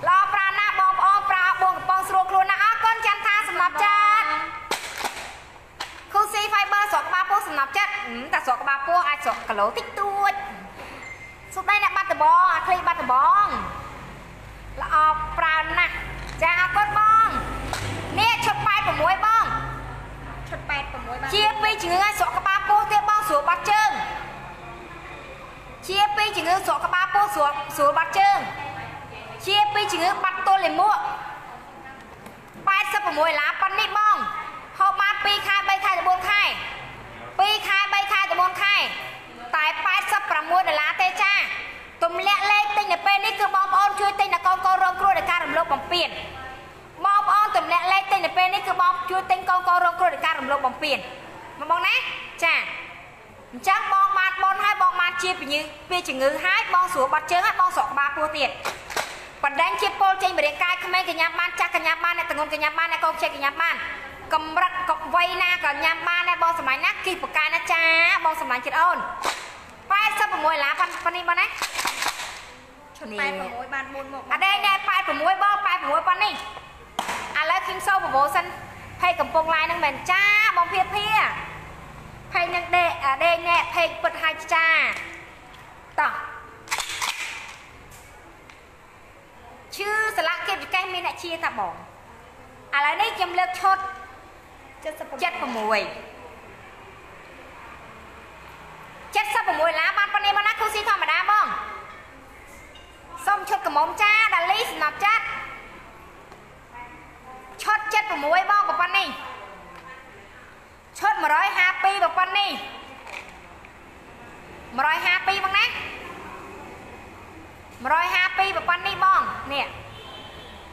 ល្អប្រាណាស់បងប្អូនប្រើបងកំប៉ុងស្រួលខ្លួនណាស់អរគុណចាំថាសម្រាប់ចាត់ Coolsy Fiber ស្រកក្បាលពោះសម្រាប់ចិត្តហឹមតែស្រកក្បាលពោះអាចស្រកគីឡូតិចតួចសុខដៃអ្នកបាត់ដំបងអាឃ្លីបាត់ដំបងល្អប្រើណាស់ចាអរគុណបងនេះឈុត86បងឈុត86បានជាពីជំងឺឲ្យស្រកក្បាលពោះទៀតបងស្រួលបាត់ជើងជាពីជំងឺស្រកក្បាលពោះស្រួលស្រួលបាត់ជើងជាពីជំងឺបាត់ទល់លាមក86ឡាប៉ុណ្នេះបង ហូបបាន2ខែ3ខែ4ខែ2ខែ3ខែ4ខែតែ86ដុល្លារទេចាទម្លាក់លេខទិញនៅពេលនេះគឺបងប្អូនជួយទិញដល់កូនកូនរងគ្រោះដោយការរំលោភបំពានបងប្អូនទម្លាក់លេខទិញនៅពេលនេះគឺបងជួយទិញកូនកូនរងគ្រោះដោយការរំលោភបំពានមកបងណាចាអញ្ចឹងបងបានបនហើយបងបានជាពញើពីជំងឺហើយបងស្រួលបាត់ជើងហើយបងស្រកក្បាលពោះទៀតបណ្ដាញជាពលចេញបរិយាកាយក្មេងកញ្ញាបានចាស់កញ្ញាបានអ្នកតងន់កញ្ញាបានអ្នកកូនខ្ចីកញ្ញាបាន កម្រិតកវ័យណាក៏ញ៉ាំបានដែរបងសម្លាញ់ណាគីបកាយណាចាបងសម្លាញ់ចិត្តអូន86ឡាប៉ាន់ប៉ានេះបងណាឈុត86បាន4មកអត់ទេណែ86បង86ប៉ុណ្នេះឥឡូវ King Show ប្រម៉ូសិនផេកកំពង់ឡាយនឹងមែនចាបងភៀភាផេកនឹងដេអាដេណែផេកពិតហើយចាតោះឈឺសលាក់គេបកេះមានអ្នកជាតាបងឥឡូវនេះខ្ញុំលើកឈុត 76 76 76ឡាបានប៉ុណ្នេះមកណាគូស៊ីធម្មតាបងសុំឈុតកំមុំចាដាលីសំណាប់ចាត់ឈុត76បងប៉ុណ្នេះឈុត152ប៉ុណ្នេះ152បងណា152ប៉ុណ្នេះបងនេះ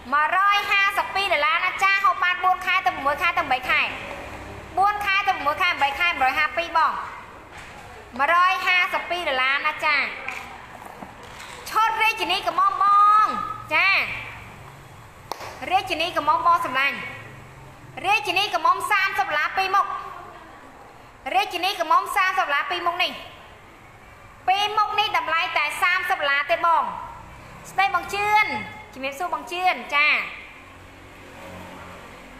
152ដុល្លារណាចាហូបបាន4ខែទៅ6ខែទៅ8ខែ4ខែទៅ6ខែ8ខែ152បង152ដុល្លារណាចាឈុតរាជនីកំមបងចារាជនីកំមបងសម្លាញ់រាជនីកំម30ដុល្លារពីរមុខរាជនីកំម30ដុល្លារពីរមុខនេះពីរមុខនេះតម្លៃតែ30ដុល្លារទេបងស្ដីបងជឿន ជំរាបសួរបងជឿនចា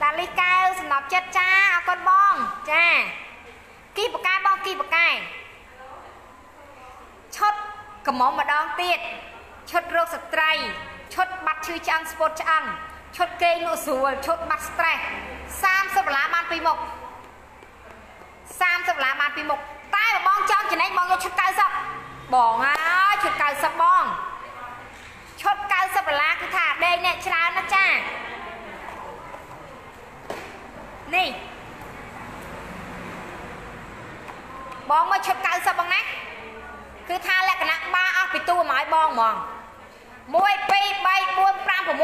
ដាលីកែវសំណប់ចិត្តចាអរគុណបងចាគីបកែបងគីបកែឈុតកំមុំម្ដងទៀតឈុតរោគស្ត្រីឈុតបាត់ឈឺឆ្អឹងស្ពុតឆ្អឹងឈុតគេងលក់ស្រួលឈុតបាត់ stress 30ដុល្លារបានពីរមុខ30ដុល្លារបានពីរមុខតែបងចង់ចំណេញបងយកឈុត90បងអើយឈុត90បង ឈុត90ដុល្លារគឺថាដេកអ្នកច្រើនណាចានេះបងមកឈុត90បងណាគឺថាលក្ខណៈបាអស់ពីតួមកឲ្យបងហ្មង1 2 3 4 5 6 6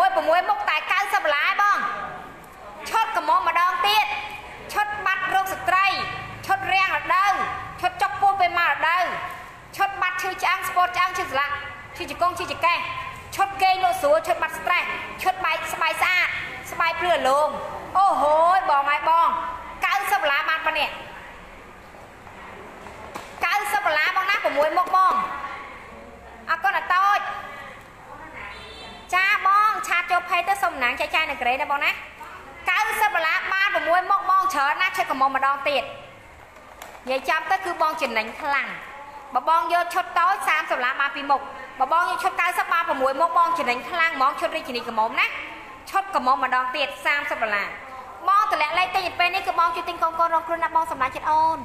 មុខតែ90ដុល្លារបងឈុតកំមុំម្ដងទៀតឈុតបាត់រោគស្ត្រីឈុតរាំងរដូវឈុតចុកពោះពេលមករដូវឈុតបាត់ឈឺឆ្អឹងស្ពតឆ្អឹងឈឺស្លាក់ឈឺជង្គង់ឈឺចកេះ ឈុតគេងលក់ស្រួលឈុតបាត់ stress ឈុតបាយស្បាយស្អាតស្បាយព្រឺលោងអូហូយបងហើយបង90ដុល្លារបានប៉ុណ្នេះ90ដុល្លារបងណា6មុខបងអរគុណអត់តូចចាបងឆាតចូលផេកទៅសុំណាងចែកចាយនៅក្រេណាបងណា90ដុល្លារបាន6មុខបងច្រើនណាស់ឈុតកំមុំម្ដងទៀតនិយាយចាំទៅគឺបងចំណេញខ្លាំងបើបងយកឈុតតូច30ដុល្លារបានពីមុខ បើបងយកឈុត90បាន6មុខបងចំណេញខ្លាំងហ្មងឈុតរាជនីកំមុំណាឈុតកំមុំម្ដងទៀត30ដុល្លារបងតម្លាក់លេខទិញទៅពេលនេះគឺបងជួយទិញកូនកូនរងគ្រោះណាបងសម្រាប់ចិត្តអូន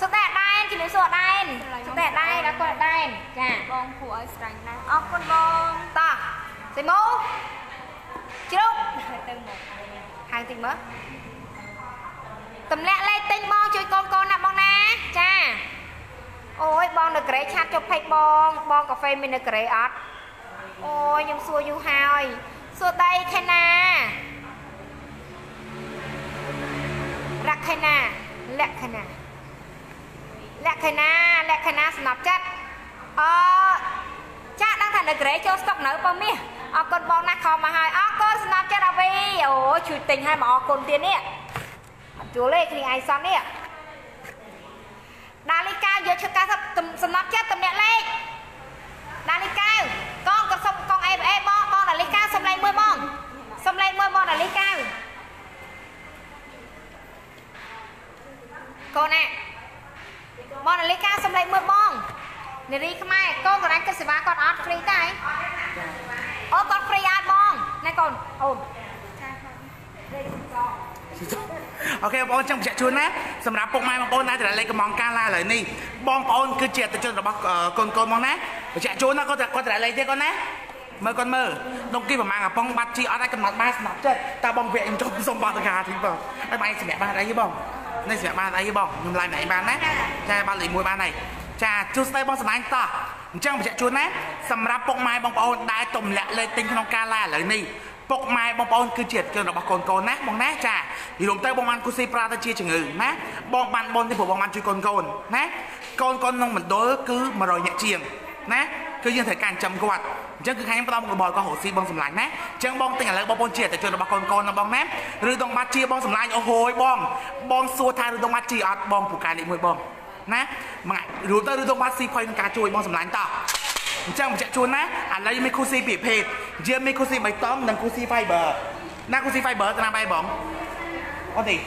សុខតែអដែនជំរាបសួរអដែនសុខតែអដែនអរគុណអដែនចាបងគួរឲ្យស្រឡាញ់ណាស់អរគុណបងតោះសិមូជ្រុកទៅមកហៅតិចមើលតម្លាក់លេខទិញបងជួយកូនកូនណាបងណាចា អូយបងនៅក្រេឆាត់ចុះផេកបងបងកាហ្វេមាននៅក្រេអត់អូយខ្ញុំសួរយូរហើយសួរដៃខេណារកខេណាលក្ខណៈលក្ខណៈលក្ខណៈសំណប់ចិត្តអចាស់ដឹងថានៅក្រេចូលស្តុកនៅបើមាសអរគុណបងណាស់ខំមកហើយអរគុណសំណប់ចិត្តអាវីអូជួយទិញឲ្យមកអរគុណទៀតនេះអត់ជួលទេគ្នាឯងសំនេះ ដាលីកាយកឈុត90សំណប់ចិត្តតំណាក់លេខដាលីកាកងក៏សុំកងអេបអេបងបងដាលីកាសុំលេខមួយបងសុំលេខមួយបងដាលីកាកូនណាបងដាលីកាសុំលេខមួយបងនារីខ្មែរកូនកូនណាគិតសេវាគាត់អត់ហ្វ្រីតែអូគាត់ហ្វ្រីអត់បងណែកូនអូន អូខេបងប្អូនចង់បញ្ជាក់ជូនណាសម្រាប់ពុកម៉ែបងប្អូនដែលត្រឡេកកំងការឡាឥឡូវនេះបងប្អូនគឺជាអតិថិជនរបស់អឺកូនកូនមកណាបញ្ជាក់ជូនណាគាត់គាត់ត្រឡេកទេគាត់ណាមើលគាត់មើលដុំគីប្រមាណកំប៉ុងបាត់ជីអត់ឲ្យកំណត់បានស្នាប់ចិត្តតើបងវាខ្ញុំចង់សុំបាត់តកាទីបងហើយបងសម្រាប់បានអីបងនេះសម្រាប់បានអីបងខ្ញុំឡាយម្នាក់បានណាចាបានលេខ1បានហើយចាជួស្ដីបងសម្លាញ់តោះអញ្ចឹងបញ្ជាក់ជូនណាសម្រាប់ពុកម៉ែបងប្អូនដែលទម្លាក់លេខទិញក្នុងការឡាយឥឡូវនេះ ពុកម៉ែបងប្អូនគឺជាអតិថិជនរបស់កូនកូនណាបងណាចានិយាយទៅបងបានគូស៊ីប្រាទៅជាជំងឺណាបងបានបនទីព្រោះបងបានជួយកូនកូនណាកូនកូនក្នុងមណ្ឌលគឺ100នាក់ជាងណាគឺយើងត្រូវការចិញ្ចឹមគាត់អញ្ចឹងគឺខាងខ្ញុំផ្ដល់របស់គាត់រកស៊ីបងសម្លាញ់ណាអញ្ចឹងបងទិញឥឡូវបងប្អូនជាអតិថិជនរបស់កូនកូនណាបងណាឬដងបាត់ជាបងសម្លាញ់អូហូយបងបងសួរថាឬដងបាត់ជាអត់បងពូកែលេខ1បងណាមួយរួមទៅឬដងបាត់ស៊ីខុយនឹងការជួយបងសម្លាញ់តោះ អញ្ចឹងបញ្ជាក់ជូនណាឥឡូវមានគូស៊ីពីរប្រភេទយើងមានគូស៊ីបៃតងនិងគូស៊ី fiber ណាគូស៊ី fiber តាមបែបបងអូទេប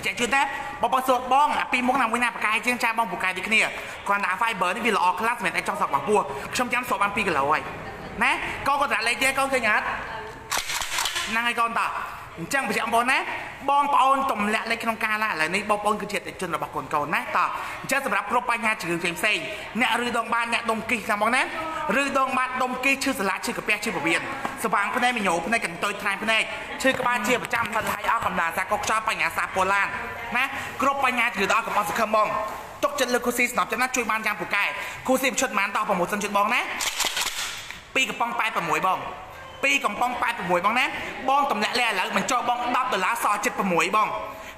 ញ្ជាក់ជូនណាបងប្អូនសួរបងអាពីរមុខណាមួយណាប្រកែកជាងចាបងប្រកែកដូចគ្នាគ្រាន់តែ fiber នេះវាល្អខ្លាំងសម្រាប់តែចង់សក់របស់ពោះខ្ញុំចាំសក់បាន2គីឡូហើយណាកូនក៏ត្រាលេខទៀតកូនឃើញអត់ហ្នឹងហើយកូនតោះ អញ្ចឹងបញ្ជាក់បងប្អូនណាបងប្អូនទម្លាក់លេខក្នុងការឡាឥឡូវនេះបងប្អូនគឺជាអតិថិជនរបស់កូនកូនណាតោះអញ្ចឹងសម្រាប់គ្រប់បញ្ហាជំងឺផ្សេងផ្សេងអ្នកឬដងបានអ្នកដុំគិះចាំបងណាឬដងបានដុំគិះឈឺសន្លាក់ឈឺកាពះឈឺពវៀនស្វាងភ្នែកមញោភ្នែកកន្ទុយថ្នែភ្នែកឈឺក្បាលជាប្រចាំថតហើយអស់កំណើសាកុកខ្យល់បញ្ហាសាប៉ូឡានណាគ្រប់បញ្ហាជំងឺទាំងអស់កុំអស់សង្ឃឹមបងទុកចិត្តលើគូស៊ីស្នប់ចំណាត់ជួយបានយ៉ាងពូកែគូស៊ីប្រឈុតបានតោះប្រម៉ូសិនជិតបងណាពីកំប៉ុង86បង ពីកំប៉ុង86បងណាបងតម្លាក់លេឥឡូវបញ្ចុះបង10ដុល្លារសល់76បង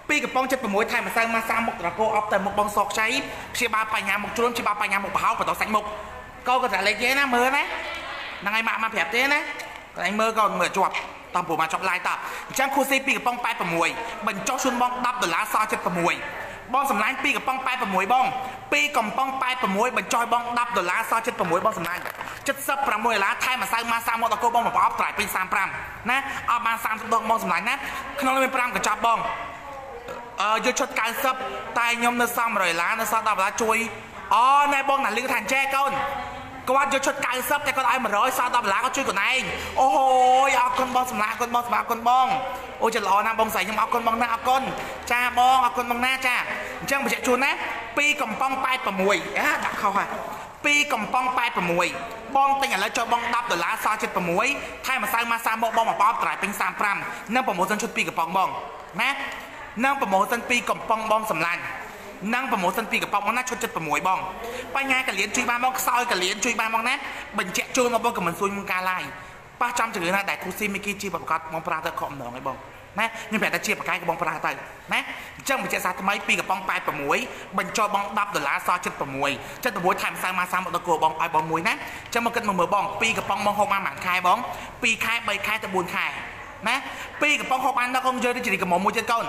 ពីកំប៉ុង76ថែមម្សៅម៉ាសាមុខត្រកោអប់តែមុខបងសោកខ្ចីព្យាបាលបញ្ហាមុខជ្រុលព្យាបាលបញ្ហាមុខប្រហោបន្តសាច់មុខកោក៏តែលេខទេណាមើលណាហ្នឹងហើយម៉ាក់មកប្រាប់ទេណាកន្លែងមើលក៏មើលជាប់តាមព្រោះមកចប់ឡាយតអញ្ចឹងគូស៊ីពីកំប៉ុង86បញ្ចុះជូនបង10ដុល្លារសល់76 បងសម្លាញ់ពីកំប៉ុង86បងពីកំប៉ុង86បញ្ចុះបង10ដុល្លារសល់76បងសម្លាញ់76ដុល្លារថែមម្សៅម៉ាសាមកដល់គោបងប្រអប់ត្រៃពី35ណាអត់បាន30ដងបងសម្លាញ់ណាក្នុងនោះមាន5កញ្ចប់បងអឺយកឈុត90តែខ្ញុំនៅសល់100ដុល្លារនៅសល់10ដុល្លារជួយអូណែបងណាលឺថាអញ្ចេះកូន គាត់យកឈុត90តែគាត់ឲ្យ100សល់10ដុល្លារគាត់ជួយកូនឯងអូហូយអរគុណបងសម្លាញ់អរគុណបងសម្លាញ់អរគុណបងអូចិត្តល្អណាស់បងស្រីខ្ញុំអរគុណបងណាស់អរគុណចាបងអរគុណបងណាចាអញ្ចឹងបញ្ជាក់ជូនណាពីកំប៉ុង86អាដាក់ខុសហើយពីកំប៉ុង86បងទិញឥឡូវចូលបង10ដុល្លារសល់76ថែមម្សៅម៉ាសាមកបងមកបោបត្រៃពេញ35និងប្រម៉ូសិនឈុតពីកំប៉ុងបងណានិងប្រម៉ូសិនពីកំប៉ុងបងសម្លាញ់ និងប្រម៉ូសិនពីកំប៉ុងបងណាឈុត76បងបញ្ហាកលៀនជួយបានបងខ្សោយកលៀនជួយបានបងណាបញ្ជាក់ជូនមកបងក៏មិនសួយមុនការឡាយប៉ះចំជំរឿនណាដែលគូស៊ីមីគីជាប្រកាសបងប្រាស់ទៅខកម្ដងឯងបងណាខ្ញុំប្រាប់ថាជាប្រកាយក៏បងប្រាស់ទៅណាអញ្ចឹងបញ្ជាក់សាថ្មីពីកំប៉ុង86បញ្ចុះបង10ដុល្លារសល់76 76ថែមសាំមកសាំមកដល់គោបងឲ្យបងមួយណាអញ្ចឹងមកគិតមកមើលបងពីកំប៉ុងបងហូបបានមួយខែបង2ខែ3ខែទៅ4ខែណាពីកំប៉ុងហូបបានដល់កូនយើងទៅជាកំមុំមួយទៀតកូន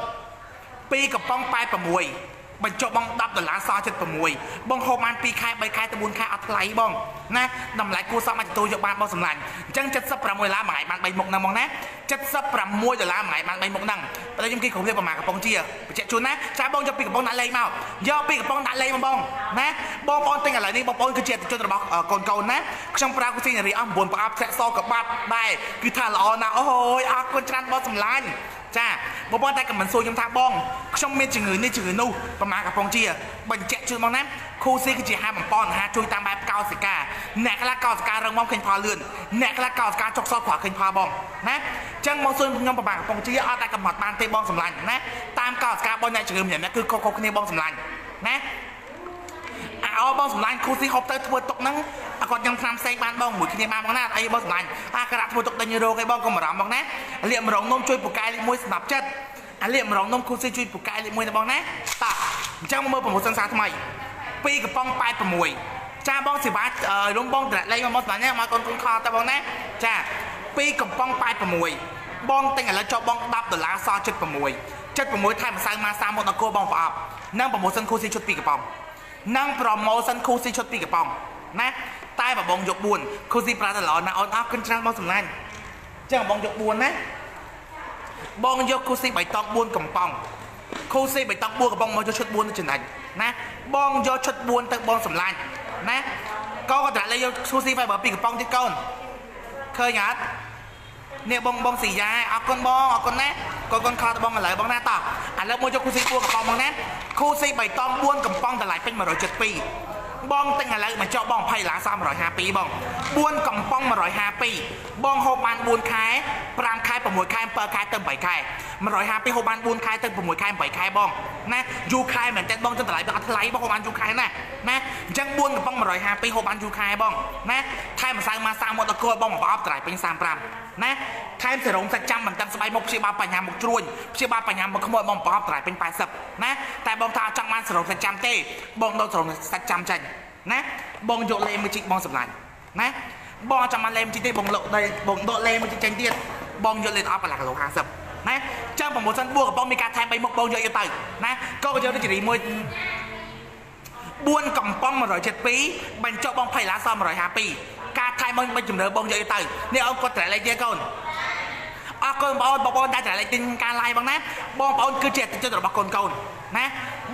ពីកំប៉ុង86 បញ្ចុះបង10ដុល្លារសល់76បងហូបបាន2ខែ3ខែទៅ4ខែអត់ថ្លៃបងណាតម្លៃគួរសមអាចទទួលយកបានបងសម្លាញ់អញ្ចឹង76ដុល្លារមួយថ្ងៃបាន3មុខហ្នឹងបងណា76ដុល្លារមួយថ្ងៃបាន3មុខហ្នឹងតែខ្ញុំគេគ្រប់គ្នាប្រមាណកំប៉ុងជាបញ្ជាក់ជូនណាចាបងយកពីកំប៉ុងដាក់លេងមកយកពីកំប៉ុងដាក់លេងមកបងណាបងប្អូនទិញឥឡូវនេះបងប្អូនគឺជាជនរបស់កូនកូនណាខ្ញុំប្រើគូស៊ីនារីអស់9ប្រអប់ធ្លាក់សកបាត់ដែរគឺថាល្អណាស់អូយអរគុណច្រើនបងសម្លាញ់ ចាបងប្អូនតែក៏មិនសួរខ្ញុំថាបងខ្ញុំមានជំងឺនេះជំងឺនោះប្រមាណកំប៉ុងជាបញ្ជាក់ជូនបងណាខូស៊ីគឺជាហាបំពន់អាហារជួយតាមបែបកោសិកាអ្នកខ្លះកោសិការឹងមកឃើញផលលឿនអ្នកខ្លះកោសិកាចុកសតព្រោះឃើញផលបងណាអញ្ចឹងមកសួរខ្ញុំប្រមាណកំប៉ុងជាអត់តែកំណត់បានទេបងសម្លាញ់ណាតាមកោសិកាបងអ្នកជំងឺម្នាក់ៗគឺខុសៗគ្នាបងសម្លាញ់ណា អោបងសម្លាញ់គូស៊ីហូបទៅធ្វើទុកហ្នឹងគាត់ញ៉ាំថ្នាំផ្សេងបានបងមួយគ្នាបានបងណាអីបងសម្លាញ់អាការៈធ្វើទុកដេញរោគអីបងកុំបារម្ភបងណាលាកម្រងនំជួយពូកែលេខ1សម្រាប់ចិត្តអាលាកម្រងនំគូស៊ីជួយពូកែលេខ1ណាបងណាតោះអញ្ចឹងមើលប្រម៉ូសិនសាថ្មីពីកំប៉ុង86ចាបងសេវាលំបងត្រាក់លេងមកសម្លាញ់ណាមកកូនកូនខតទៅបងណាចាពីកំប៉ុង86បងទិញឥឡូវចុះបង10ដុល្លារសល់76 76ថែមម្សៅម៉ាសាមកដល់គោបងប្រអប់និងប្រម៉ូសិនគូស៊ីឈុតពីកំប៉ុង និងប្រម៉ូសិនគូស៊ីឈុតពីកំប៉ុងណាតែបបងយក4ខូស៊ីប្រាទៅល្អណាស់អូនអរគុណច្រើនបងសម្លាញ់ចឹងបងយក4ណាបងយកខូស៊ីបៃតង4កំប៉ុងខូស៊ីបៃតង4កំប៉ុងមកយកឈុត4ទៅចំណេញណាបងយកឈុត4ទៅបងសម្លាញ់ណាកូនក៏ត្រាក់លេយកខូស៊ីបៃបើ2កំប៉ុងទៀតកូនឃើញអត់ នេះបងបងស៊ីយ៉ាអរគុណបងអរគុណណាកូនកូនខោតបងឥឡូវបងណាតោះឥឡូវមកយកគូស៊ី4កំប៉ុងបងណាគូស៊ីបៃតង4កំប៉ុងតម្លៃពេញ172បងទិញឥឡូវមកចុះបង20ឡា352បង4កំប៉ុង152បងហូបបាន4ខែ5ខែ6ខែ7ខែទៅ8ខែ152ហូបបាន4ខែទៅ6ខែ8ខែបងណាយូរខែមែនតើបងទៅតម្លៃបងអត់ថ្លៃបងហូបបានយូរខែណាណាអញ្ចឹង4កំប៉ុង152ហូបបានយូរខែបងណាថែមម្សៅម៉ាសាមកដល់គោបងប្រអប់តម្លៃពេញ35 ណាថែមសេរ៉ុងសាច់ចាំបន្តិចស្បៃមុខព្យាបាលបញ្ហាមុខជ្រួញព្យាបាលបញ្ហាមុខខ្មោចបងប្រអប់តម្លៃពេញ80ណាតែបងថាចង់បានសេរ៉ុងសាច់ចាំទេបងដល់សេរ៉ុងសាច់ចាំចាញ់ណាបងយកលេមួយជីកបងសម្លាញ់ណាបងចាំបានលេមួយជីកទេបងលក់ដីបងដកលេមួយជីកចេញទៀតបងយកលេអស់កន្លះគីឡូ50ណាចាំប្រម៉ូសិនបួកកំប៉ុងមានការថែម3មុខបងយកយកទៅណាក៏យកទៅជរីមួយ4កំប៉ុង172បញ្ចុះបង20ឡាស152 ការថែមបងមិនជំរឿបងយកទៅនេះអូនគាត់ត្រែកលេខទៀតកូនអរគុណបងប្អូនបងប្អូនដែលត្រែកលេខទិញការ live បងណាបងប្អូនគឺជាអតិថិជនរបស់កូនកូនណា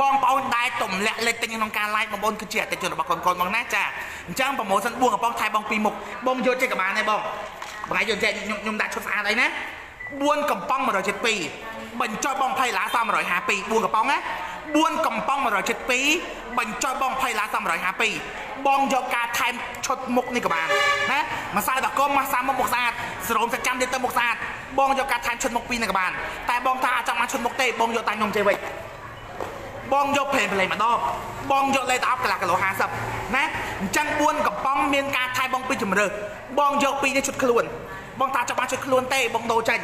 បងប្អូនដែលទម្លាក់លេខទិញក្នុងការ live បងប្អូនគឺជាអតិថិជនរបស់កូនកូនបងណាចាអញ្ចឹងប្រម៉ូសិន4កំប៉ុងថែបង2មុខបងយកចេះកបានទេបងបងឯងយកចេះខ្ញុំខ្ញុំដាក់ឈុតស្អាតអីណាប4កំប៉ុង172 បញ្ចុះបង20ឡា352 4កំប៉ុងណា4កំប៉ុង172បញ្ចុះបង20ឡា352បងយកការថែមឈុតមុខនេះក៏បានណាម្សៅដកុំមកសាមុខមុខស្អាតសរោមសាច់ចាំទៀតទៅមុខស្អាតបងយកការថែមឈុតមុខពីរនេះក៏បានតែបងថាអាចចង់បានឈុតមុខទេបងយកតាខ្ញុំចេះវិញបងយកព្រេងប្រឡេងម្ដងបងយកលេខទៅអប់កន្លះគីឡូ50ណាអញ្ចឹង4កំប៉ុងមានការថែបងពីជំរឿបងយកពីរនេះឈុតខ្លួនបងតាចង់បានឈុតខ្លួនទេបងដូរចេញ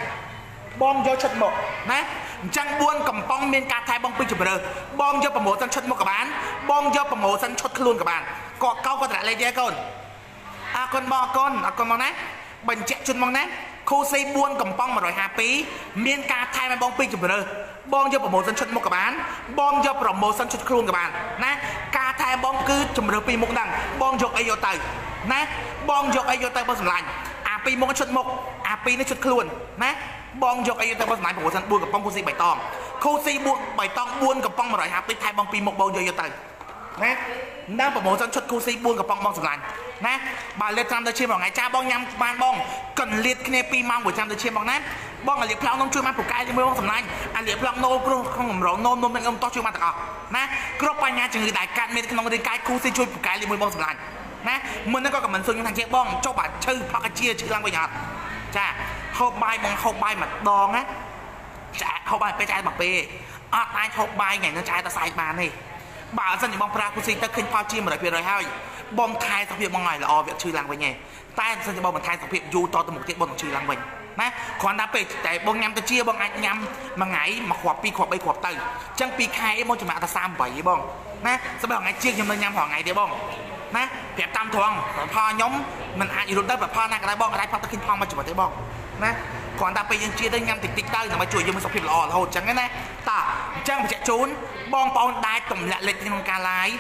បងយកឈុតមុខណាអញ្ចឹង4កំប៉ុងមានការថែបងពីជំរឿបងយកប្រម៉ូសិនឈុតមុខក៏បាន បងយកប្រម៉ូសិនឈុតខ្លួនក៏បានកកកោក៏ត្រាក់លេខទេកូនអរគុណបងអរគុណអរគុណបងណាបញ្ជាក់ជូនបងណាខូស៊ី4កំប៉ុង152មានការថែមឲ្យបងពីជំរឿបងយកប្រម៉ូសិនឈុតមុខក៏បានបងយកប្រម៉ូសិនឈុតខ្លួនក៏បានណាការថែបងគឺជំរឿពីមុខហ្នឹងបងយកអីយកទៅណាបងយកអីយកទៅបងសម្លាញ់អាពីមុខឈុតមុខអាពីនេះឈុតខ្លួនណា បងយកអីទៅបងសម្លាញ់ប្រម៉ូសិន4កំប៉ុងខូស៊ីបៃតងខូស៊ី4បៃតង4កំប៉ុង152ថែបងពីមុខបងយកយកទៅណាដល់ប្រម៉ូសិនឈុតខូស៊ី4កំប៉ុងបងសម្លាញ់ណាបើលេបតាមទៅឈាមមួយថ្ងៃចាបងញ៉ាំបានបងកន្លៀតគ្នា2ម៉ោងមួយចាំទៅឈាមបងណាបងអាលៀបផ្លោកនំជួយមកពូកែជាមួយបងសម្លាញ់អាលៀបផ្លោកណូគ្រោះក្នុងកម្រងនំនំនឹងអ៊ំតោះជួយមកទាំងអស់ណាគ្រប់បញ្ហាជំងឺដែលកាត់មានក្នុងរាងកាយគូស៊ីជួយពូកែជាមួយបងសម្លាញ់ណាមុនហ្នឹងក៏ខមមិនសួរខ្ញុំថាជាបងចុះបាឈឺផកជាឈឺឡើងវិញអត់ ចាហូបបាយបងហូបបាយម្ដងណាចាហូបបាយពេលចាមកពេលអត់អាចហូបបាយថ្ងៃនឹងចាតែសាយបានទេបើអត់សិនជាបងប្រាគូស៊ីទៅឃើញផលជា100%ហើយបងថែសុខភាពបងឲ្យល្អវាឈឺឡើងវិញឯងតែមិនសិនជាបងបន្ថែសុខភាពយូរតទៅមុខទៀតបងនឹងឈឺឡើងវិញណាគ្រាន់តែពេលតែបងញ៉ាំទៅជាបងអាចញ៉ាំមួយថ្ងៃមួយគ្រាប់ពីរគ្រាប់បីគ្រាប់ទៅអញ្ចឹងពីរខែបងចំណាក់តែ38ឯងបងណាសម្រាប់ថ្ងៃជាងខ្ញុំនៅញ៉ាំរាល់ថ្ងៃទេបង ណាប្រាប់តាមត្រង់ផលខ្ញុំមិនអាចរត់ទៅប្រផលណាក៏ដោយបងក៏អាចផឹកទៅឃើញផលមកជាមួយទេបងណាគ្រាន់តែពេលយើងជាទៅញ៉ាំតិចតិចទៅដើម្បីជួយយើងមានសុខភាពល្អរហូតអញ្ចឹងណាតាអញ្ចឹងបញ្ជាក់ជូនបងប្អូនដែលទម្លាក់លេខក្នុងការ live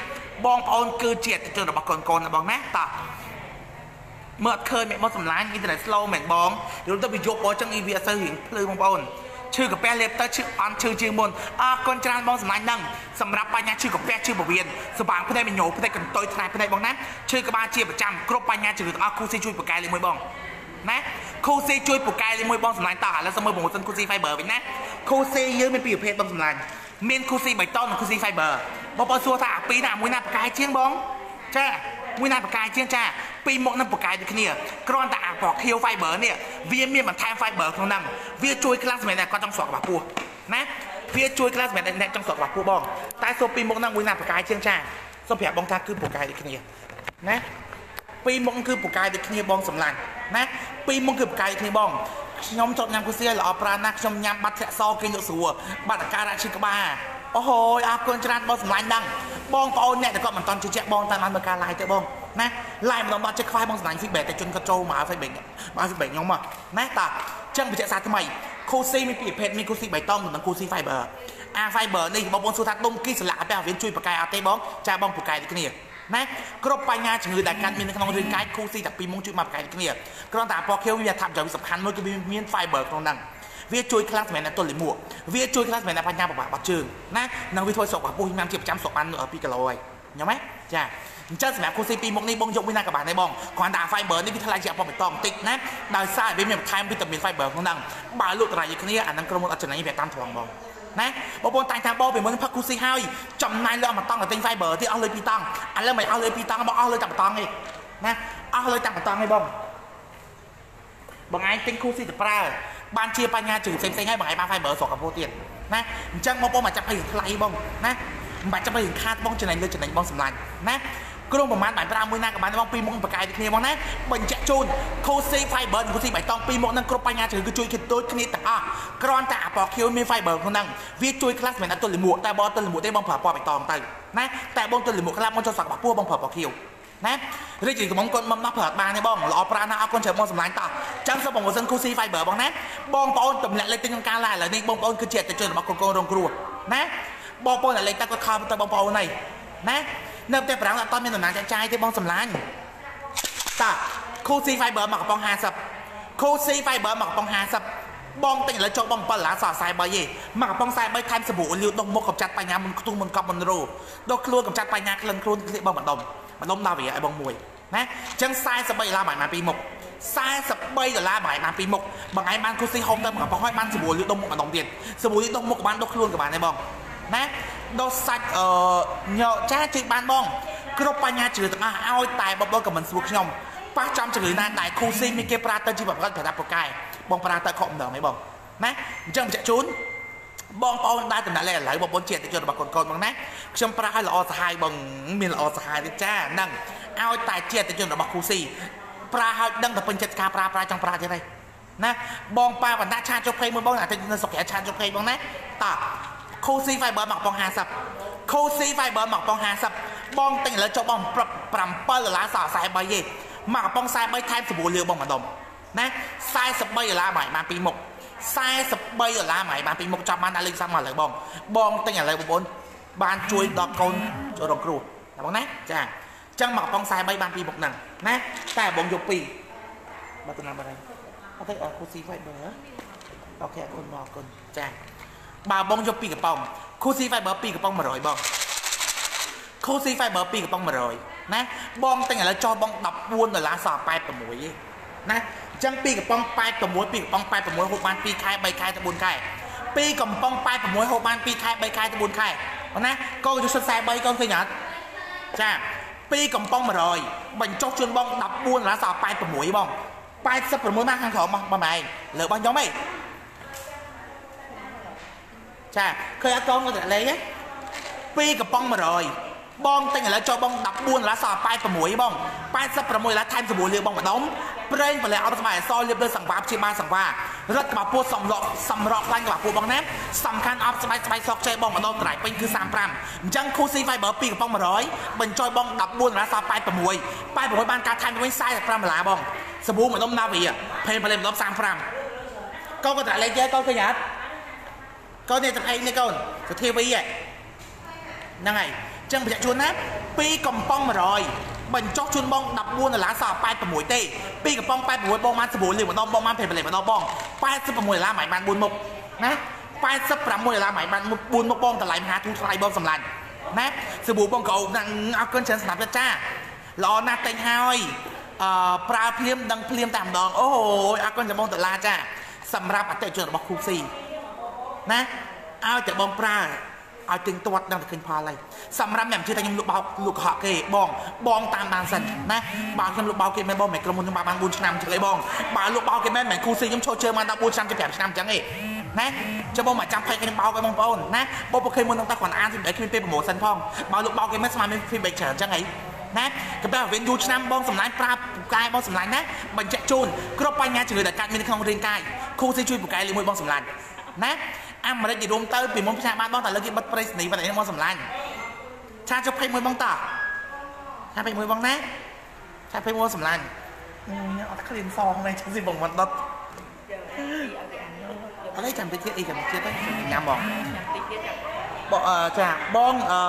បងប្អូនគឺជាអតិថិជនរបស់កូនកូនណាបងណាតាមើលអត់ឃើញមេមកសម្លាញ់អ៊ីនធឺណិត slow មែនបងយល់ទៅវាយកបងចឹងអ៊ីវាអត់សូវរៀងភ្លឺបងប្អូន ឈឺកាពះលេបទៅឈឺអន់ឈឺជាងមុនអរគុណច្រើនបងសម្លាញ់ហ្នឹងសម្រាប់បញ្ហាឈឺកាពះឈឺបវៀនសបាងភ្នែកមញោភ្នែកកន្ទុយថ្នែភ្នែកបងណាឈឺក្បាលជាប្រចាំគ្រប់បញ្ហាជំងឺទាំងអស់គូស៊ីជួយបកកែលេខមួយបងណាគូស៊ីជួយពូកែលេខមួយបងសម្លាញ់តោះឥឡូវសូមមើលប្រម៉ូសិនគូស៊ី Fiber វិញណាគូស៊ីយើងមានពីរប្រភេទបងសម្លាញ់មានគូស៊ីបៃតងនិងគូស៊ី Fiber បងប្អូនសួរថាអាពីរណាមួយណាប្រកែជាងបងចា មួយណាប្រកែជាងចាពីរមុខនឹងប្រកែដូចគ្នាគ្រាន់តែអាប្រខៀវ fiber នេះវាមានបន្ថែម fiber ក្នុងហ្នឹងវាជួយខ្លះសម្រាប់អ្នកគាត់ចង់ស្រករបស់ពោះណាវាជួយខ្លះសម្រាប់អ្នកចង់ស្រករបស់ពោះបងតែសូពីរមុខហ្នឹងមួយណាប្រកែជាងចាសូមប្រាប់បងថាគឺប្រកែដូចគ្នាណាពីរមុខគឺប្រកែដូចគ្នាបងសម្លាញ់ណាពីរមុខគឺប្រកែដូចគ្នាបងខ្ញុំចង់ញ៉ាំគូសៀល្អប្រាណាស់ខ្ញុំញ៉ាំបាត់ធាក់សគេងយកស្រួលបាត់អាការៈឈឺក្បាល អូហូយអរគុណច្រើនបងសម្លាញ់ដឹងបងប្អូនអ្នកដែលគាត់មិនតន់ជឿជាក់បងតាមបានមើលការ live ទៅបងណា live ម្ដងបាត់ចេះខ្វាយបងសម្លាញ់ feedback តែជនគាត់ចូលមក feedback មក feedback ខ្ញុំមកណាតាចឹងបញ្ជាក់សារថ្មីគូស៊ីមានពីរប្រភេទមានគូស៊ីបៃតងនិងគូស៊ី fiber អា fiber នេះបងប្អូនសួរថាដុំគីស្លាកតែវាជួយបកកាយអត់ទេបងចាបងបកកាយដូចគ្នាណាគ្រប់បញ្ហាជំងឺដែលកើតមាននៅក្នុងរាងកាយគូស៊ីតែពីរមុខជួយមកបកកាយដូចគ្នាគ្រាន់តែពណ៌ខៀវវាថាប្រយោជន៍សំខាន់មួយគឺវាមាន fiber ក្នុងហ្នឹង វាជួយខ្លាំងសម្រាប់អ្នកទល់លាមកវាជួយខ្លាំងសម្រាប់អ្នកបញ្ញាបបាក់បាត់ជើងណានិងវាធ្វើសុខភាពពុះញ៉ាំជាប្រចាំសុខបាន2គីឡូហើយញ៉ាំហ៎ចាអញ្ចឹងសម្រាប់គូស៊ីពីរមុខនេះបងយកមួយណាក៏បានដែរបងគ្រាន់តែ fiber នេះវាថ្លៃជាងអពបៃតងបន្តិចណាដោយសារវាមានបន្ថែមវីតាមីន fiber ក្នុងហ្នឹងបើលក់តម្លៃដូចគ្នាអាហ្នឹងក្រុមហ៊ុនអត់ចំណេញវាតាមត្រង់បងណាបងប្អូនតែងតាមបងពីមុនផឹកគូស៊ីហើយចំណាយលើមកតង់ទៅទិញ fiber ទៀតអស់លុយពីរតង់ឥឡូវមិនអស់លុយពីរតង់បងអស់លុយតែមួយតង់ទេណាអស់លុយតែមួយតង់ទេបងបងឯងទិញគូស៊ីទៅប្រើ បានជាបញ្ហាជើងផ្សេងៗហើយបងឯងបាន fiber ស្រកកពោទៀតណាអញ្ចឹងបងប្អូនមកចាប់ឲ្យថ្លៃបងណាមិនបាច់ចាំឲ្យខាតបងចំណេញលើចំណេញបងសម្លាញ់ណាក្រុមប្រមាណបាយប្រាមួយណាក៏បានបងពីរមុខប្រកែកគ្នាបងណាបញ្ជាក់ជូន Cosi Fiber និង Cosi បៃតងពីរមុខហ្នឹងគ្រប់បញ្ហាជំងឺគឺជួយគេដូចគ្នាទាំងអស់គ្រាន់តែអាពណ៌ខៀវមាន Fiber ក្នុងហ្នឹងវាជួយខ្លះសម្រាប់អត់ទល់លាមកតែបងអត់ទល់លាមកទេបងប្រើពណ៌បៃតងទៅណាតែបងទល់លាមកខ្លះបងចូលសក់របស់ពោះបងប្រើពណ៌ខៀវ ណារីកកំងកូនមកដោះប្រើបានទេបងល្អប្រាណាអរគុណច្រើនបងសម្លាញ់តោះចឹងសូមបងសិន Cosi Fiber បងណាបងប្អូនទម្លាក់លេខទិញក្នុងការឡាយឥឡូវនេះបងប្អូនគឺជាអតិថិជនរបស់កូនកូនរងគ្រោះណាបងប្អូនដែលលេខតាគាត់ខំទៅបងប្អូនហើយណានៅផ្ទះប្រាំងអត់តមានដំណើរចាយចាយទេបងសម្លាញ់តា Cosi Fiber មកកំប៉ុង50 Cosi Fiber មកកំប៉ុង50បងទិញឥឡូវចូលបង7ឡាសអ43ឯងមកកំប៉ុង43ថែមសាប៊ូអូលីវដុំមុខកំចាត់បញ្ញាមុនខ្ទុះមុនកប់មុនរោដុសខ្លួនកំចាត់បញ្ញាក្លិនខ្លួនគ្លៀកបងម្ដុំម្ដុំដល់វាឲ្យបងមួយណាអញ្ចឹង43ឡាបានពីមុខ43ដុល្លារបងឯងបានពីរមុខបងឯងបានគូស៊ីហុំទៅបងហើយបានសាប៊ូលាដុំមុខម្ដងទៀតសាប៊ូលាដុំមុខក៏បានដុសខ្លួនក៏បានដែរបងណាដុសសាច់អឺញ៉ចាជួយបានបង គ្រប់បញ្ហាជ្រឿទាំងអស់ឲ្យតែបងបងក៏មិនស្រួលខ្ញុំប៉ះចំជំងឺណាដែលគូស៊ីមានគេប្រើទៅជាប្រវត្តិប្រដាប់ប្រកែបងប្រើទៅខកម្ដងហីបងណាអញ្ចឹងបញ្ជាក់ជូន បងប្អូនដែលតំណាក់លេខឥឡូវបងប្អូនជាអតិជនរបស់កូនកូនបងណាខ្ញុំប្រើឲ្យល្អសហាយបងមានល្អសហាយទៀតចាហ្នឹងឲ្យតែជាអតិជនរបស់គូស៊ីប្រើឲ្យដឹងតែពេញចិត្តការប្រើប្រាស់ចង់ប្រើទៀតហើយណាបងប៉ាបណ្ដាឆាចុកភ័យមួយបងអាទិត្យនៅសុកឆាចុកភ័យបងណាតោះ Cozy Fiber មកបង50 Cozy Fiber មកបង50បងទិញឥឡូវចុះបង7ដុល្លារសល់43ទេមកកំប៉ុង43ថែមសាប៊ូលាវបងម្ដុំណា43ដុល្លារបងបានពីរមុខ 43ដុល្លារមកបានពីមុខចាប់បានដាក់លេខសាំមកឥឡូវបងបងទិញឥឡូវបងប្អូនបានជួយដល់កូនចូលរងគ្រោះណាបងណាចាអញ្ចឹងមកកំប៉ុង43បានពីមុខហ្នឹងណាតែបងយកពីរបើទៅណាបងអត់ទេអរគុណស៊ី Fiber អូខេអរគុណបងអរគុណចាបើបងយកពីរកំប៉ុង Cozy Fiber 2កំប៉ុង100បង Cozy Fiber 2កំប៉ុង100ណាបងទិញឥឡូវចោលបង14ដុល្លារសល់86ឯណាអញ្ចឹងពីកំប៉ុង86ពីកំប៉ុង86ហូបបាន2ខែ3ខែទៅ4ខែពីកំប៉ុង86ហូបបាន2ខែ3ខែទៅ4ខែបងណាកូនយុទ្ធ43កូនឃើញអត់ចាពីកំប៉ុង100បញ្ចុះជូនបង14ដុល្លារសល់86បង86មកខាងក្រោមបងបងឯងលើរបស់ខ្ញុំឯងចាឃើញអត់កូនគាត់លេងទេពីកំប៉ុង100 បងទិញឥឡូវចូលបង14ដុល្លារសល់86បង86ដុល្លារថែមសាប៊ូលាវបងម្ដុំប្រេងប្រលែអត់ស្បែកអសលាបលើសង្វាព្យាបាលសង្វារត់ក្បាលពោះសំឡក់សម្រក់ខ្លាញ់ក្បាលពោះបងណាសំខាន់អត់ស្បែកស្បែកសក់ចេះបងម្ដងត្រៃពេញគឺ35អញ្ចឹង Cozy Fiber 2កំប៉ុង100បញ្ចុយបង14ដុល្លារសល់86 86បានការថែមទៅវិញ45ដុល្លារបងសាប៊ូម្ដុំណាវីភេប្រលែម្ដុំ35កូនក៏ត្រៃលេខទេកូនឃើញអត់កូននេះទៅឯងនេះកូនទៅធាវីហ្នឹងហើយ ចឹងបញ្ជាក់ជូនណាពីកំប៉ុង100បញ្ចុះជូនបង14ដុល្លារសល់86ទេពីកំប៉ុង86បងបានសាប៊ូលាងម្ដងបងបានភេប្រលេម្ដងបង86ដុល្លារមិនបាន4មុខណា86ដុល្លារមិនបាន4មុខបងតម្លៃមហាធូរថ្លៃបងសម្លាញ់ណាសាប៊ូបងក៏អរគុណច្រើនសម្រាប់ចាល្អណាស់តែងហើយអឺប្រើភ្លាមដឹងភ្លាមតែម្ដងអូយអរគុណចំបងដុល្លារចាសម្រាប់អតិថិជនរបស់គ្រូស៊ីណាឲ្យតែបងប្រើ ឲ្យទិញទាត់ដឹងតែឃើញផលហើយសម្រាប់អ្នកជឿថាខ្ញុំលក់បោកលក់កុហកគេបងបងតាមបានសិនណាបើខ្ញុំលក់បោកគេមែនបងមិនក្រុមហ៊ុនខ្ញុំបាន4ឆ្នាំចឹងឯងបងបើលក់បោកគេមែនមិនគូស៊ីខ្ញុំចូលជើងបានដល់4ឆ្នាំទៅ5ឆ្នាំចឹងឯងណាចាំបងមកចាំភ័យខ្ញុំបោកឲ្យបងប្អូនណាបងប្រខេមុននឹងតាគាត់អានពីគ្មានពេលប្រម៉ូសិនផងបើលក់បោកគេមែនស្មើមាន feedback ច្រើនចឹងឯងណាកបែវិញយូរឆ្នាំបងសម្លាញ់ប្រាប់ពូកែបងសម្លាញ់ណាបញ្ជាក់ជូនគ្រប់បញ្ហាជំងឺដែលកើតមានក្នុងរាងកាយគូស៊ីជួយពូកែលេខមួយបងសម្លាញ់ណា អាមេរិកនិយាយរួមទៅពីមុនផ្សាយបានបងតែលើគេបិទប្រេសនីបណ្ដៃមកសម្លាញ់ឆាចុះ21បងតាឆា21បងណាឆា21សម្លាញ់អត់ឃ្លានសងនេះចាំស៊ីបងមិនដុតអត់ទេចាំតិចទៀតអីចាំតិចទៀតញ៉ាំបងបងចាបងអឺ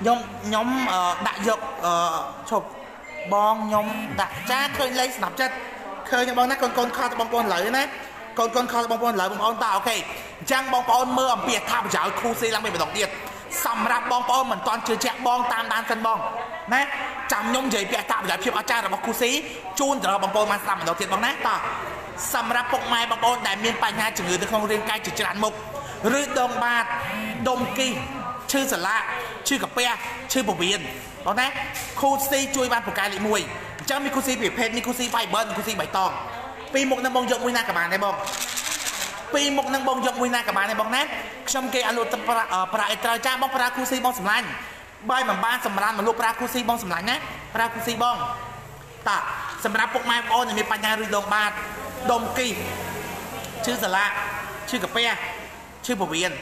ខ្ញុំខ្ញុំដាក់យកអឺឈប់បងខ្ញុំដាក់ចាឃើញលេខស្នាប់ចិត្តឃើញបងណាកូនកូនខោទៅបងប្អូនឥឡូវណា កូនកូនខលបងប្អូនឥឡូវបងប្អូនតើអូខេអញ្ចឹងបងប្អូនមើលអំពីអត្ថប្រយោជន៍គ្រូស៊ីឡើងវិញម្ដងទៀតសម្រាប់បងប្អូនមិនទាន់ជឿជាក់បងតាមដានសិនបងណាចាំខ្ញុំនិយាយពីអត្ថប្រយោជន៍ភាពអស្ចារ្យរបស់គ្រូស៊ីជូនទៅដល់បងប្អូនបានស្ដាប់ម្ដងទៀតបងណាតើសម្រាប់ពុកម៉ែបងប្អូនដែលមានបញ្ហាជំងឺនៅក្នុងរាងកាយជាច្រើនមុខឬដងបាតដុំគីឈឺសន្លាក់ឈឺកាពះឈឺពោះវៀនបងណាគ្រូស៊ីជួយបានពូកែលេខ1អញ្ចឹងមានគ្រូស៊ីប្រភេទនេះគ្រូស៊ី fiber និងគ្រូស៊ីបៃតង ពីមុខនឹងបងយកមួយណាក៏បានដែរបងពីមុខនឹងបងយកមួយណាក៏បានដែរបងណាខ្ញុំគេអនុត្តប្រាប្រាអេត្រូវចាបងប្រាគូស៊ីបងសម្លាញ់បាយមិនបានសម្រានមកលក់ប្រាគូស៊ីបងសម្លាញ់ណាប្រាគូស៊ីបងតាសម្រាប់ពុកម៉ែបងប្អូនដែលមានបញ្ហាឬដងបាតដុំគីឈឺសាឡាឈឺកាពះឈឺពោះវៀន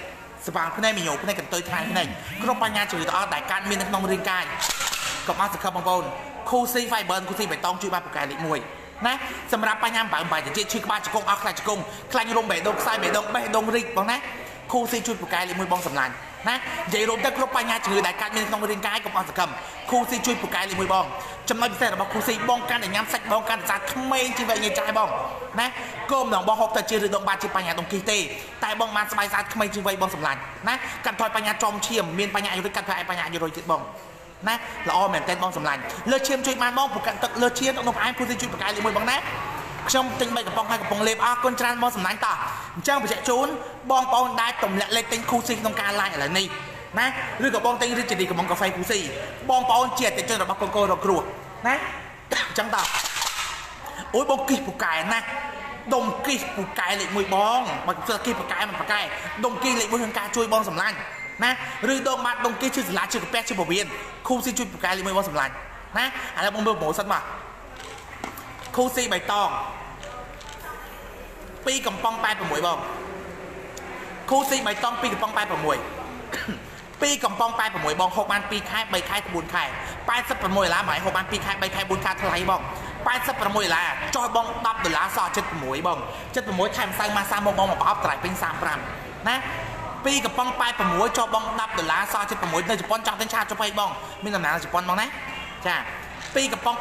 ស្វាងភ្នែកមញោភ្នែកកន្ទុយថ្ងាយភ្នែកគ្រប់បញ្ហាជំងឺទាំងអស់ដែលកើតមាននៅក្នុងរាងកាយកុំអស់សង្ឃឹមបងប្អូន Cozy Fiber គូស៊ីបៃតងជួយបានពូកែលេខ1 ណាសម្រាប់បញ្ហាបើបាយតិចឈឺក្បាលជង្គង់អស់ខ្លាច់ជង្គង់ខ្លាញ់រុំបេះដូងខ្សែបេះដូងបេះដូងរីកបងណាគូស៊ីជួយពូកែលេខ1បងសម្លាញ់ណានិយាយរួមទៅគ្រប់បញ្ហាជំងឺដែលកើតមានក្នុងរាងកាយកុំអស់សង្ឃឹមគូស៊ីជួយពូកែលេខ1បងចំណុចពិសេសរបស់គូស៊ីបងកាន់តែញ៉ាំសាច់បងកាន់តែសាក្មេងជាងវែងងាយចាស់បងណាគោមដល់បងហូបទៅជាឬដងបាត់ជាបញ្ហាដងគីទេតែបងបានស្បាយស្អាតក្មេងជាងវែងបងសម្លាញ់ណាកាត់ថយបញ្ហាចំឈាមមានបញ្ហាអាយុរកាត់ថយបញ្ហាអាយុរយទៀតបង ណាល្អមែនតើបងសម្លាញ់លើឈាមជួយបានបងប្រកាន់ទឹកលើឈាមទឹកនំផ្អែមគូស៊ីជួយបង្កើនលេខ1បងណាខ្ញុំទិញ3កំប៉ុងហើយកំប៉ុងលេបអរគុណច្រើនមកសម្លាញ់តោះអញ្ចឹងបញ្ជាក់ជូនបងប្អូនដែលទម្លាក់លេខទិញគូស៊ីក្នុងការ live ឥឡូវនេះណាឬក៏បងទិញរាជនីកំប៉ុងកាហ្វេគូស៊ីបងប្អូនជាអតិថិជនរបស់កូនកូនរកគ្រោះណាអញ្ចឹងតោះអូយបងគិះពូកែណាដុំគិះពូកែលេខ1បងមកគិះគិះពូកែមិនពូកែដុំគិះលេខ1ក្នុងការជួយបងសម្លាញ់ ណាឬដងបាត់ដុំគិះជួយសាលាជួយកាពះជួយពវៀនគូស៊ីជួយពូកែលេខ1បងសម្លាញ់ណាឥឡូវបងមើលប្រម៉ូសិនមកគូស៊ីបៃតង2កំប៉ុង86បងគូស៊ីបៃតង2កំប៉ុង86 2កំប៉ុង86បងហូបបាន2ខែ3ខែ4ខែ86ដុល្លារមកហូបបាន2ខែ3ខែ4ខែថ្លៃបង86ដុល្លារចុះបង10ដុល្លារសល់76បង76ខែម្សៅម៉ាសាមកបងមកប្រអប់ត្រៃពេញ35ណា 2កំប៉ុង86ចុះបង10ដុល្លារសល់76នៅជប៉ុនចង់ទិញឆាចុះពេកបងមានដំណើរជប៉ុនបងណាចា2កំប៉ុង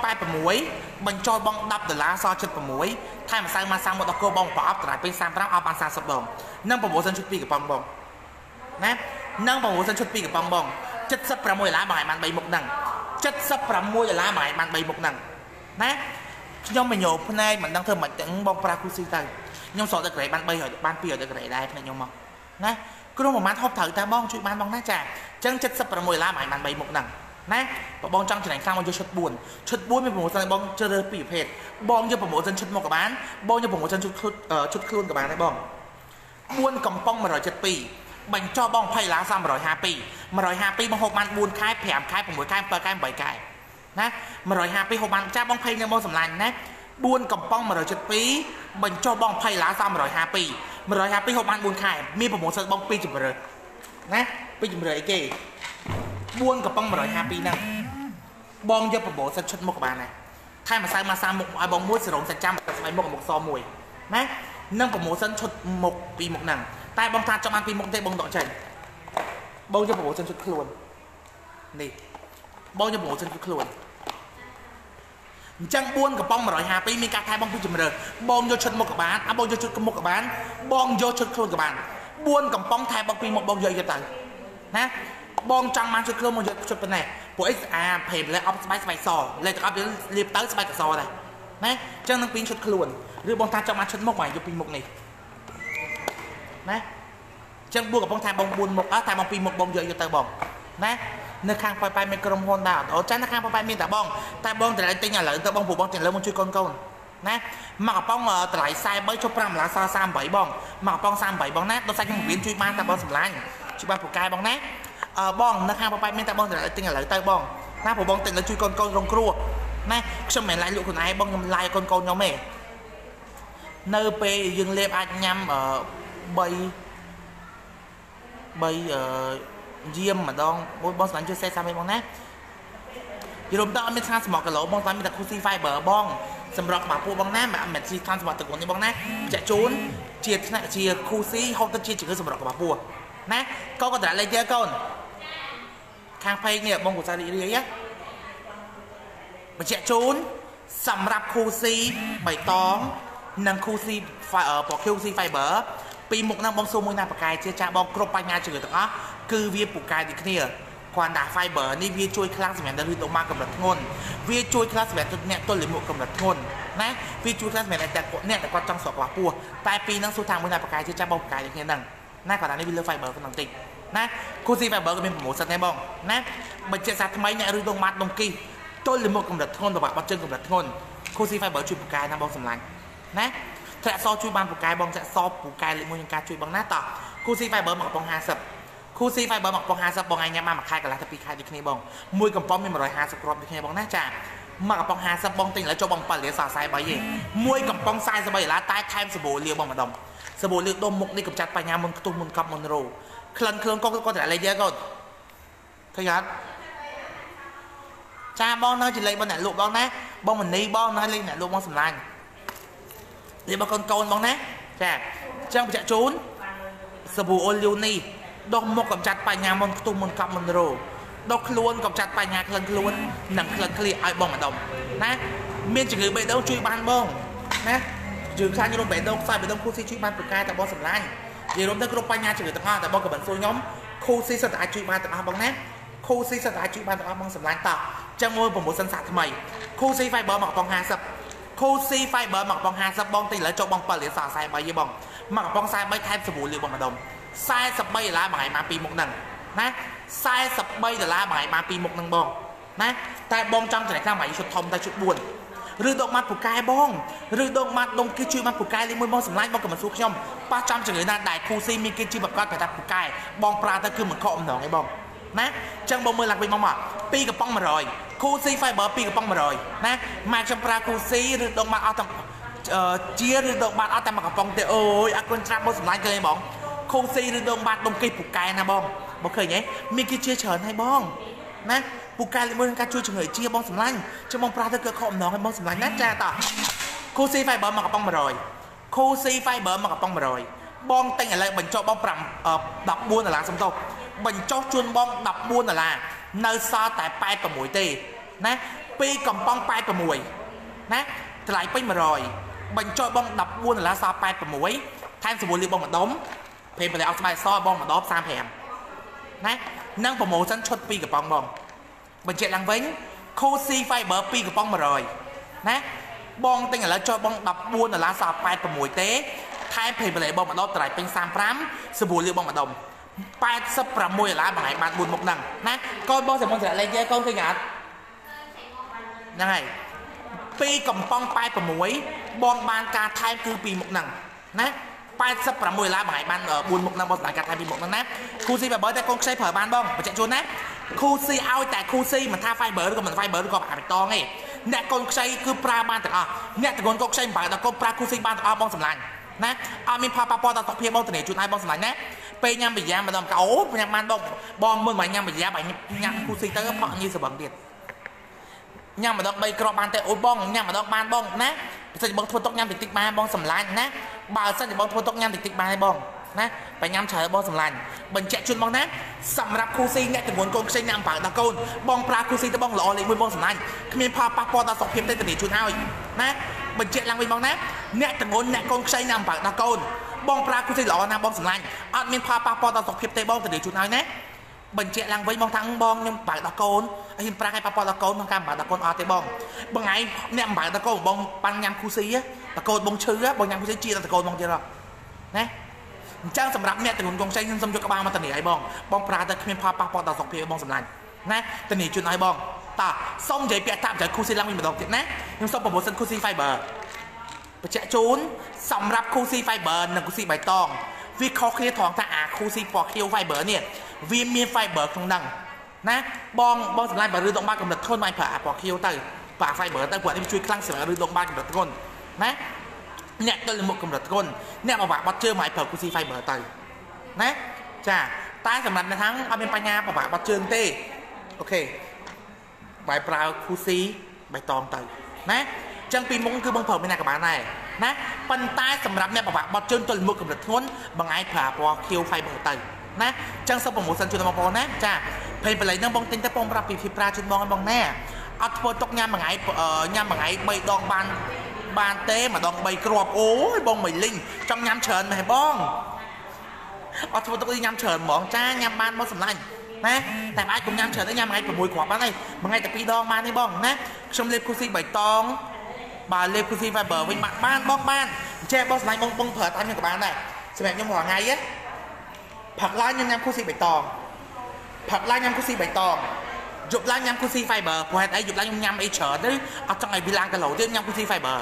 86បញ្ចុះបង10ដុល្លារសល់76ថែមម្សៅម៉ាសាមកដល់គោបងប្រអប់ត្រៃពេញ35អស់បាន40បងនឹងប្រម៉ូសិនជុត2កំប៉ុងបងណានឹងប្រម៉ូសិនឈុត2កំប៉ុងបង76ដុល្លារបងឲ្យបាន3មុខហ្នឹង76ដុល្លារបងឲ្យបាន3មុខហ្នឹងណាខ្ញុំបញ្ញោភ្នែកមិនដឹងធ្វើមិនទាំងបងប្រាស់គូស៊ីទៅខ្ញុំស្រកទឹកក្រេបាន300បាន200ទឹកក្រេដែរភ្នែកខ្ញុំមកណា គ្រូប្រហែលហូបត្រូវតាបងជួយបានបងណាចាអញ្ចឹង76ដុល្លារបងឲ្យបាន3មុខហ្នឹងណាបើបងចង់ចំណេញខ្លាំងមកយកឈុត4ឈុត4មានប្រម៉ូសិនបងជ្រើសរើសពីរប្រភេទបងយកប្រម៉ូសិនឈុតមកក៏បានបងយកប្រម៉ូសិនឈុតឈុតខ្លួនក៏បានដែរបង4កំប៉ុង172បញ្ចុះបង20ដុល្លារ352 152បងហូបបាន4ខែ5ខែ6ខែ7ខែ8ខែណា152ហូបបានចាស់បង20នៅមកសម្លាញ់ណា 4កំប៉ុង172បញ្ចុះបង20ដុល្លារ352 152ហូបបាន4ខែមានប្រម៉ូសិនបង2ជម្រើសណា2ជម្រើសអីគេ4កំប៉ុង152ហ្នឹងបងយកប្រម៉ូសិនឈុតមុខក៏បានដែរថែមម្សៅម៉ាសាមុខឲ្យបងមួយសរងសាច់ចាំស្បៃមុខមុខសមួយណានឹងប្រម៉ូសិនឈុតមុខពីមុខហ្នឹងតែបងថាចង់បានពីមុខទេបងដកចេញបងយកប្រម៉ូសិនឈុតខ្លួននេះបងយកប្រម៉ូសិនឈុតខ្លួន អញ្ចឹង4កំប៉ុង152មានការថែបងពីជំរឿបងយកឈុតមុខក៏បានអាបងយកឈុតមុខក៏បាន បងយកឈុតខ្លួនក៏បាន4កំប៉ុងថែបងពីមុខបងយកយកទៅណាបងចង់បានឈុតខ្លួនមកយកឈុតប៉ុណ្ណេះពួកអីស្អាតព្រេមលេអប់ស្បែកស្បែកសលេទៅអប់លាបទៅស្បែកកសដែរណាអញ្ចឹងនឹងពីឈុតខ្លួនឬបងថាចង់បានឈុតមុខមកយកពីមុខនេះណាចឹងបួកកំប៉ុងថែបង4មុខអើថែបង2មុខបងយកយកទៅបងណា នៅខាងប៉ៃប៉ៃមានក្រុមហ៊ុនដែរអូចានៅខាងប៉ៃប៉ៃមានតែបងតែបងតម្លៃទិញឥឡូវទៅបងព្រោះបងទិញឥឡូវមកជួយកូនកូនណាមកកំប៉ុងតម្លៃ43ចុះ5ដុល្លារសល់38បងមកកំប៉ុង38បងណាដល់សាច់ខ្ញុំមានជួយបានតែបងសម្លាញ់ជួយបានពូកែបងណាអឺបងនៅខាងប៉ៃប៉ៃមានតែបងតម្លៃទិញឥឡូវទៅបងណាព្រោះបងទិញឥឡូវជួយកូនកូនរងគ្រោះណាខ្ញុំមិនឡាយលក់ខ្លួនឯងបងខ្ញុំឡាយកូនកូនខ្ញុំទេនៅពេលយើងលេបអាចញ៉ាំអឺ3 3អឺ យាមម្ដងមួយបងស្មានជួយសេសាមីបងណាយល់ទៅអត់មានថ្នាំសម្រក់គីឡូបងស្មានមានតែ Cozy Fiber បងសម្រក់ក្បាលពោះបងណាមិនមែនជាថ្នាំសម្រក់ទឹកនេះបងណាចាក់ជូនជាថ្នាក់ជា Cozy ហូបទៅជាជំងឺសម្រក់ក្បាលពោះណាកូនក៏ត្រាលេខទៀតកូនខាងពេកនេះបងកុសារីរីណាបញ្ជាក់ជូនសម្រាប់ Cozy បៃតងនិង Cozy ពណ៌ QC Fiber ពីមុខហ្នឹងបងសួរមួយណាបកាយជាចាស់បងគ្រប់បញ្ញាជំងឺទាំងអស់គឺវាពូកែដូចគ្នាគ្រាន់តែ fiber នេះវាជួយខ្លាំងសម្រាប់ដល់ឬទៅមកកម្រិតធ្ងន់វាជួយខ្លាំងសម្រាប់អ្នកទល់លាមកកម្រិតធ្ងន់ណាវាជួយខ្លាំងសម្រាប់តែអ្នកតែគាត់ចង់ស្រកខ្វះពោះតែពីរហ្នឹងសួរថាមួយណាបកាយជាចាស់បងបកាយដូចគ្នាហ្នឹងណាគាត់ថានេះវាលើ fiber ក្នុងតិចណាគូស៊ី fiber ក៏មានប្រម៉ូសិនដែរបងណាបញ្ជាក់សាថ្មីអ្នកឬដងម៉ាត់ដងគីទល់លាមកកម្រិតធ្ងន់ទៅបាក់បាត់ជើងកម្រិតធ្ងន់គូស៊ី fiber ជួយពូកែណាបងសម្លាញ់ណា ធ្លាក់សជួយបានពូកែបងធ្លាក់សពូកែលេខ1នឹងការជួយបងណាតោះគូស៊ី fiber មកកំប៉ុង50គូស៊ី fiber មកកំប៉ុង50បងឯងញ៉ាំបានមួយខែកន្លះទៅ2ខែដូចគ្នាបងមួយកំប៉ុងមាន150គ្រាប់ដូចគ្នាបងណាចាមកកំប៉ុង50បងទិញឥឡូវចុះបង7រៀលសល់43ឯងមួយកំប៉ុង43ដុល្លារតែថែមសាប៊ូលាវបងម្ដុំសាប៊ូលាវដុំមុខនេះកំចាត់បញ្ញាមុនខ្ទុះមុនកប់មុនរោក្លិនខ្លួនកូនគាត់តែលេខយើកូនឃើញអត់ចាបងនៅជាលេខបងអ្នកលក់បងណាបងមនីបងនៅលេខអ្នកលក់បងសម្លាញ់ នេះបងកូនកូនបងណាចាអញ្ចឹងបញ្ជាក់ជូនសាប៊ូអូលីវនេះដុសមុខកំចាត់បញ្ញាមុនខ្ទុះមុនកប់មុនរោដុសខ្លួនកំចាត់បញ្ញាក្លិនខ្លួននិងក្លិនឃ្លៀឲ្យបងម្ដុំណាមានជំងឺបេះដូងជួយបានបងណាជឿខ្លាញ់រោមបេះដូងខ្សែបេះដូងគូស៊ីជួយបានប្រកែតែបងសម្លាញ់និយាយរួមទៅគ្រប់បញ្ហាជំងឺទាំងអស់តែបងក៏មិនសួរខ្ញុំគូស៊ីសិតតែអាចជួយបានទាំងអស់បងណាគូស៊ីសិតតែអាចជួយបានទាំងអស់បងសម្លាញ់តោះចឹងមួយប្រម៉ូសិនសាក់ថ្មីគូស៊ី Fiber មកកំប៉ុង50 Cozy Fiber មកកំប៉ុង50បងទិញឥឡូវចុះបង7រៀលសល់43ទេបងមកកំប៉ុង43ថែមសាប៊ូលាបបងម្ដុំ43ដុល្លារមួយថ្ងៃមកពីមុខហ្នឹងណា43ដុល្លារមួយថ្ងៃមកពីមុខហ្នឹងបងណាតែបងចង់ចំណេះខ្លះមួយឈុតធំតែឈុត4ឬដងម៉ាត់ពូកែបងឬដងម៉ាត់ដុំគេជួយម៉ាត់ពូកែលេខមួយបងសម្លាញ់បងក៏មិនសួរខ្ញុំប៉ះចំជំរឿនណាដែលគូស៊ីមានគេជួយប្រកាសប្រតាពូកែបងប្រើទៅគឺមិនខកអំណងឯងបង ណាអញ្ចឹងបងមើលឡើងវិញមកមកពីកំប៉ុង100គូស៊ី fiber ពីកំប៉ុង100ណាម៉ែខ្ញុំប្រើគូស៊ីឬដងម៉ាត់អស់ទាំងជាឬដងបាត់អត់តែមួយកំប៉ុងទេអូយអរគុណច្រាស់បងសម្លាញ់ឃើញបងខូស៊ីឬដងបាត់ដុំគេពូកែណាបងបងឃើញហ៎មានគេជាច្រើនហើយបងណាពូកែលេខមួយនឹងការជួយជំនួយជាបងសម្លាញ់ចាំបងប្រាស់ទៅគឺខកអំណងឲ្យបងសម្លាញ់ណាចាតោះខូស៊ី fiber មួយកំប៉ុង100ខូស៊ី fiber មួយកំប៉ុង100បងទិញឥឡូវបញ្ចុះបង5 14ដុល្លារសំទោស បញ្ចុះជូនបង14ដុល្លារនៅសល់តែ86ទេណាពីកំប៉ុង86ណាថ្លៃពេញ100បញ្ចុះបង14ដុល្លារសល់86ថែមសម្បូរលៀបបងម្ដុំពេលបលែអស់ស្បែកសបងម្ដង35ណានឹងប្រម៉ូសិនឈុត2កំប៉ុងបងបញ្ជាក់ឡើងវិញ Cozy Fiber 2កំប៉ុង100ណាបងទិញឥឡូវចុះបង14ដុល្លារសល់86ទេថែមពេលបលែបងម្ដងតម្លៃពេញ35សម្បូរលៀបបងម្ដុំ 86ដុល្លារមួយថ្ងៃបាន4មុខហ្នឹងណាកូនបងសម្រាប់លេខយាយកូនឃើញអត់ហ្នឹងហើយពីកំប៉ុង86បងបានការថែមគឺពីមុខហ្នឹងណា86ដុល្លារមួយថ្ងៃបាន4មុខហ្នឹងបងសម្រាប់ការថែមពីមុខហ្នឹងណាគូស៊ី fiber តែកូនខ្ចីប្រើបានបងបញ្ជាក់ជូនណាគូស៊ីឲ្យតែគូស៊ីមិនថា fiber ឬក៏មិន fiber ឬក៏អាបេតងទេអ្នកកូនខ្ចីគឺប្រើបានទាំងអស់អ្នកតកូនកូនខ្ចីមិនប្រើដល់កូនប្រើគូស៊ីបានទាំងអស់បងសម្លាញ់ណាអត់មានផលប៉ះពាល់ដល់សុខភាពបងតនីជូនឲ្យបងសម្លាញ់ណា ពេលញ៉ាំបញ្ញាម្ដងកោញ៉ាំបានបងបងមើលមកញ៉ាំបញ្ញាបាញ់ញ៉ាំគូស៊ីទៅផក់ញីសបឹងទៀតញ៉ាំម្ដង3គ្រាប់បានតែអូយបងញ៉ាំម្ដងបានបងណាបើសិនបងធ្វើទុកញ៉ាំតិចតិចបានបងសម្លាញ់ណាបើសិនជាបងធ្វើទុកញ៉ាំតិចតិចបានទេបងណាបើញ៉ាំច្រើនបងសម្លាញ់បញ្ជាក់ជូនបងណាសម្រាប់គូស៊ីអ្នកទាំងួនកូនខ្ចីញ៉ាំបើដល់កូនបងប្រើគូស៊ីទៅបងល្អលេខ1បងសម្លាញ់គ្មានផលប៉ះពាល់ដល់សុខភាពទេតានីជូនឲ្យណាបញ្ជាក់ឡើងវិញបងណាអ្នកទាំងួនអ្នកកូនខ្ចីញ៉ាំបើដល់កូន បងប្រើគូស៊ីល្អណាស់បងសម្លាញ់អត់មានផលប៉ះពាល់ដល់សុខភាពទេបងតានីជូនឲ្យណាបញ្ជាក់ឡើងវិញបងថាំងបងខ្ញុំបើដល់កូនហើយខ្ញុំប្រាក់ឲ្យប៉ះពាល់ដល់កូនក្នុងការបើដល់កូនអត់ទេបងបងឯងអ្នកបើដល់កូនបងប៉ាន់ញ៉ាំគូស៊ីតកូនបងឈឺបងញ៉ាំគូស៊ីជាតកូនបងទៀតហ៎ណាអញ្ចឹងសម្រាប់អ្នកទាំងកងផ្សេងខ្ញុំសូមយកក្បាលមកតនីឲ្យបងបងប្រើទៅគ្មានផលប៉ះពាល់ដល់សុខភាពបងសម្លាញ់ណាតនីជូនឲ្យបងតើសូមនិយាយពាក្យតាប់ចៅគូស៊ីឡើងវិញម្ដងទៀតណាខ្ញុំសូមប្រម៉ូសិនគូស៊ី fiber បញ្ជាក់ជូនសម្រាប់គូស៊ី fiber និងគូស៊ីបៃតងវាខុសគ្នាត្រង់ថាអាគូស៊ីពណ៌ខៀវ fiber នេះវាមាន fiber ក្នុងហ្នឹងណាបងបងសម្លាញ់បើឬដងបាតកម្រិតធ្ងន់មិនប្រើអាពណ៌ខៀវទៅប្រើ fiber ទៅព្រោះនេះជួយខ្លាំងសម្រាប់ឬដងបាតកម្រិតធ្ងន់ណាអ្នកទៅលមុខកម្រិតធ្ងន់អ្នកមកបាក់បាត់ជើងមកឲ្យប្រើគូស៊ី fiber ទៅណាចាតែសម្រាប់អ្នកខាងអត់មានបញ្ហាពិបាកបាត់ជើងទេអូខេបាយប្រើគូស៊ីបៃតងទៅណា ចឹងពីមុខគឺបងប្រើមានអ្នកក៏បានដែរណាប៉ុន្តែសម្រាប់អ្នកពិបាកបាត់ជើងទល់មុខកម្រិតធ្ងន់បងឯងប្រើពណ៌ខៀវ fiber ទៅណាចឹងសូមប្រម៉ូសិនជូនបងប្អូនណាចាភ័យបល័យនឹងបងទិញទៅបងប្រាប់ពីភាពប្រាជូនបងឲ្យបងណាអត់ធ្វើទុកញ៉ាំមួយថ្ងៃញ៉ាំមួយថ្ងៃ3ដងបានបានទេម្ដង3គ្រាប់អូយបងមិនលីងចង់ញ៉ាំច្រើនមែនបងអត់ធ្វើទុកញ៉ាំច្រើនហ្មងចាញ៉ាំបានមកសម្លាញ់ណាតែអាចកុំញ៉ាំច្រើនទេញ៉ាំថ្ងៃ6គ្រាប់បានហើយមួយថ្ងៃតែ2ដងបានទេបងណាខ្ញុំលេបគូស៊ីបៃតង បើលេបគូស៊ី fiber វិញបានបានបងបានអញ្ចឹងបងសម្លាញ់បងបងប្រើតាមខ្ញុំក៏បានដែរសម្រាប់ខ្ញុំរាល់ថ្ងៃហ៎ផឹកឡើងខ្ញុំញ៉ាំគូស៊ីបៃតងផឹកឡើងញ៉ាំគូស៊ីបៃតងយប់ឡើងញ៉ាំគូស៊ី fiber ព្រោះហេតុអីយប់ឡើងខ្ញុំញ៉ាំអីច្រើនទៅអត់ចង់ឲ្យវាឡើងគីឡូទៀតញ៉ាំគូស៊ី fiber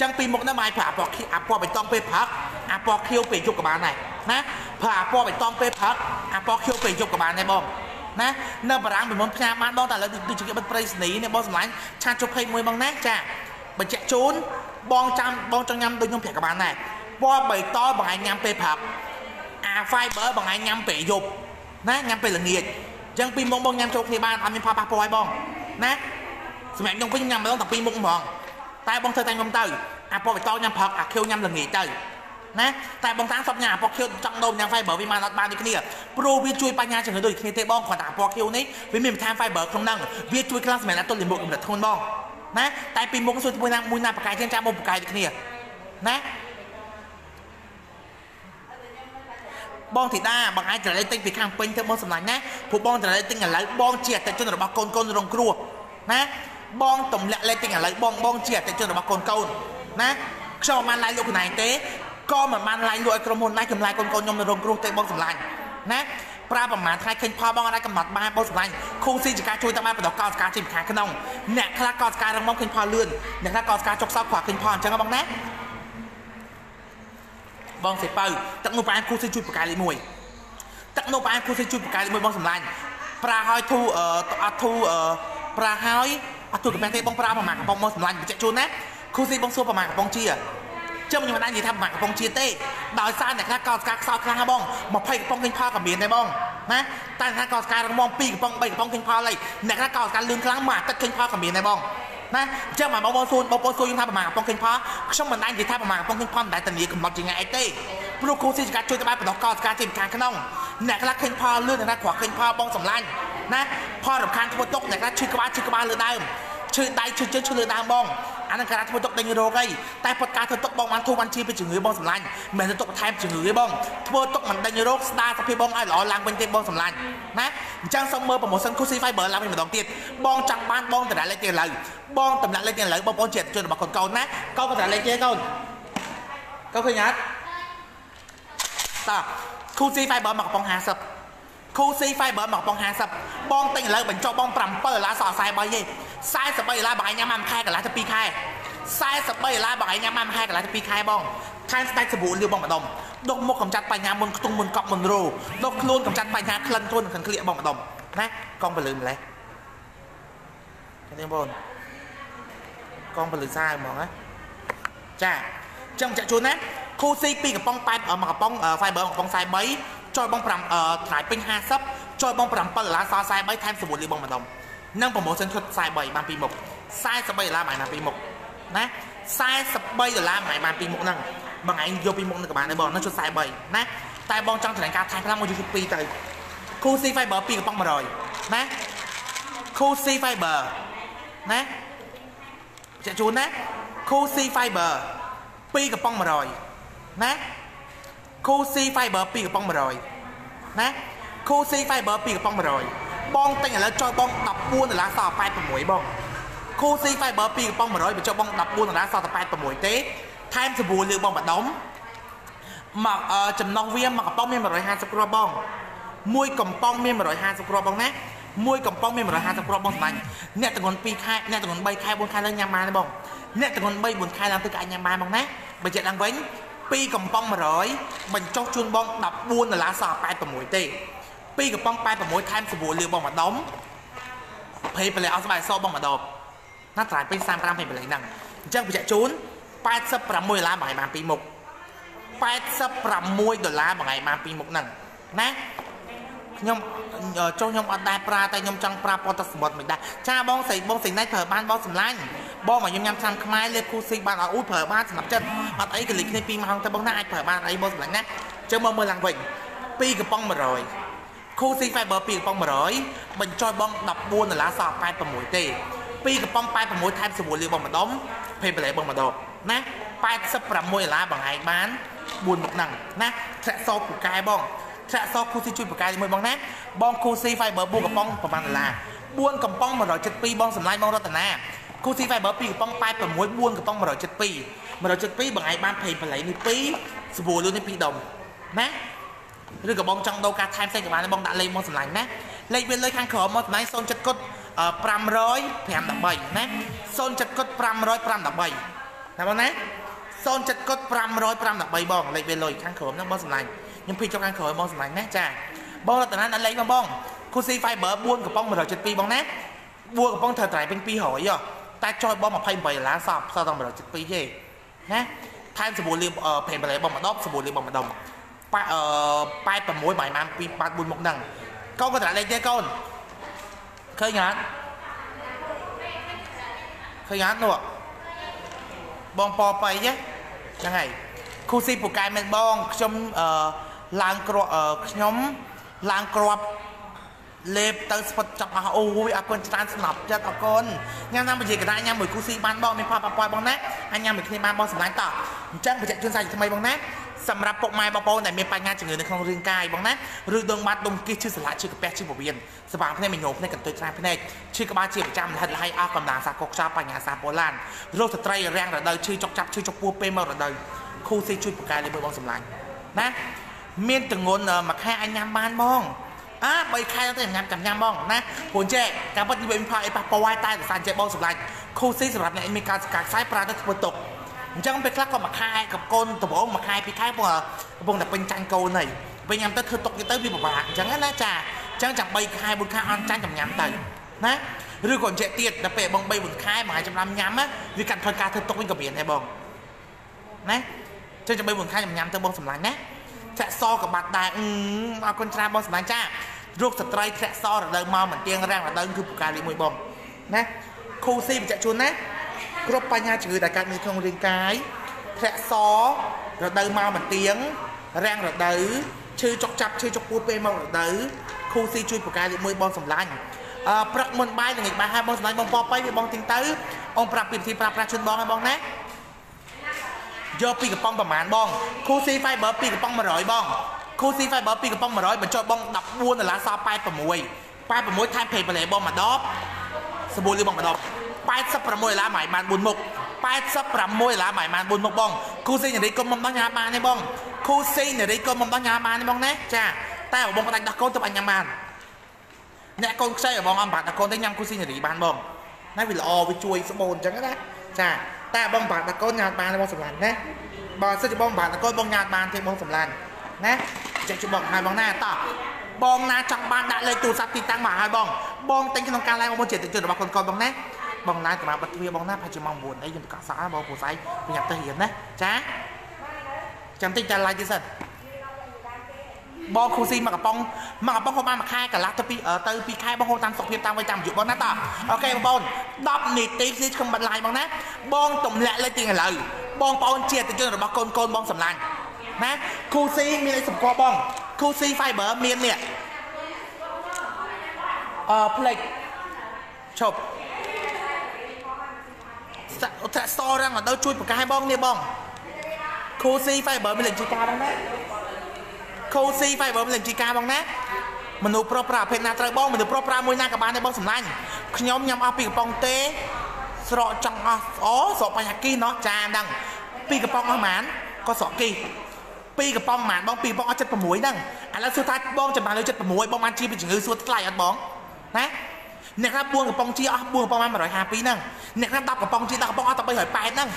ចឹងពីមុខហ្នឹងមកឲ្យប្រើអាពណ៌អាពណ៌បៃតងពេលផឹកអាពណ៌ខៀវពេលយប់ក៏បានដែរណាប្រើអាពណ៌បៃតងពេលផឹកអាពណ៌ខៀវពេលយប់ក៏បានដែរបងណានៅបារាំងពីមុនផ្ញើបានបងតែឥឡូវដូចជាគេបិទប្រៃសនីនេះបងសម្លាញ់ឆាតជុក21បងណាចា បញ្ជាក់ជូនបងចាំបងចង់ញ៉ាំដូចខ្ញុំប្រាប់ក៏បានដែរពណ៌បៃតងបងឯងញ៉ាំពេលផឹកអា fiber បងឯងញ៉ាំពេលយប់ណាញ៉ាំពេលល្ងាចចឹងពីមុខបងញ៉ាំចូលគ្នាបានអត់មានផលប៉ះពាល់ឲ្យបងណាសម្រាប់ខ្ញុំវិញញ៉ាំម្ដងតែពីរមុខហ្មងតែបងធ្វើតែខ្ញុំទៅអាពណ៌បៃតងញ៉ាំផឹកអាខៀវញ៉ាំល្ងាចទៅណាតែបងតាំងសពញ៉ាំអាពណ៌ខៀវចង់ដូរញ៉ាំ fiber វាបានអត់បានដូចគ្នាព្រោះវាជួយបញ្ហាជំងឺដូចគ្នាទេបងគ្រាន់តែអាពណ៌ខៀវនេះវាមានបន្ថែម fiber ក្នុងហ្នឹងវាជួយខ្លាំងសម្រាប់អ្នកទល់លាមកកម្រិតធ្ងន់បង ណាតែពីមុខសួរមួយណាមួយណាបកាយជាងចាំមកបកាយដូចគ្នាណាបងធីតាបងអាចត្រឡេកទិញពីខាងពេញទៅបងសម្លាញ់ណាព្រោះបងត្រឡេកទិញឥឡូវបងជាអតិថិជនរបស់កូនកូនរងគ្រោះណាបងទម្លាក់លេខទិញឥឡូវបងបងជាអតិថិជនរបស់កូនកូនណាខ្ញុំមិនឡាយលក់កន្លែងទេក៏មិនបានឡាយលក់ឲ្យក្រុមហ៊ុនដែរចម្លាយកូនកូនខ្ញុំនៅរងគ្រោះទេបងសម្លាញ់ណា ប្រើប្រមាណថ្ងៃឃើញផលបងអាចកំណត់បានបងសម្លាញ់គូស៊ីជាការជួយតាមបែបបដកោសការជាខាងក្នុងអ្នកខ្លះកោសការរងមកឃើញផលលឿនអ្នកខ្លះកោសការចុកសោកខ្វះឃើញផលអញ្ចឹងបងណាបងសេបើទឹកនោះប្រហែលគូស៊ីជួយបកាយលេខ1ទឹកនោះប្រហែលគូស៊ីជួយបកាយលេខ1បងសម្លាញ់ប្រាហើយធូអឺអត់ធូអឺប្រាហើយអត់ធូកំពេះទេបងប្រាប្រមាណកំប៉ុងមកសម្លាញ់បញ្ជាក់ជូនណាគូស៊ីបងសួរប្រមាណកំប៉ុងជា ចឹងខ្ញុំមិនដែរនិយាយថាប្រមាណកំប៉ុងជាទេដោយសារអ្នកខ្លះកោសការខ្សោយខ្លាំងណាបង20កំប៉ុងឃើញផលក៏មានដែរបងណាតែអ្នកខ្លះកោសការរងម2កំប៉ុង3កំប៉ុងឃើញផលហើយអ្នកខ្លះកោសការលឿនខ្លាំងមួយអាទិត្យឃើញផលក៏មានដែរបងណាអញ្ចឹងបងប្អូនសួរបងប្អូនសួរខ្ញុំថាប្រមាណកំប៉ុងឃើញផលខ្ញុំមិនដែរនិយាយថាប្រមាណកំប៉ុងឃើញផលមិនដែរធានាកំណត់ជាថ្ងៃអីទេព្រោះគូស៊ីជាការជួយទៅបែបបដោះកោសការជាខាងក្នុងអ្នកខ្លះឃើញផលលឿនអ្នកខ្លះគ្រាន់ឃើញផលបងសម្លាញ់ណាផលរំខានធ្វើទុកអ្នកខ្លះឈឺក្បាលឈឺក្បាលលើដើម ឈឺដៃឈឺជើងឈឺលើដើមបងអានឹងការធ្វើទុកដេញរោគអីតែប៉ុតការធ្វើទុកបងបានធូរបានជាពីជំងឺបងសម្លាញ់មិនមែនធ្វើទុកបន្ថែមជំងឺទេបងធ្វើទុកមិនដេញរោគស្ដារសភាពបងឲ្យល្អឡើងវិញទេបងសម្លាញ់ណាអញ្ចឹងសូមមើល promotion Cozy Fiber ឡើងវិញម្ដងទៀតបងចង់បានបងតម្លាក់លេខទៀតឥឡូវបងតម្លាក់លេខទៀតឥឡូវបងប្អូនជាជនរបស់កូនកូនណាកូនក៏តម្លាក់លេខទៀតកូនកូនឃើញអត់តោះ Cozy Fiber មកកំប៉ុង50 Cozy Fiber មកកំប៉ុង50បងទិញឥឡូវបញ្ចុះបង7ដុល្លារសល់43ទេ43ដុល្លារបងឯងញ៉ាំមួយខែកន្លះទៅ2ខែ43ដុល្លារបងឯងញ៉ាំមួយខែកន្លះទៅ2ខែបងខែស្ដេចសាប៊ូលាវបងម្ដុំដុសមុខកំចាត់បញ្ហាមុនខ្ទង់មុនកប់មុនរោដុសខ្លួនកំចាត់បញ្ហាក្លិនខ្លួននិងក្លិនក្លៀកបងម្ដុំណាកងពលឺម្លេះទេបងកងពលឺសាវហ្មងណាចាចឹងចាក់ជូនណាគូស៊ី2កំប៉ុងប៉ែតមកកំប៉ុង fiber កំប៉ុង43 ចុយបង5ថ្លៃពេញ50ចុយបង7ដុល្លារសល់43ថែមសាប៊ូលាវបងម្ដុំនិង promotion ឈុត43បានពីមុខ43ដុល្លារបានពីមុខណា43ដុល្លារមិនបានពីមុខហ្នឹងបងឯងយកពីមុខនឹងក៏បានដែរបងហ្នឹងឈុត43ណាតែបងចង់ថ្លែងការថែមខ្លាំងមកយកឈុត2ទៅ Cool C Fiber 2កំប៉ុង100ណា Cool C Fiber ណាចាក់ជូនណា Cool C Fiber 2កំប៉ុង100ណា Cool C Fiber 2កំប៉ុង100ណា Cool C Fiber 2កំប៉ុង100បងទិញឥឡូវចុះបង14ដុល្លារសល់86បង Cool C Fiber 2កំប៉ុង100បញ្ចុះបង14ដុល្លារសល់តែ86ទេថែមសាប៊ូលាវបងម្ដុំមកចំណុះវាមកកំប៉ុងមាន150គ្រាប់បងមួយកំប៉ុងមាន150គ្រាប់បងណាមួយកំប៉ុងមាន150គ្រាប់បងសម្លាញ់អ្នកតងន់2ខែអ្នកតងន់3ខែ4ខែឡើងញ៉ាំបានទេបងអ្នកតងន់3 4ខែឡើងទៅក៏អាចញ៉ាំបានបងណាបើចិត្តឡើងវិញ 2កំប៉ុង100បញ្ចុះជូនបង14ដុល្លារសល់86ទេ2កំប៉ុង86ថែមសាប៊ូលាវបងម្ដុំភេប្រលេអស់ស្បែកសបងម្ដុំណាត្រៃពេញ35ភេប្រលេហ្នឹងអញ្ចឹងបញ្ជាក់ជូន86ដុល្លារបងឯងបានពីមុខ86ដុល្លារបងឯងបានពីមុខហ្នឹងណា ខ្ញុំចុះខ្ញុំអត់ដែរប្រើតែខ្ញុំចង់ប្រើពណ៌ទឹកសមុទ្រមិនដែរចាបងស្រីបងស្រីណៃប្រើបានបងសម្លាញ់បងមកខ្ញុំញ៉ាំឆ្នាំខ្មែរលេខគូស៊ីបានអត់អ៊ូប្រើបានសម្រាប់ចិត្តអត់អីកលិចគ្នា2ម៉ោងទៅបងណាអាចប្រើបានអីបងសម្លាញ់ណាជើមកមើលឡើងវិញ2កំប៉ុង100គូស៊ី Fiber 2កំប៉ុង100បញ្ចុយបង14ដុល្លារសល់86ទេ2កំប៉ុង86ថែមសាប៊ូលាវបងម្ដុំភេបលេបងម្ដុំណា86ដុល្លារបងឯងបាន4មុខហ្នឹងណាធ្លាក់សោកពូកែបង ធ្លាក់សោកគូស៊ីជួយពូកែជាមួយបងណាបងគូស៊ី Fiber 4កំប៉ុងប្រហែលដុល្លារ4កំប៉ុង172បងសម្លាញ់បងរតនាគូស៊ី Fiber 2កំប៉ុង86 4កំប៉ុង172 172បងឯងបានភេបលេនេះ2សាប៊ូលាវនេះ2ដុំណាឬក៏បងចង់ដូរការថែមផ្សេងក៏បានបងដាក់លេខមកសម្លាញ់ណាលេខវាលើខាងក្រោមមកសម្លាញ់07គុត500 513ណា07គុត500 513ណាបងណា07គុត500 513បងលេខវាលុយខាងក្រោមហ្នឹងបងសម្លាញ់ ខ្ញុំភីចុះខាងក្រោមបងសម្លាញ់ណាចាបងរតនាដាក់លេខមកបង Cozy Fiber 4កំប៉ុង172បងណា4កំប៉ុងត្រូវត្រៃពេញ200យោតែចុយបង28ដុល្លារសល់សល់តែ172ទេណាថែមសាប៊ូលាបប្រេមបលែបងម្ដងសាប៊ូលាបបងម្ដងប៉អឺ86បាយម៉ាន2 84មុខហ្នឹងកូនក៏ត្រាលេខទេកូនឃើញអត់ឃើញអត់នោះបងប៉ប៉ៃហ្នឹងហើយគូស៊ីពូកែមែនបងខ្ញុំអឺ ឡើងគ្រាប់ខ្ញុំឡើងគ្រាប់លេបទៅស្ពតចាប់អស់អូយអរគុណច្រើនស្នប់ចិត្តអរគុណញ៉ាំតាមវិជាកណ្ដាលញ៉ាំមួយគូស៊ីបានបងមានផលប៉ះពាល់បងណាអញញ៉ាំមួយគ្នាបានបងសម្លាញ់តោះអញ្ចឹងបច្ចេកជនសាច់ថ្មីបងណាសម្រាប់ពុកម៉ែបងប្អូនដែលមានបញ្ហាជំងឺនៅក្នុងរាងកាយបងណាឬដងបាត់ដុំគិះឈឺសន្លាក់ឈឺកាពះឈឺពោះវៀនស្វាងភ្នែកមញោមភ្នែកកន្ទុយត្រាភ្នែកឈឺក្បាលជាប្រចាំលហិតលហើយអស់កម្លាំងសាកុកខ្យល់បញ្ហាសាប៉ូឡានរោគស្ត្រីរាំងរដូវឈឺចុកចាប់ឈឺចុកពោះពេលមករដូវខូស៊ីជួយបង្ការលេមួយបងសម្លាញ់ណា មានទងន់មួយខែអាចញ៉ាំបានបងអើ3ខែទៅញ៉ាំចាំញ៉ាំបងណាព្រោះចេះការពិតនិយាយមានផលអីប៉ះពាល់តែតែសារចេះបងសម្លាញ់ខូស៊ីសម្រាប់អ្នកមានការសកាខ្សែប្រើទៅធ្វើទុកអញ្ចឹងពេលខ្លះក៏មួយខែกับកូនដំបងមួយខែពីរខែបងកំពុងតែពេញចាញ់កូនហើយពេលញ៉ាំទៅធ្វើទុកទៅវាពិបាកអញ្ចឹងណាចាអញ្ចឹងចាំ3ខែ4ខែអត់ចាញ់ចាំញ៉ាំទៅណាឬក៏អញ្ចឹងទៀតដល់ពេលបង3 4ខែមួយខែចំណាំញ៉ាំវាកាត់ធ្វើការធ្វើទុកវិញក៏មានដែរបងណាចឹងចាំ3 4ខែញ៉ាំទៅបងសម្លាញ់ណា ធាក់សក៏បាត់ដែរអឺអរគុណច្រើនបងសម្លាញ់ចារោគស្ត្រីធាក់សរដូវមកមិនទៀងរាំងរដូវគឺពូកាលីមួយបងណាខូស៊ីបញ្ជាក់ជូនណាគ្រប់បញ្ហាជំងឺដែលកើតមានក្នុងរាងកាយធ្លាក់សរដូវមកមិនទៀងរាំងរដូវឈឺចុកចាប់ឈឺចុកពោះពេលមករដូវខូស៊ីជួយបង្ការលេខ1បងសម្លាញ់អឺព្រឹកមុនបាយល្ងាចបាយហើយបងសម្លាញ់បងប៉ប៉ៃវាបងទិញទៅអង្គប្រាប់ពីវិធីប្រើប្រាស់ជូនបងឲ្យបងណា យកពីកំប៉ុងប្រមាណបងខូស៊ី fiber ពីកំប៉ុង100បងខូស៊ី fiber ពីកំប៉ុង100បញ្ចុះបង14ដុល្លារសល់86 86ថែមពេកប្រឡេបងមួយដបសាប៊ូលឺបងមួយដប86ដុល្លារមួយបាន4មុខ86ដុល្លារមួយបាន4មុខបងគូសេនារីកុំមិនដោះញ៉ាំបានទេបងគូសេនារីកុំមិនដោះញ៉ាំបានទេបងណាចាតែបងផ្ដាច់ដោះកូនទៅអញញ៉ាំបានអ្នកកូនខ្ចីបងអំបាត់ដោះកូនទៅញ៉ាំគូសេនារីបានបងណាវាល្អវាជួយស្បូនអញ្ចឹងណាចា តែបងបាត់ដោះកូនញ៉ាំបានទេបងសម្លាញ់ណាបើសិនជាបងបាត់ដោះកូនបងញ៉ាំបានទេបងសម្លាញ់ណាចេះជួយបងឲ្យបងណាតោះបងណាចង់បានដាក់លេខទូរស័ព្ទទីតាំងមកឲ្យបងបងទិញក្នុងការ live បងជាតិជនរបស់កូនកូនបងណាបងឡាយតាមបិទទ្វារបងណាប្រហែលជាម៉ោង9អីខ្ញុំប្រកាសសក់បងពូស្អីប្រញាប់ទៅរៀនណាចាចាំតិចតែឡាយទៀតសិន បងគូស៊ីមកកំប៉ុងមកកំប៉ុងហូបបានមួយខែកន្លះទៅពីទៅពីខែបងហូបតាមសុខភាពតាមវ័យតាមអាយុបងណាតអូខេបងប្អូន10នាទីនេះខ្ញុំបាត់ឡាយបងណាបងទម្លាក់លេខទីឥឡូវបងប្អូនជាអតិជនរបស់កូនកូនបងសម្លាញ់ណាគូស៊ីមានអីសម្គាល់បងគូស៊ី fiber មាននេះអឺផ្លេចឈប់ត្រាក់សរាំងរដូវជួយបង្កាយបងនេះបងខូស៊ី fiber មានលេខជីកាបងណា ខូស៊ី fiber មានលេខជីកាបងណាមនុស្សប្រុសប្រាប្រភេទណាត្រូវបងមនុស្សប្រុសប្រាមួយណាក៏បានដែរបងសម្លាញ់ខ្ញុំញ៉ាំអស់ពីកំប៉ុងទេស្រកចង់អស់អូស្រកបញ្ហាគីណោះចាមដឹងពីកំប៉ុងអស់ហ្មងក៏ស្រកគីពីកំប៉ុងហ្មងបងពីកំប៉ុងអស់76ហ្នឹងឥឡូវសួរថាបងចំបានលើ76បងបានជាពីជំងឺសួរថ្លៃអត់បងណាអ្នកខ្លះ4កំប៉ុងជាអស់4កំប៉ុងបាន152ហ្នឹងអ្នកខ្លះ10កំប៉ុងជា10កំប៉ុងអស់តែ380ហ្នឹង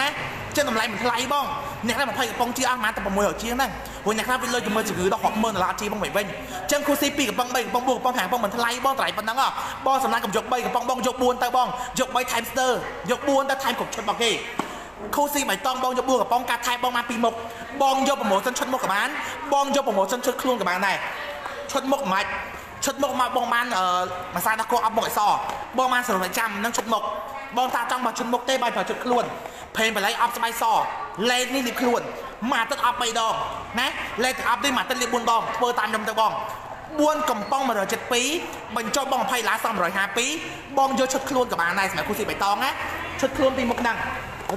ណាចឹងតម្លៃមិនថ្លៃបងអ្នកខ្លះ20កំប៉ុងជាអស់ប្រហែលតែ600ជាងហ្នឹងព្រោះអ្នកខ្លះវាលុយជាមួយជំងឺដល់60000ដុល្លារជាបងមិនវិញចឹងគូស៊ី2កំប៉ុង3កំប៉ុង4កំប៉ុង5កំប៉ុងមិនថ្លៃបងត្រៃប៉ុណ្ណឹងបងសម្រាប់កំយក3កំប៉ុងបងយក4ទៅបងយក3ថែមស្ទើយក4ទៅថែមគ្រប់ឈុតបងគេខូស៊ីបៃតងបងយក4កំប៉ុងកាត់ថែមបងបាន2មុខបងយកប្រម៉ូសិនឈុតមុខក៏បានបងយកប្រម៉ូសិនឈុតខ្លួនក៏បានដែរឈុតមុខមិនឈុតមុខមកបងបានអឺម្សៅដាក់គោអប់មុខអសបងបានសរុបចាំនឹងឈុតមុខបងតាចង់មកឈុតមុខទេបាយប្រើឈុតខ្លួន ភេនបល័យអប់ស្បែកសលេននេះលាបខ្លួនមួយអាទិត្យអប់3ដងណាលេនទឹកអប់នេះមួយអាទិត្យលាប4ដងធ្វើតាមខ្ញុំទៅបង4កំប៉ុង172បញ្ចុះបង20ឡា352បងយកឈុតខ្លួនក៏បានដែរសម្រាប់គូស៊ីបៃតងណាឈុតខ្លួនពីមុខហ្នឹង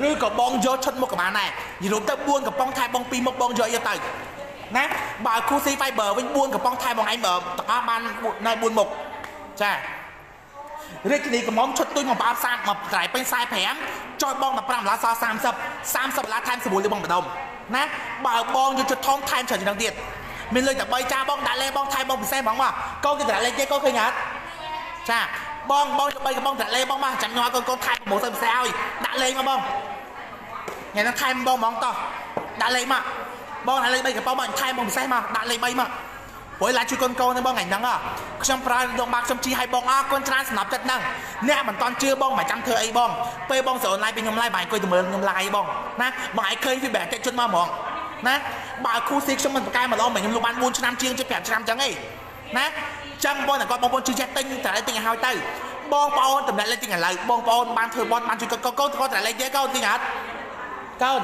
ឬក៏បងយកឈុតមុខក៏បានដែរនិយាយទៅ4កំប៉ុងថែបង2មុខបងយកយកទៅណាបើគូស៊ី fiber វិញ4កំប៉ុងថែបងឯងបើតកបាននៅ4មុខចា រាជធានីកំមុំឈុតទុយមកប្រអប់សាតមកត្រៃពេញ45ចុយបង15ដុល្លារសល់30 30ដុល្លារថែមស្រួលលើបងម្ដុំណាបើបងយកជុតធំថែមច្រើនជាងទៀតមានលុយតែ3ចាបងដាក់លេបងថែមបងពិសេសហ្មងមកកូនគេដាក់លេទេកូនឃើញអត់ចាបងបងទៅ3កំប៉ុងដាក់លេបងមកចាំញ័រកូនកូនថែមប្រម៉ូសិនពិសេសឲ្យដាក់លេមកបងថ្ងៃហ្នឹងថែមបងហ្មងតោះដាក់លេមកបងដាក់លេ3កំប៉ុងមកថែមបងពិសេសមកដាក់លេ3មក ព្រោះឡាជួយកូនកូនហ្នឹងបងថ្ងៃហ្នឹងខ្ញុំប្រើដងបាក់ខ្ញុំជីឲ្យបងអរគុណច្រើនសម្រាប់ចិត្តហ្នឹងអ្នកមិនតន់ជឿបងមិនចាំធ្វើអីបងពេលបងស្រោនឡាយពីខ្ញុំឡាយបងអង្គុយទៅមើលខ្ញុំឡាយបងណាបងឯងឃើញ feedback តិចជន់មកហ្មងណាបើគូស៊ីខ្ញុំមិនប្រកែម្ដងមិនខ្ញុំលោកបាន4ឆ្នាំជាងជិត5ឆ្នាំចឹងឯងណាចឹងបងតែគាត់បងប្អូនជឿចេះទិញតែទិញឲ្យទៅបងប្អូនតម្លាក់លេខទិញឥឡូវបងប្អូនបានធ្វើបនបានជួយកូនកូនគាត់តែលេខទេកូនទិញអត់កូន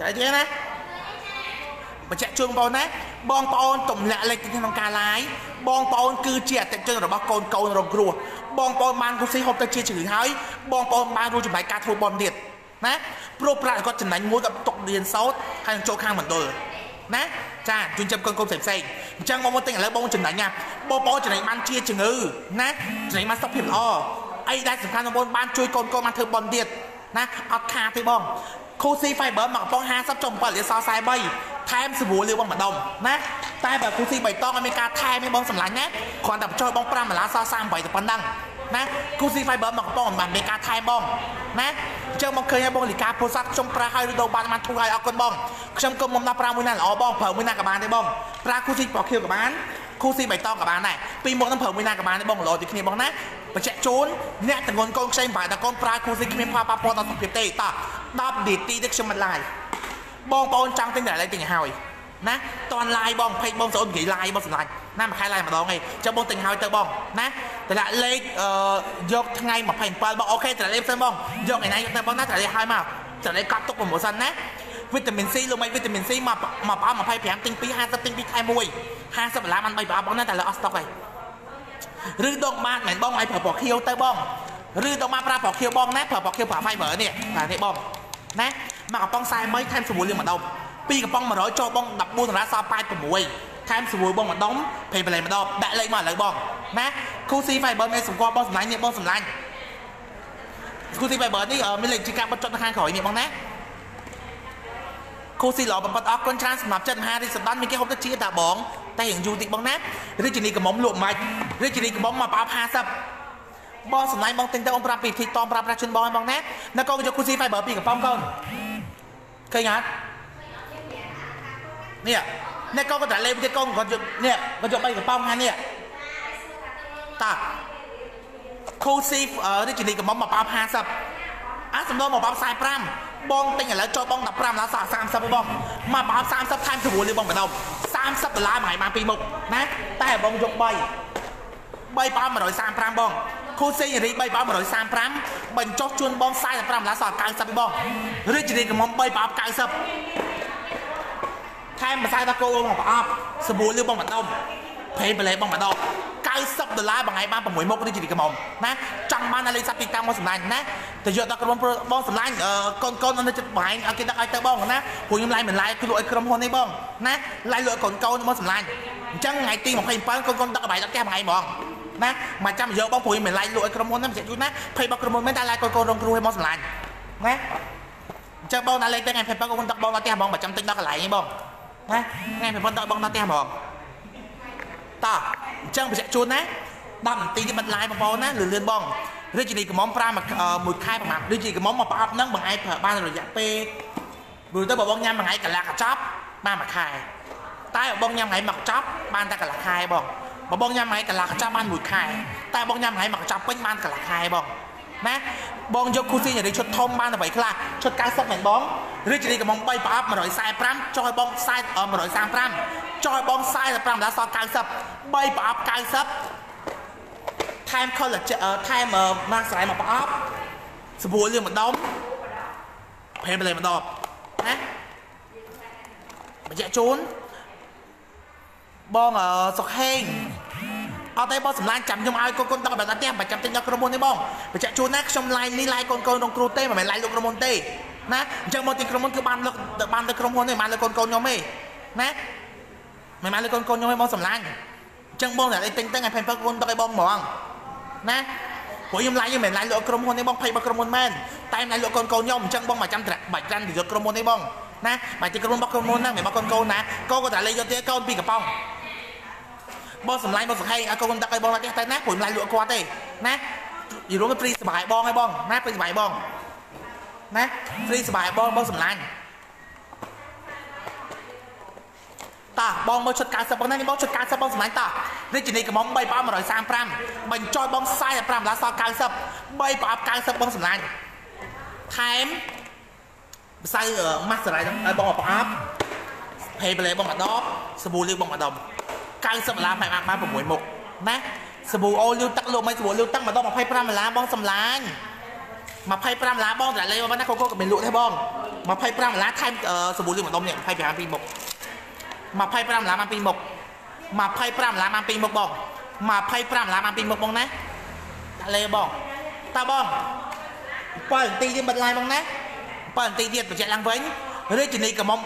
តែទេណា បញ្ជាក់ជូនបងប្អូនណាបងប្អូនទម្លាក់លេខក្នុងការ live បងប្អូនគឺជាអតិថិជនរបស់កូនកូនរងគ្រោះបងប្អូនបានគូស៊ីហូបទៅជាជំងឺហើយបងប្អូនបានរួមចំណែកការធ្វើបនទៀតណាព្រោះប្រាក់គាត់ចំណេញមួយគាត់ຕົករៀនសោតហើយនឹងចូលខាងមណ្ឌលណាចាជួនចាំកូនកូនផ្សេងផ្សេងអញ្ចឹងបងមកទិញឥឡូវបងចំណេញណាបងបងចំណេញបានជាជំងឺណាចំណេញបានសុខភាពល្អអីដែលសំខាន់បងបានជួយកូនកូនបានធ្វើបនទៀតណាអត់ខាតទេបង ខូស៊ី fiber មកកំប៉ុង50ចុង7លាស43ថែមសាប៊ូលាវបងម្ដុំណាតែបើគូស៊ីបៃតងអត់មានការថែមទេបងសម្លាញ់ណាគ្រាន់តែបញ្ចុះបង5ដុល្លារស38តែប៉ុណ្ណឹងណាគូស៊ី fiber មកកំប៉ុងមិនបានមានការថែមបងណាអញ្ចឹងមកឃើញហើយបងលីកាពោធិ៍សាត់ខ្ញុំប្រើឲ្យឬដូរបានបានធូរឲ្យអរគុណបងខ្ញុំគុំមុំដល់ប្រើមួយណាល្អបងប្រើមួយណាក៏បានដែរបងប្រើគូស៊ីប្រខៀវក៏បាន គូស៊ីបៃតងក៏បានដែរពីមុខនឹងប្រើមួយណាក៏បានដែរបងល្អដូចគ្នាបងណាបញ្ជាក់ជូនអ្នកតងន់កូនខ្ចីមិនបាច់តែកូនប្រើគូស៊ីគ្មានផលប៉ះពាល់ដល់សុខភាពទេតោះ10នាទីទៅខ្ញុំមិនឡាយបងប្អូនចង់ទិញតែឥឡូវទិញឲ្យហើយណាតន់ឡាយបងពេកបងស្អុននិយាយឡាយបងសម្លាញ់ណាមួយខែឡាយម្ដងឯងចាំបងទិញឲ្យទៅបងណាតម្លាក់លេខអឺយកថ្ងៃ27បងអូខេតម្លាក់លេខផ្សេងបងយកថ្ងៃណាយកទៅបងណាតម្លាក់លេខឲ្យមកតម្លាក់កត់ទុកប្រម៉ូសិនណា វីតាមីន C លោកមិនវីតាមីន C មកមកប្រអប់25ទិញ2 50ទិញ2ខែ1 50ដុល្លារបាន3ប្រអប់បងណាតែលើអស់ស្តុកហើយឬដងបានមិនបងឲ្យប្រើពណ៌ខៀវទៅបងឬដងបានប្រើពណ៌ខៀវបងណាប្រើពណ៌ខៀវប្រើ fiber នេះបាទនេះបងណាមកកំប៉ុង40ថែមស្រួលលៀងម្ដុំពីកំប៉ុង100ចូលបង14ដុល្លារសល់86ថែមស្រួលបងម្ដុំភេបលេម្ដុំដាក់លេខមកឥឡូវបងណាគូស៊ី fiber មានសម្គាល់បងសម្លាញ់នេះបងសម្លាញ់គូស៊ី fiber នេះមានលេខជាការបិទចុចនៅខាងក្រោយនេះបងណា គូស៊ីល្អបំផុតអរគុណច្រើនសម្រាប់ចិត្តមហារីសដានមានគេហូបទៅជាតាបងតែយ៉ាងយូរតិចបងណារាជនីកំមុំលក់មិនរាជនីកំមុំមកប្រអប់50បងសម្លាញ់បងទិញទៅអូនប្រាប់ពីធីតតប្រាប់ប្រាស់ជូនបងឲ្យបងណានៅកូនយកគូស៊ី fiber ពីកំប៉ុងកូនឃើញអត់នេះនេះកូនក៏តែលេបទៀតកូនគាត់យកនេះគាត់យក3កំប៉ុងហានេះតាគូស៊ីរាជនីកំមុំមកប្រអប់50អាសំដៅមកប្រអប់45 បងទិញឥឡូវចូលបង15ដុល្លារសល់30ឯងបងមកប្រអប់30ថែមស្រួលលេបងម្ដង30ដុល្លារមួយបានពីមុខណាតែបងយក3 3ប្រអប់135បងគូសេងរី3ប្រអប់135បញ្ចុះជូនបង45ដុល្លារសល់90ឯងបងរាជនីកំមុំ3ប្រអប់90ថែមម្សៅតាគោមកប្រអប់សាប៊ូលឺបងម្ដ ងព្រេងបលេបងម្ដង90ដុល្លារបងឯងបាន6មុខនេះជាកំមណាចង់បានលេខសាប់ទីតាំងមកសម្លាញ់ណាទៅយកដល់ក្រុមបងសម្លាញ់កូនកូននៅចិត្តបងឯងឲ្យគេដឹកឲ្យទៅបងណាព្រោះខ្ញុំឡាយមិនឡាយគឺលក់ឲ្យក្រុមហ៊ុននេះបងណាឡាយលក់ឲ្យកូនកូនមកសម្លាញ់អញ្ចឹងថ្ងៃទី27កូនកូនដឹកឲ្យបាយដឹកផ្ទះបងឯងហ្មងណាមកចាំយកបងព្រោះខ្ញុំមិនឡាយលក់ឲ្យក្រុមហ៊ុនណាមិនចេះយូរណាភ័យរបស់ក្រុមហ៊ុនមែនតែឡាយកូនកូនរងគ្រោះឲ្យមកសម្លាញ់ណាអញ្ចឹងបងដល់លេខទៅថ្ងៃ27កូនកូនដឹកបងដល់ផ្ទះហ្មងមកចាំទិញដល់កន្លែងឯងបងណាថ្ងៃ27ដឹកបងដល់ផ្ទះហ្មង តោះអញ្ចឹងបញ្ជាក់ជូនណា10នាទីនេះបិទ live បងប្អូនណាលឿនលឿនបងរាជនីកំមុំ5មួយខែប្រហែលរាជនីកំមុំមកប្រអប់ហ្នឹងបងឯងប្រើបានរយៈពេលព្រោះទៅបើបងញ៉ាំមួយថ្ងៃកន្លះកញ្ចប់បានមួយខែតែបើបងញ៉ាំថ្ងៃមកកញ្ចប់បានតែកន្លះខែបងបើបងញ៉ាំថ្ងៃកន្លះកញ្ចប់បានមួយខែតែបងញ៉ាំថ្ងៃមកកញ្ចប់ពេញបានកន្លះខែបង ណាបងយកគូស៊ីញរីឈុតធំបានតែខ្លះឈុត90មែនបងរាជនីកំង3ប្រអប់145ចុះឲ្យបង40 135ចុះឲ្យបង45ដុល្លារសល់90 3ប្រអប់90ថែម collagen ថែមម៉ាស្រ័យមកប្រអប់សាប៊ូលាងម្ដុំភេមលេម្ដងណាបញ្ជាក់ជូនបងសុខហេង អត់ទេបងសម្លាញ់ចាំខ្ញុំឲ្យកូនកូនដល់ដល់ផ្ទះមិនចាំទិញដល់ក្រុមហ៊ុនទេបងបញ្ជាក់ជូនណាខ្ញុំឡាយនេះឡាយកូនកូនក្នុងគ្រូទេមិនមែនឡាយលោកក្រុមហ៊ុនទេណាអញ្ចឹងមកទីក្រុមហ៊ុនគឺបានលើកបានលើក្រុមហ៊ុនទេមិនបានលើកូនកូនខ្ញុំទេណាមិនបានលើកូនកូនខ្ញុំទេបងសម្លាញ់អញ្ចឹងបងតែទិញទៅថ្ងៃ27កូនដល់ឲ្យបងហ្មងណាព្រោះខ្ញុំឡាយខ្ញុំមិនឡាយលោកក្រុមហ៊ុនទេបងភ័យរបស់ក្រុមហ៊ុនមែនតែឡាយលោកកូនកូនខ្ញុំអញ្ចឹងបងមកចាំត្រាក់បាច់ក្រាន់ទៅយកក្រុមហ៊ុនទេបងណាបាច់ទីក្រុមហ៊ុនរបស់ក្រុមហ៊ុនហ្នឹងមិនរបស់កូនកូនណាកូនក៏តែលេងយកទៀតកូនពីកំប៉ុង បងសម្លាញ់បងសង្ហេងឲ្យកូនដឹកឲ្យបងទៅផ្ទះទៅណាព្រោះមិនឡាយលក់គាត់ទេណាយីរួមព្រីសុបាយបងឲ្យបងណាព្រីសុបាយបងណាព្រីសុបាយបងបងសម្លាញ់តាបងមើលឈុត90បងណាបងឈុត90បងសម្លាញ់តានេះជានីកំង3ប្រអប់135បញ្ចុយបង45ដុល្លារសល់90 3ប្រអប់90បងសម្លាញ់ថែមម្សៅម៉ាស់សរ៉ៃឲ្យបងប្រអប់ភេបលេបងម្ដងសាប៊ូលាងបងម្ដង 90ដុល្លារផ្លែបានបាន6មុខណាសាប៊ូអូលាវទឹកលោកមិនសាប៊ូលាវទឹកម្ដង25ដុល្លារបងសម្លាញ់25ដុល្លារបងតែលេបងណាកូកូក៏មានលក់ដែរបង25ដុល្លារថែមសាប៊ូលាវម្ដងនេះ25ពីមុខ25ដុល្លារបានពីមុខ25ដុល្លារបានពីមុខបង25ដុល្លារបានពីមុខបងណាតាលេបងតាបង7នាទីទៀតបិទឡាយបងណា7នាទីទៀតបញ្ជាក់ឡើងវិញរាជនីកំមុំ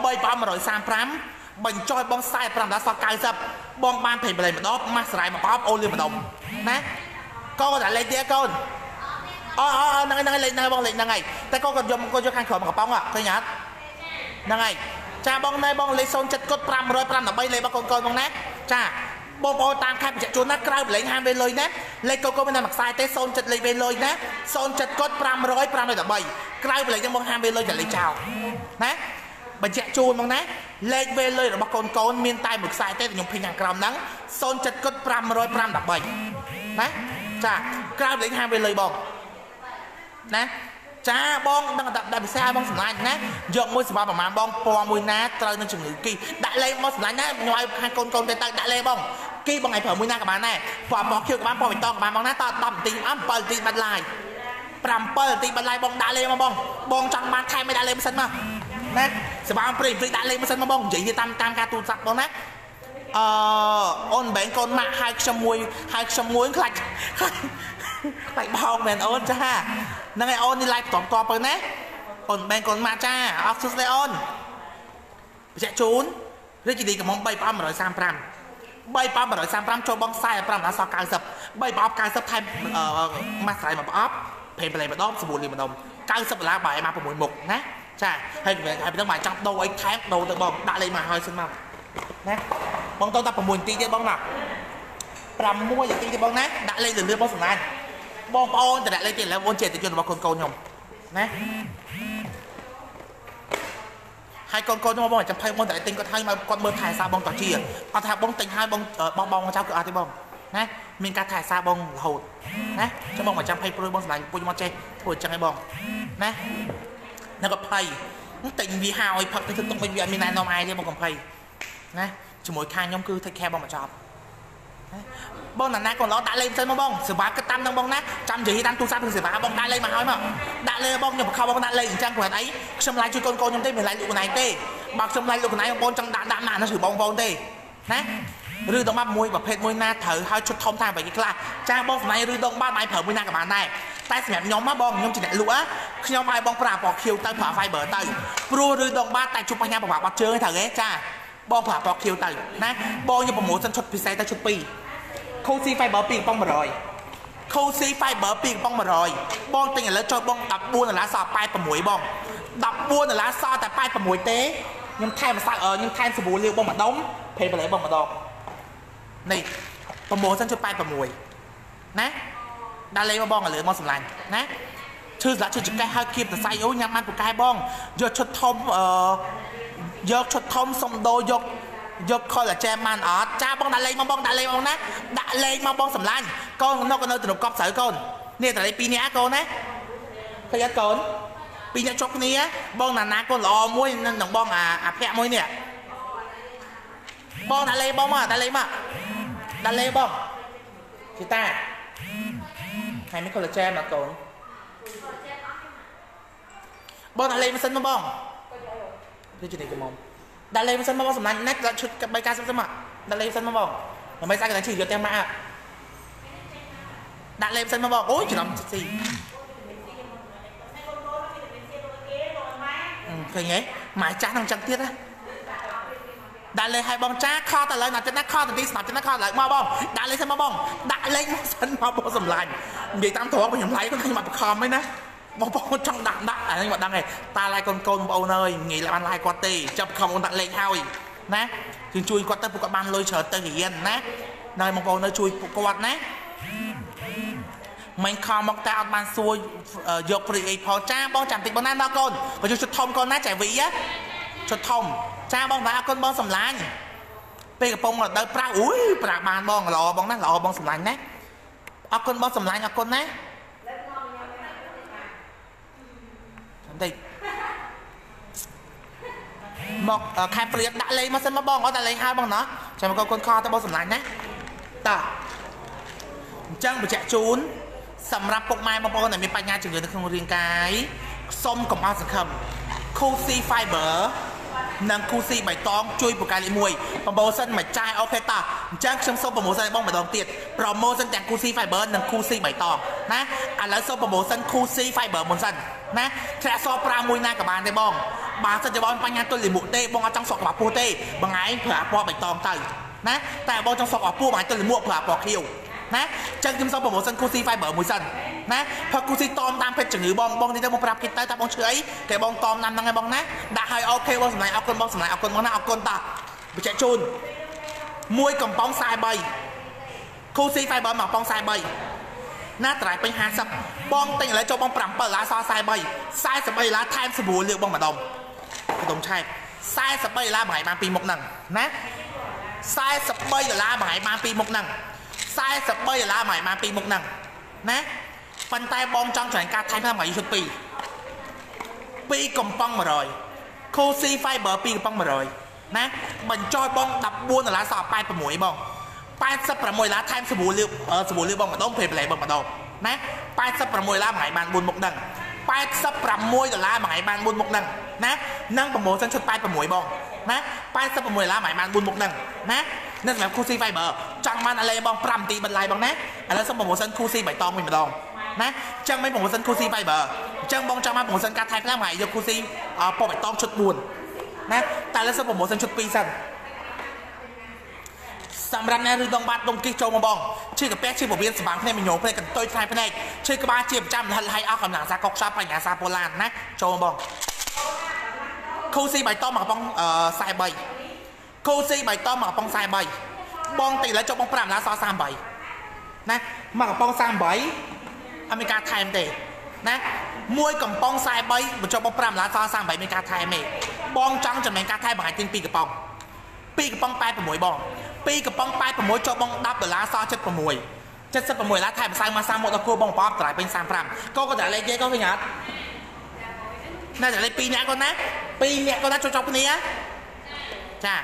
3.135បញ្ចុះឲ្យបង45ដល់សល់90 បងបានភេទបល័យម្ដងម៉ាស់ស្រ័យមួយប្រអប់អូលីម្ដងណាកូនតែលេខទៀតកូនអូអូហ្នឹងហ្នឹងលេខហ្នឹងបងលេខហ្នឹងហើយតែកូនគាត់យកកូនយកខាងក្រោមកំប៉ុងឃើញអត់ហ្នឹងហើយចាបងណែបងលេខ07គត់500 513លេខរបស់កូនកូនបងណាចាបងប្អូនតាមខេត្តបញ្ជាក់ជូនណាក្រៅបលេងហាមវេលុយណាលេខកូនកូនមានតែមួយខ្សែទេ07លេខវេលុយណា07គត់500 513ក្រៅបលេងហ្នឹងបងហាមវេលុយតែលេខចោលណា បញ្ជាក់ជូនមកណាលេខវេលុយរបស់កូនកូនមានតែមួយខ្សែទេខ្ញុំភីខាងក្រោមហ្នឹង07គត់500 513ណាចាក្រៅបលេងហាមវេលុយបងណាចាបងដឹងដាក់ដាក់ពិសេសឲ្យបងសម្លាញ់ណាយកមួយសម្រាប់ប្រមាណបងពណ៌មួយណាត្រូវនឹងជំងឺគីដាក់លេខមកសម្លាញ់ណាខ្ញុំឲ្យខាងកូនកូនទៅទៅដាក់លេខបងគីបងឲ្យប្រើមួយណាក៏បានដែរពណ៌ពណ៌ខៀវក៏បានពណ៌បៃតងក៏បានបងណាត10នាទីអ7នាទីបាត់ឡាយ7នាទីបាត់ឡាយបងដាក់លេខមកបងបងចង់បានថែមមិនដាក់លេខមិនសិនមក ណាសម្រាប់ព្រៃព្រៃដាក់លេខមិនសិនមកបងនិយាយតាមតាមការទូរស័ព្ទបងណាអឺអូនបែងកូនម៉ាក់ហើយខ្ញុំមួយហើយខ្ញុំមួយខ្លាច់ខ្លាច់ខ្លាច់បងមែនអូនចាហ្នឹងហើយអូននេះ live បន្តតទៅណាអូនបែងកូនម៉ាក់ចាអរសួស្ដីអូនបញ្ជាក់ជូនរាជនីកំមុំ3 135 3535ចូលបង45ដល់សល់90 3ប្រអប់90ថែមម៉ាស់ស្រ័យមួយប្រអប់ភេនបលែម្ដងសាប៊ូលីម្ដង90ដុល្លារបាយមក6មុខណា ចាហើយហើយពីហ្នឹងមកចង់ដូរអីថែមដូរទៅបងដាក់លេខមកឲ្យសិនមកណាបងតោះតែ6នាទីទៀតបងណា6នាទីទៀតបងណាដាក់លេខលឿនបងសម្លាញ់បងប្អូនតម្លាក់លេខទៀតឥឡូវបងចេះតែជនរបស់កូនកូនខ្ញុំណាហើយកូនកូនខ្ញុំបងចាំភ័យបងតែទិញគាត់ហើយមកគាត់មើលថែសារបងតជាគាត់ថាបងទិញហើយបងបងបងចៅគឺអត់ទេបងណាមានការថែសារបងរហូតណាចាំបងមកចាំភ័យព្រួយបងសម្លាញ់ពុញមកចេះធ្វើអញ្ចឹងឲ្យបងណា នៅក៏ភ័យទិញវាហើយផឹកទៅទុកវិញវាអត់មានណែនាំអាយទេបងកំភ័យណាជាមួយខាងខ្ញុំគឺ take care បងមកចប់បងណាណាកូនឡោដាក់លេខផ្សេងមកបងសេវាគិតតាមនឹងបងណាចាំនិយាយតាមទូរស័ព្ទគឺសេវាបងដាក់លេខមកហើយមកដាក់លេខបងខ្ញុំបខំបងដាក់លេខអញ្ចឹងគ្រាន់អីខ្ញុំឡាយជួយកូនកូនខ្ញុំទេមិនឡាយលោកកណៃទេបើខ្ញុំឡាយលោកកណៃបងប្អូនចង់ដាក់ដាក់ណានោះគឺបងប្អូនទេណាឬដងបាត់មួយប្រភេទមួយណាត្រូវឲ្យឈុតធំតាមបែបខ្លះចាបងសម្លាញ់ឬដងបាត់អាចប្រើមួយណាក៏បានដែរ តែសម្រាប់ខ្ញុំមកបងខ្ញុំជាអ្នកលក់ខ្ញុំឲ្យបងប្រើពណ៌ខៀវទៅប្រើ fiber ទៅព្រោះឬដងបាត់តែជួបបញ្ហាប្រវាក់បាត់ជើងត្រូវទេចាបងប្រើពណ៌ខៀវទៅណាបងខ្ញុំប្រមូលសិនឈុតពិសេសទៅឈុត2 Cozy Fiber 2កំប៉ុង100 Cozy Fiber 2កំប៉ុង100បងទិញឥឡូវចូលបង14ដុល្លារសល់86បង14ដុល្លារសល់តែ86ទេខ្ញុំថែមម្សៅខ្ញុំថែមសាប៊ូលាវបងម្ដុំភេទបលែបងម្ដងនេះប្រម៉ូសិនជួយ86ណា ដាក់លេខមកបងឥឡូវមកសម្លាញ់ណាឈឺស្លាក់ឈឺចង្កេះហើយគៀបសរសៃអូញ៉ាំបានពូកែបងយកឈុតធំអឺយកឈុតធំសុំដូរយកយក collagen បានអត់ចាបងដាក់លេខមកបងដាក់លេខមកណាដាក់លេខមកបងសម្លាញ់កូននៅក៏នៅទំនុកកប់ស្រូវកូននេះតែលេខ2នាក់កូនណាឃើញអត់កូនពីរនាក់ជប់គ្នាបងណាណាកូនល្អមួយនឹងបងអាអាភ័ក្រមួយនេះបងដាក់លេខបងមកដាក់លេខមកដាក់លេខបងជីតា ហើយមានកូឡាជែនមកកូនបងដាក់លេខម៉ាស៊ីនមកបងនេះជំនាញកំមុំដាក់លេខម៉ាស៊ីនមកបងសម្លាញ់ណាច់ដាក់ឈុត390សិនមកដាក់លេខម៉ាស៊ីនមកបងដើម្បីស្អាតកន្លែងឈឺយកទាំងម៉ាក់ដាក់លេខម៉ាស៊ីនមកបងអូយច្រឡំស៊ីឃើញហ៎ម៉ែចាស់នឹងចឹងទៀតណា ដាក់លេខឲ្យបងចាខតឥឡូវណាចិត្តណាខតទីស្នាប់ចិត្តណាខតឥឡូវមកបងដាក់លេខសិនមកបងដាក់លេខមកសិនមកបងសម្លាញ់និយាយតាមត្រង់ខ្ញុំឡាយខ្ញុំអត់បខំទេណាបងប្អូនចង់ដាក់ដាក់អានេះមកដឹងឯងតាឡាយកូនកូនបងប្អូនអើយងាយបានឡាយគាត់ទេចាប់ខំអូនដាក់លេខហើយណាគឺជួយគាត់ទៅពួកគាត់បានលុយច្រើនទៅរៀនណានៅបងប្អូននៅជួយពួកគាត់ណាមិនខំមកតែអត់បានសួរយក free អីផលចាបងចាំតិចបងណាដល់កូនបើយកជុតធំកូនណាចែវី ជុតធំចាបងបាទអរគុណបងសម្លាញ់ពេលកំពុងដល់ប្រាស់អូយប្រាស់បានបងល្អបងណាល្អបងសម្លាញ់ណាអរគុណបងសម្លាញ់អរគុណណាបន្តិចមកខែព្រៀបដាក់លេងមកសិនមកបងអត់ដាក់លេងហើយបងណាចាំមកកូនខទៅបងសម្លាញ់ណាតោះអញ្ចឹងបញ្ជាក់ជូនសម្រាប់ពុកម៉ែបងប្អូនដែលមានបញ្ហាជំងឺនៅក្នុងរាងកាយសូមកុំអស់សង្ឃឹម Cozy Fiber និង Cozy បៃតងជួយពូកែលេខ1ប្រម៉ូសិនមួយចាយអូខេតោះអញ្ចឹងខ្ញុំសូមប្រម៉ូសិនឲ្យបងម្ដងទៀតប្រម៉ូសិនទាំង Cozy Fiber និង Cozy បៃតងណាឥឡូវសូមប្រម៉ូសិន Cozy Fiber មុនសិនណាធ្លាក់ស5មួយណាក៏បានដែរបងបើសិនជាបងបញ្ហាទល់លាមកទេបងអត់ចង់សក់ក្បាលពោះទេបងឯងប្រើពណ៌បៃតងទៅណាតែបងចង់សក់ក្បាលពោះបងឯងទល់លាមកប្រើពណ៌ខៀវ ណាចឹងខ្ញុំសូមប្រម៉ូសិន Cozy Fiber មួយសិនណាផឹក Cozy តមតាមពេទ្យជំងឺបងបងនេះទៅបងប្រាប់គេទៅតែបងឈ្មោះអីគេបងតមតាមហ្នឹងឯងបងណាដាក់ឲ្យអូខេបងសម្លាញ់អរគុណបងសម្លាញ់អរគុណបងណាអរគុណតាបញ្ជាក់ជូនមួយកំប៉ុង43 Cozy Fiber មកកំប៉ុង43ណាត្រៃពេញ50បងទិញឥឡូវចូលបង7ដុល្លារសល់43 43ដុល្លារថែមសាប៊ូលាបបងម្ដុំម្ដុំឆែក43ដុល្លារបងឯងបានពីរមុខហ្នឹងណា43ដុល្លារបងឯងបានពីរមុខហ្នឹង 43ដុល្លារបងឯងបានពីរមុខហ្នឹងណាប៉ុន្តែបងចង់ច្រើនការថែមតាមថ្ងៃឈុត2ពីរកំប៉ុង100 Cozy Fiber ពីរកំប៉ុង100ណាបញ្ចុះបង14ដុល្លារសល់86បង86ដុល្លារថែមសាប៊ូលាបសាប៊ូលាបបងម្ដុំពេលប្លែបងម្ដុំណា86ដុល្លារមួយថ្ងៃបាន4មុខហ្នឹង 86ដុល្លារមួយថ្ងៃបាន4មុខហ្នឹងណានឹងប្រម៉ូសិនឈុត86បងណា86ដុល្លារមួយថ្ងៃបាន4មុខហ្នឹងណានៅសម្រាប់ Cozy Fiber ចង់បានអាឡេបង5នាទីបន្លាយបងណាឥឡូវសុំប្រម៉ូសិន Cozy បៃតងវិញម្ដងណាចឹងមិនប្រម៉ូសិន Cozy Fiber អញ្ចឹងបងចង់បានប្រម៉ូសិនការថែ5ថ្ងៃយក Cozy ពណ៌បៃតងឈុត4ណាតែឥឡូវសុំប្រម៉ូសិនឈុត2សិន សម្រាប់អ្នកឬដងបាត់ដងគិះចូលមកបងឈឺកាពះឈឺពោះវៀនស្បាំងភ្នែកមញោភ្នែកកន្ទុយថ្លៃភ្នែកឈឺក្បាលជាប្រចាំលហិលហើយអស់កម្លាំងសាកុកខ្សោបបញ្ញាសាប៉ូឡានណាចូលមកបងខូស៊ីបៃតងមកកំប៉ុង43ខូស៊ីបៃតងមកកំប៉ុង43បងតិចឥឡូវចុះបង5ដុល្លារសល់38ណាមកកំប៉ុង38អត់មានការថែមទេណាមួយកំប៉ុង43បញ្ចុះបង5ដុល្លារសល់38មានការថែមទេបងចង់ចំណេញការថែមបង្ហាញទី2កំប៉ុង2កំប៉ុង86បង 2កំប៉ុង86ចុះបង10ដុល្លារសល់76 76ដុល្លារថែមម្សៅមកសាមកដល់គួរបងប្រអប់តម្លៃពេញ35កូក៏តែលេខគេក៏ឃើញអត់ណាតែលេខ2នាក់គាត់ណា2នាក់គាត់ណាចូលចប់គ្នាចា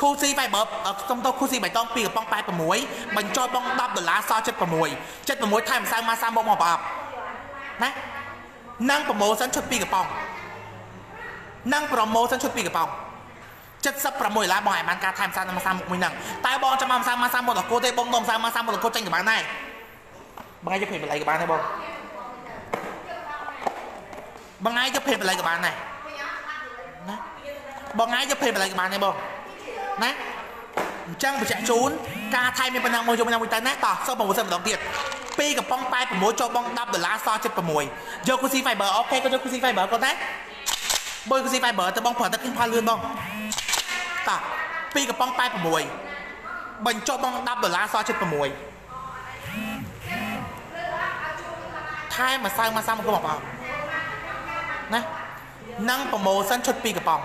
Cozy Fiber សុំតោ Cozy បៃតង2កំប៉ុង86បញ្ចុះបង10ដុល្លារសល់76 76ថែមម្សៅមកសាមកមកប្រអប់ណានឹងប្រម៉ូសិនឈុត2កំប៉ុងនឹងប្រម៉ូសិនឈុត2កំប៉ុង 76ដុល្លារបងឲ្យបានការថែមសាមកសាមុខមួយហ្នឹងតែបងចាំមកសាមកសាមុខដល់គោទេបងដុំសាមកសាមុខដល់គោចេញក៏បានដែរបងឯងយកភេទបល័យក៏បានដែរបងបងឯងយកភេទបល័យក៏បានដែរណាបងឯងយកភេទបល័យក៏បានដែរបងណាអញ្ចឹងបញ្ជាក់ជូនការថែមមានប៉ុណ្ណឹងមកយកប៉ុណ្ណឹងមួយទៅណាតោះសូមប្រវត្តិម្ដងទៀតពីកំប៉ុង86ចូលបង10ដុល្លារសល់76យក Cozy Fiber អូខេក៏យក Cozy Fiber ក៏ដែរបើ Cozy Fiber ទៅបងប្រើទឹកឃើញផលលឿនបង តោះពីកំប៉ុង86បញ្ចុះបង10ដុល្លារសល់76ថែមម្សៅមកសាមកគុំបងណានឹងប្រម៉ូសិនឈុត2កំប៉ុង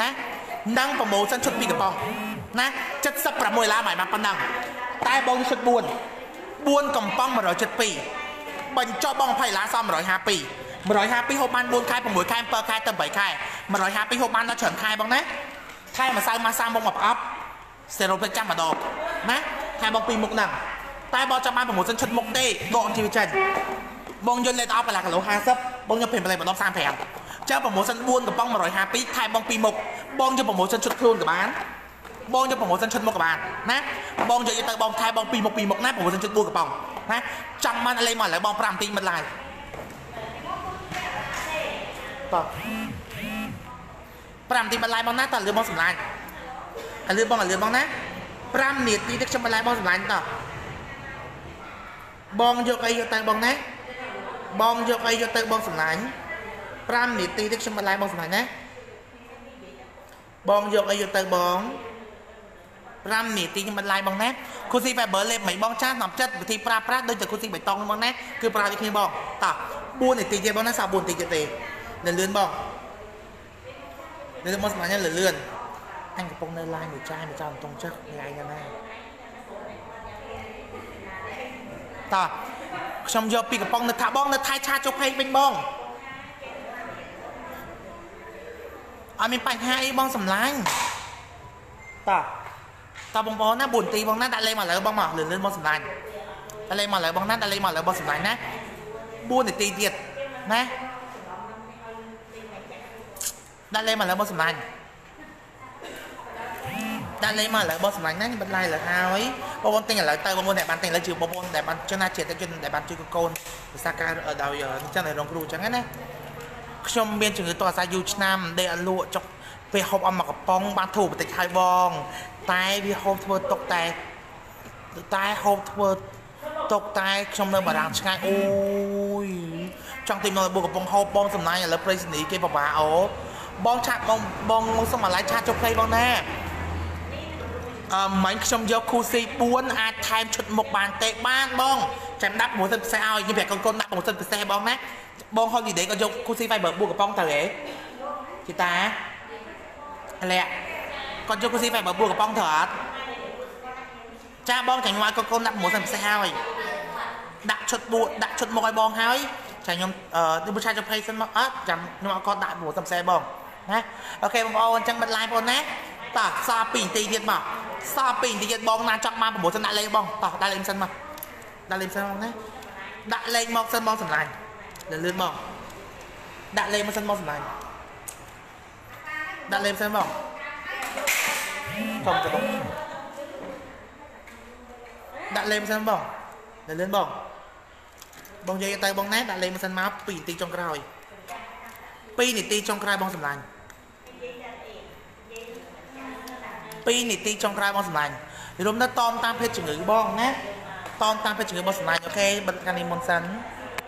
ណានឹងប្រម៉ូសិនឈុត2កំប៉ុងណា76ដុល្លារមិនបានប៉ុណ្ណឹងតែបងឈុត4 4កំប៉ុង172បញ្ចុះបង20ដុល្លារសល់152 152ហូបបាន4ខែ6ខែ7ខែទៅ8ខែ152ហូបបានដល់ច្រើនខែបងណា ខែម្សៅម៉ាសាមកមកប្រអប់សេរ៉ូពេកចាំម្ដងណាខែបងពីរមុខហ្នឹងតែបងចាំបានប្រម៉ូសិនឈុតមុខទេដកជីវិតចេញបងយល់លេខអប់កន្លះគីឡូ50បងយកពេលបន្លែម្ដង35ចាំប្រម៉ូសិន4កំប៉ុង152ថែបងពីរមុខបងយកប្រម៉ូសិនឈុតខ្លួនក៏បានបងយកប្រម៉ូសិនឈុតមុខក៏បានណាបងយកទៅបងថែបងពីរមុខពីរមុខណាប្រម៉ូសិនឈុត4កំប៉ុងណាចង់បានលេខមកឥឡូវបង5នាទីមិនឡាយតោះ 5នាទីបន្លាយបងណាតើលឿនបងសម្លាញ់តែលឿនបងលឿនបងណា5នាទីទៅខ្ញុំបន្លាយបងសម្លាញ់តោះបងយកអីយកទៅបងណាបងយកអីយកទៅបងសម្លាញ់5នាទីទៅខ្ញុំបន្លាយបងសម្លាញ់ណាបងយកអីយកទៅបង5នាទីខ្ញុំបន្លាយបងណា Cozy Fiber លេបមិនបងចាស់តាមចិត្តវិធីប្រើប្រាស់ដូចតែ Cozy បៃតងបងណាគឺប្រើដូចគ្នាបងតោះ4នាទីទៀតបងណាសា4នាទីទៀតទេនៅលឿនបង នៅមកស្មានលឿនអញកំពុងនៅ live មួយចាយមួយចាយមិនតង់ចិត្តនេះឯងណាតោះខ្ញុំយកពីកំប៉ុងនៅថាបងនៅថៃឆាចុកភ័យវិញបងអត់មានបញ្ហាអីបងសម្លាញ់តោះតើបងប្អូនណា4នាទីបងណាដាក់លេងមកលើបងមកលឿនលឿនបងសម្លាញ់ដាក់លេងមកលើបងណាដាក់លេងមកលើបងសម្លាញ់ណា4នាទីទៀតណា ដាក់លេងមកលើបងសម្លាញ់ដាក់លេងមកឥឡូវបងសម្លាញ់ណាខ្ញុំបិទ live ឥឡូវហើយបងប្អូនទិញឥឡូវទៅបងប្អូនដែលបានទិញឥឡូវជឿបងប្អូនដែលបានចំណាជាតិជនដែលបានជួយកូនភាសាការដោយអញ្ចឹងឲ្យរងគ្រូអញ្ចឹងណាខ្ញុំមានជំងឺតអាសាយូរឆ្នាំដេកអត់លក់ចុកពេលហូបអស់មកកំប៉ុងបានធូរបន្តិចហើយបង តែវាហូបធ្វើຕົកតែតែហូបធ្វើຕົកតែខ្ញុំនៅបារាំងឆ្ងាយអូយចង់ទិញមកបុកកំប៉ុងហូបបងសំណាញ់ឥឡូវប្រៃសនីគេបបាអូ បងឆាក់បងបងមកសុំអាឡៃឆាចុកភ្លៃបងណាអឺមិញខ្ញុំយកគូស៊ី4អាចថែមឈុតមុខបានទេបានបងចាំដាក់ប្រម៉ូសិនពិសេសឲ្យខ្ញុំប្រាប់កូនកូនដាក់ប្រម៉ូសិនពិសេសបងណាបង holiday ក៏យកគូស៊ី fiber បួកកំប៉ុងទៅហ៎ជីតាអាឡែគាត់យកគូស៊ី fiber បួកកំប៉ុងទៅអត់ចាបងចាញ់ខ្ញុំឲ្យកូនកូនដាក់ប្រម៉ូសិនពិសេសឲ្យដាក់ឈុតបួកដាក់ឈុតមុខឲ្យបងហើយចាខ្ញុំអឺនេះបុឆាចុះ play សិនមកអត់ចាំខ្ញុំឲ្យគាត់ដាក់ប្រម៉ូសិនពិសេសបង ណាអូខេបងប្អូនអញ្ចឹងបិទ line បងណាតោះសល់2នាទីទៀតមកសល់2នាទីទៀតបងណាចង់បាន9សិនដាក់លេខបងតោះដាក់លេខសិនមកដាក់លេខសិនមកណាដាក់លេខមកសិនបងសម្លាញ់លឿនៗមកដាក់លេខមកសិនបងសម្លាញ់ដាក់លេខសិនបងសុំទៅបងដាក់លេខសិនបងលឿនៗបងបងនិយាយទៅបងណាដាក់លេខមកសិនមក2នាទីចុងក្រោយ2នាទីចុងក្រោយបងសម្លាញ់ 2នាទីចុងក្រោយបងសម្លាញ់រួមនៅតមតាមភេទជំងឺបងណាតមតាមភេទជំងឺបងសម្លាញ់អូខេបិទការនេះមុនសិន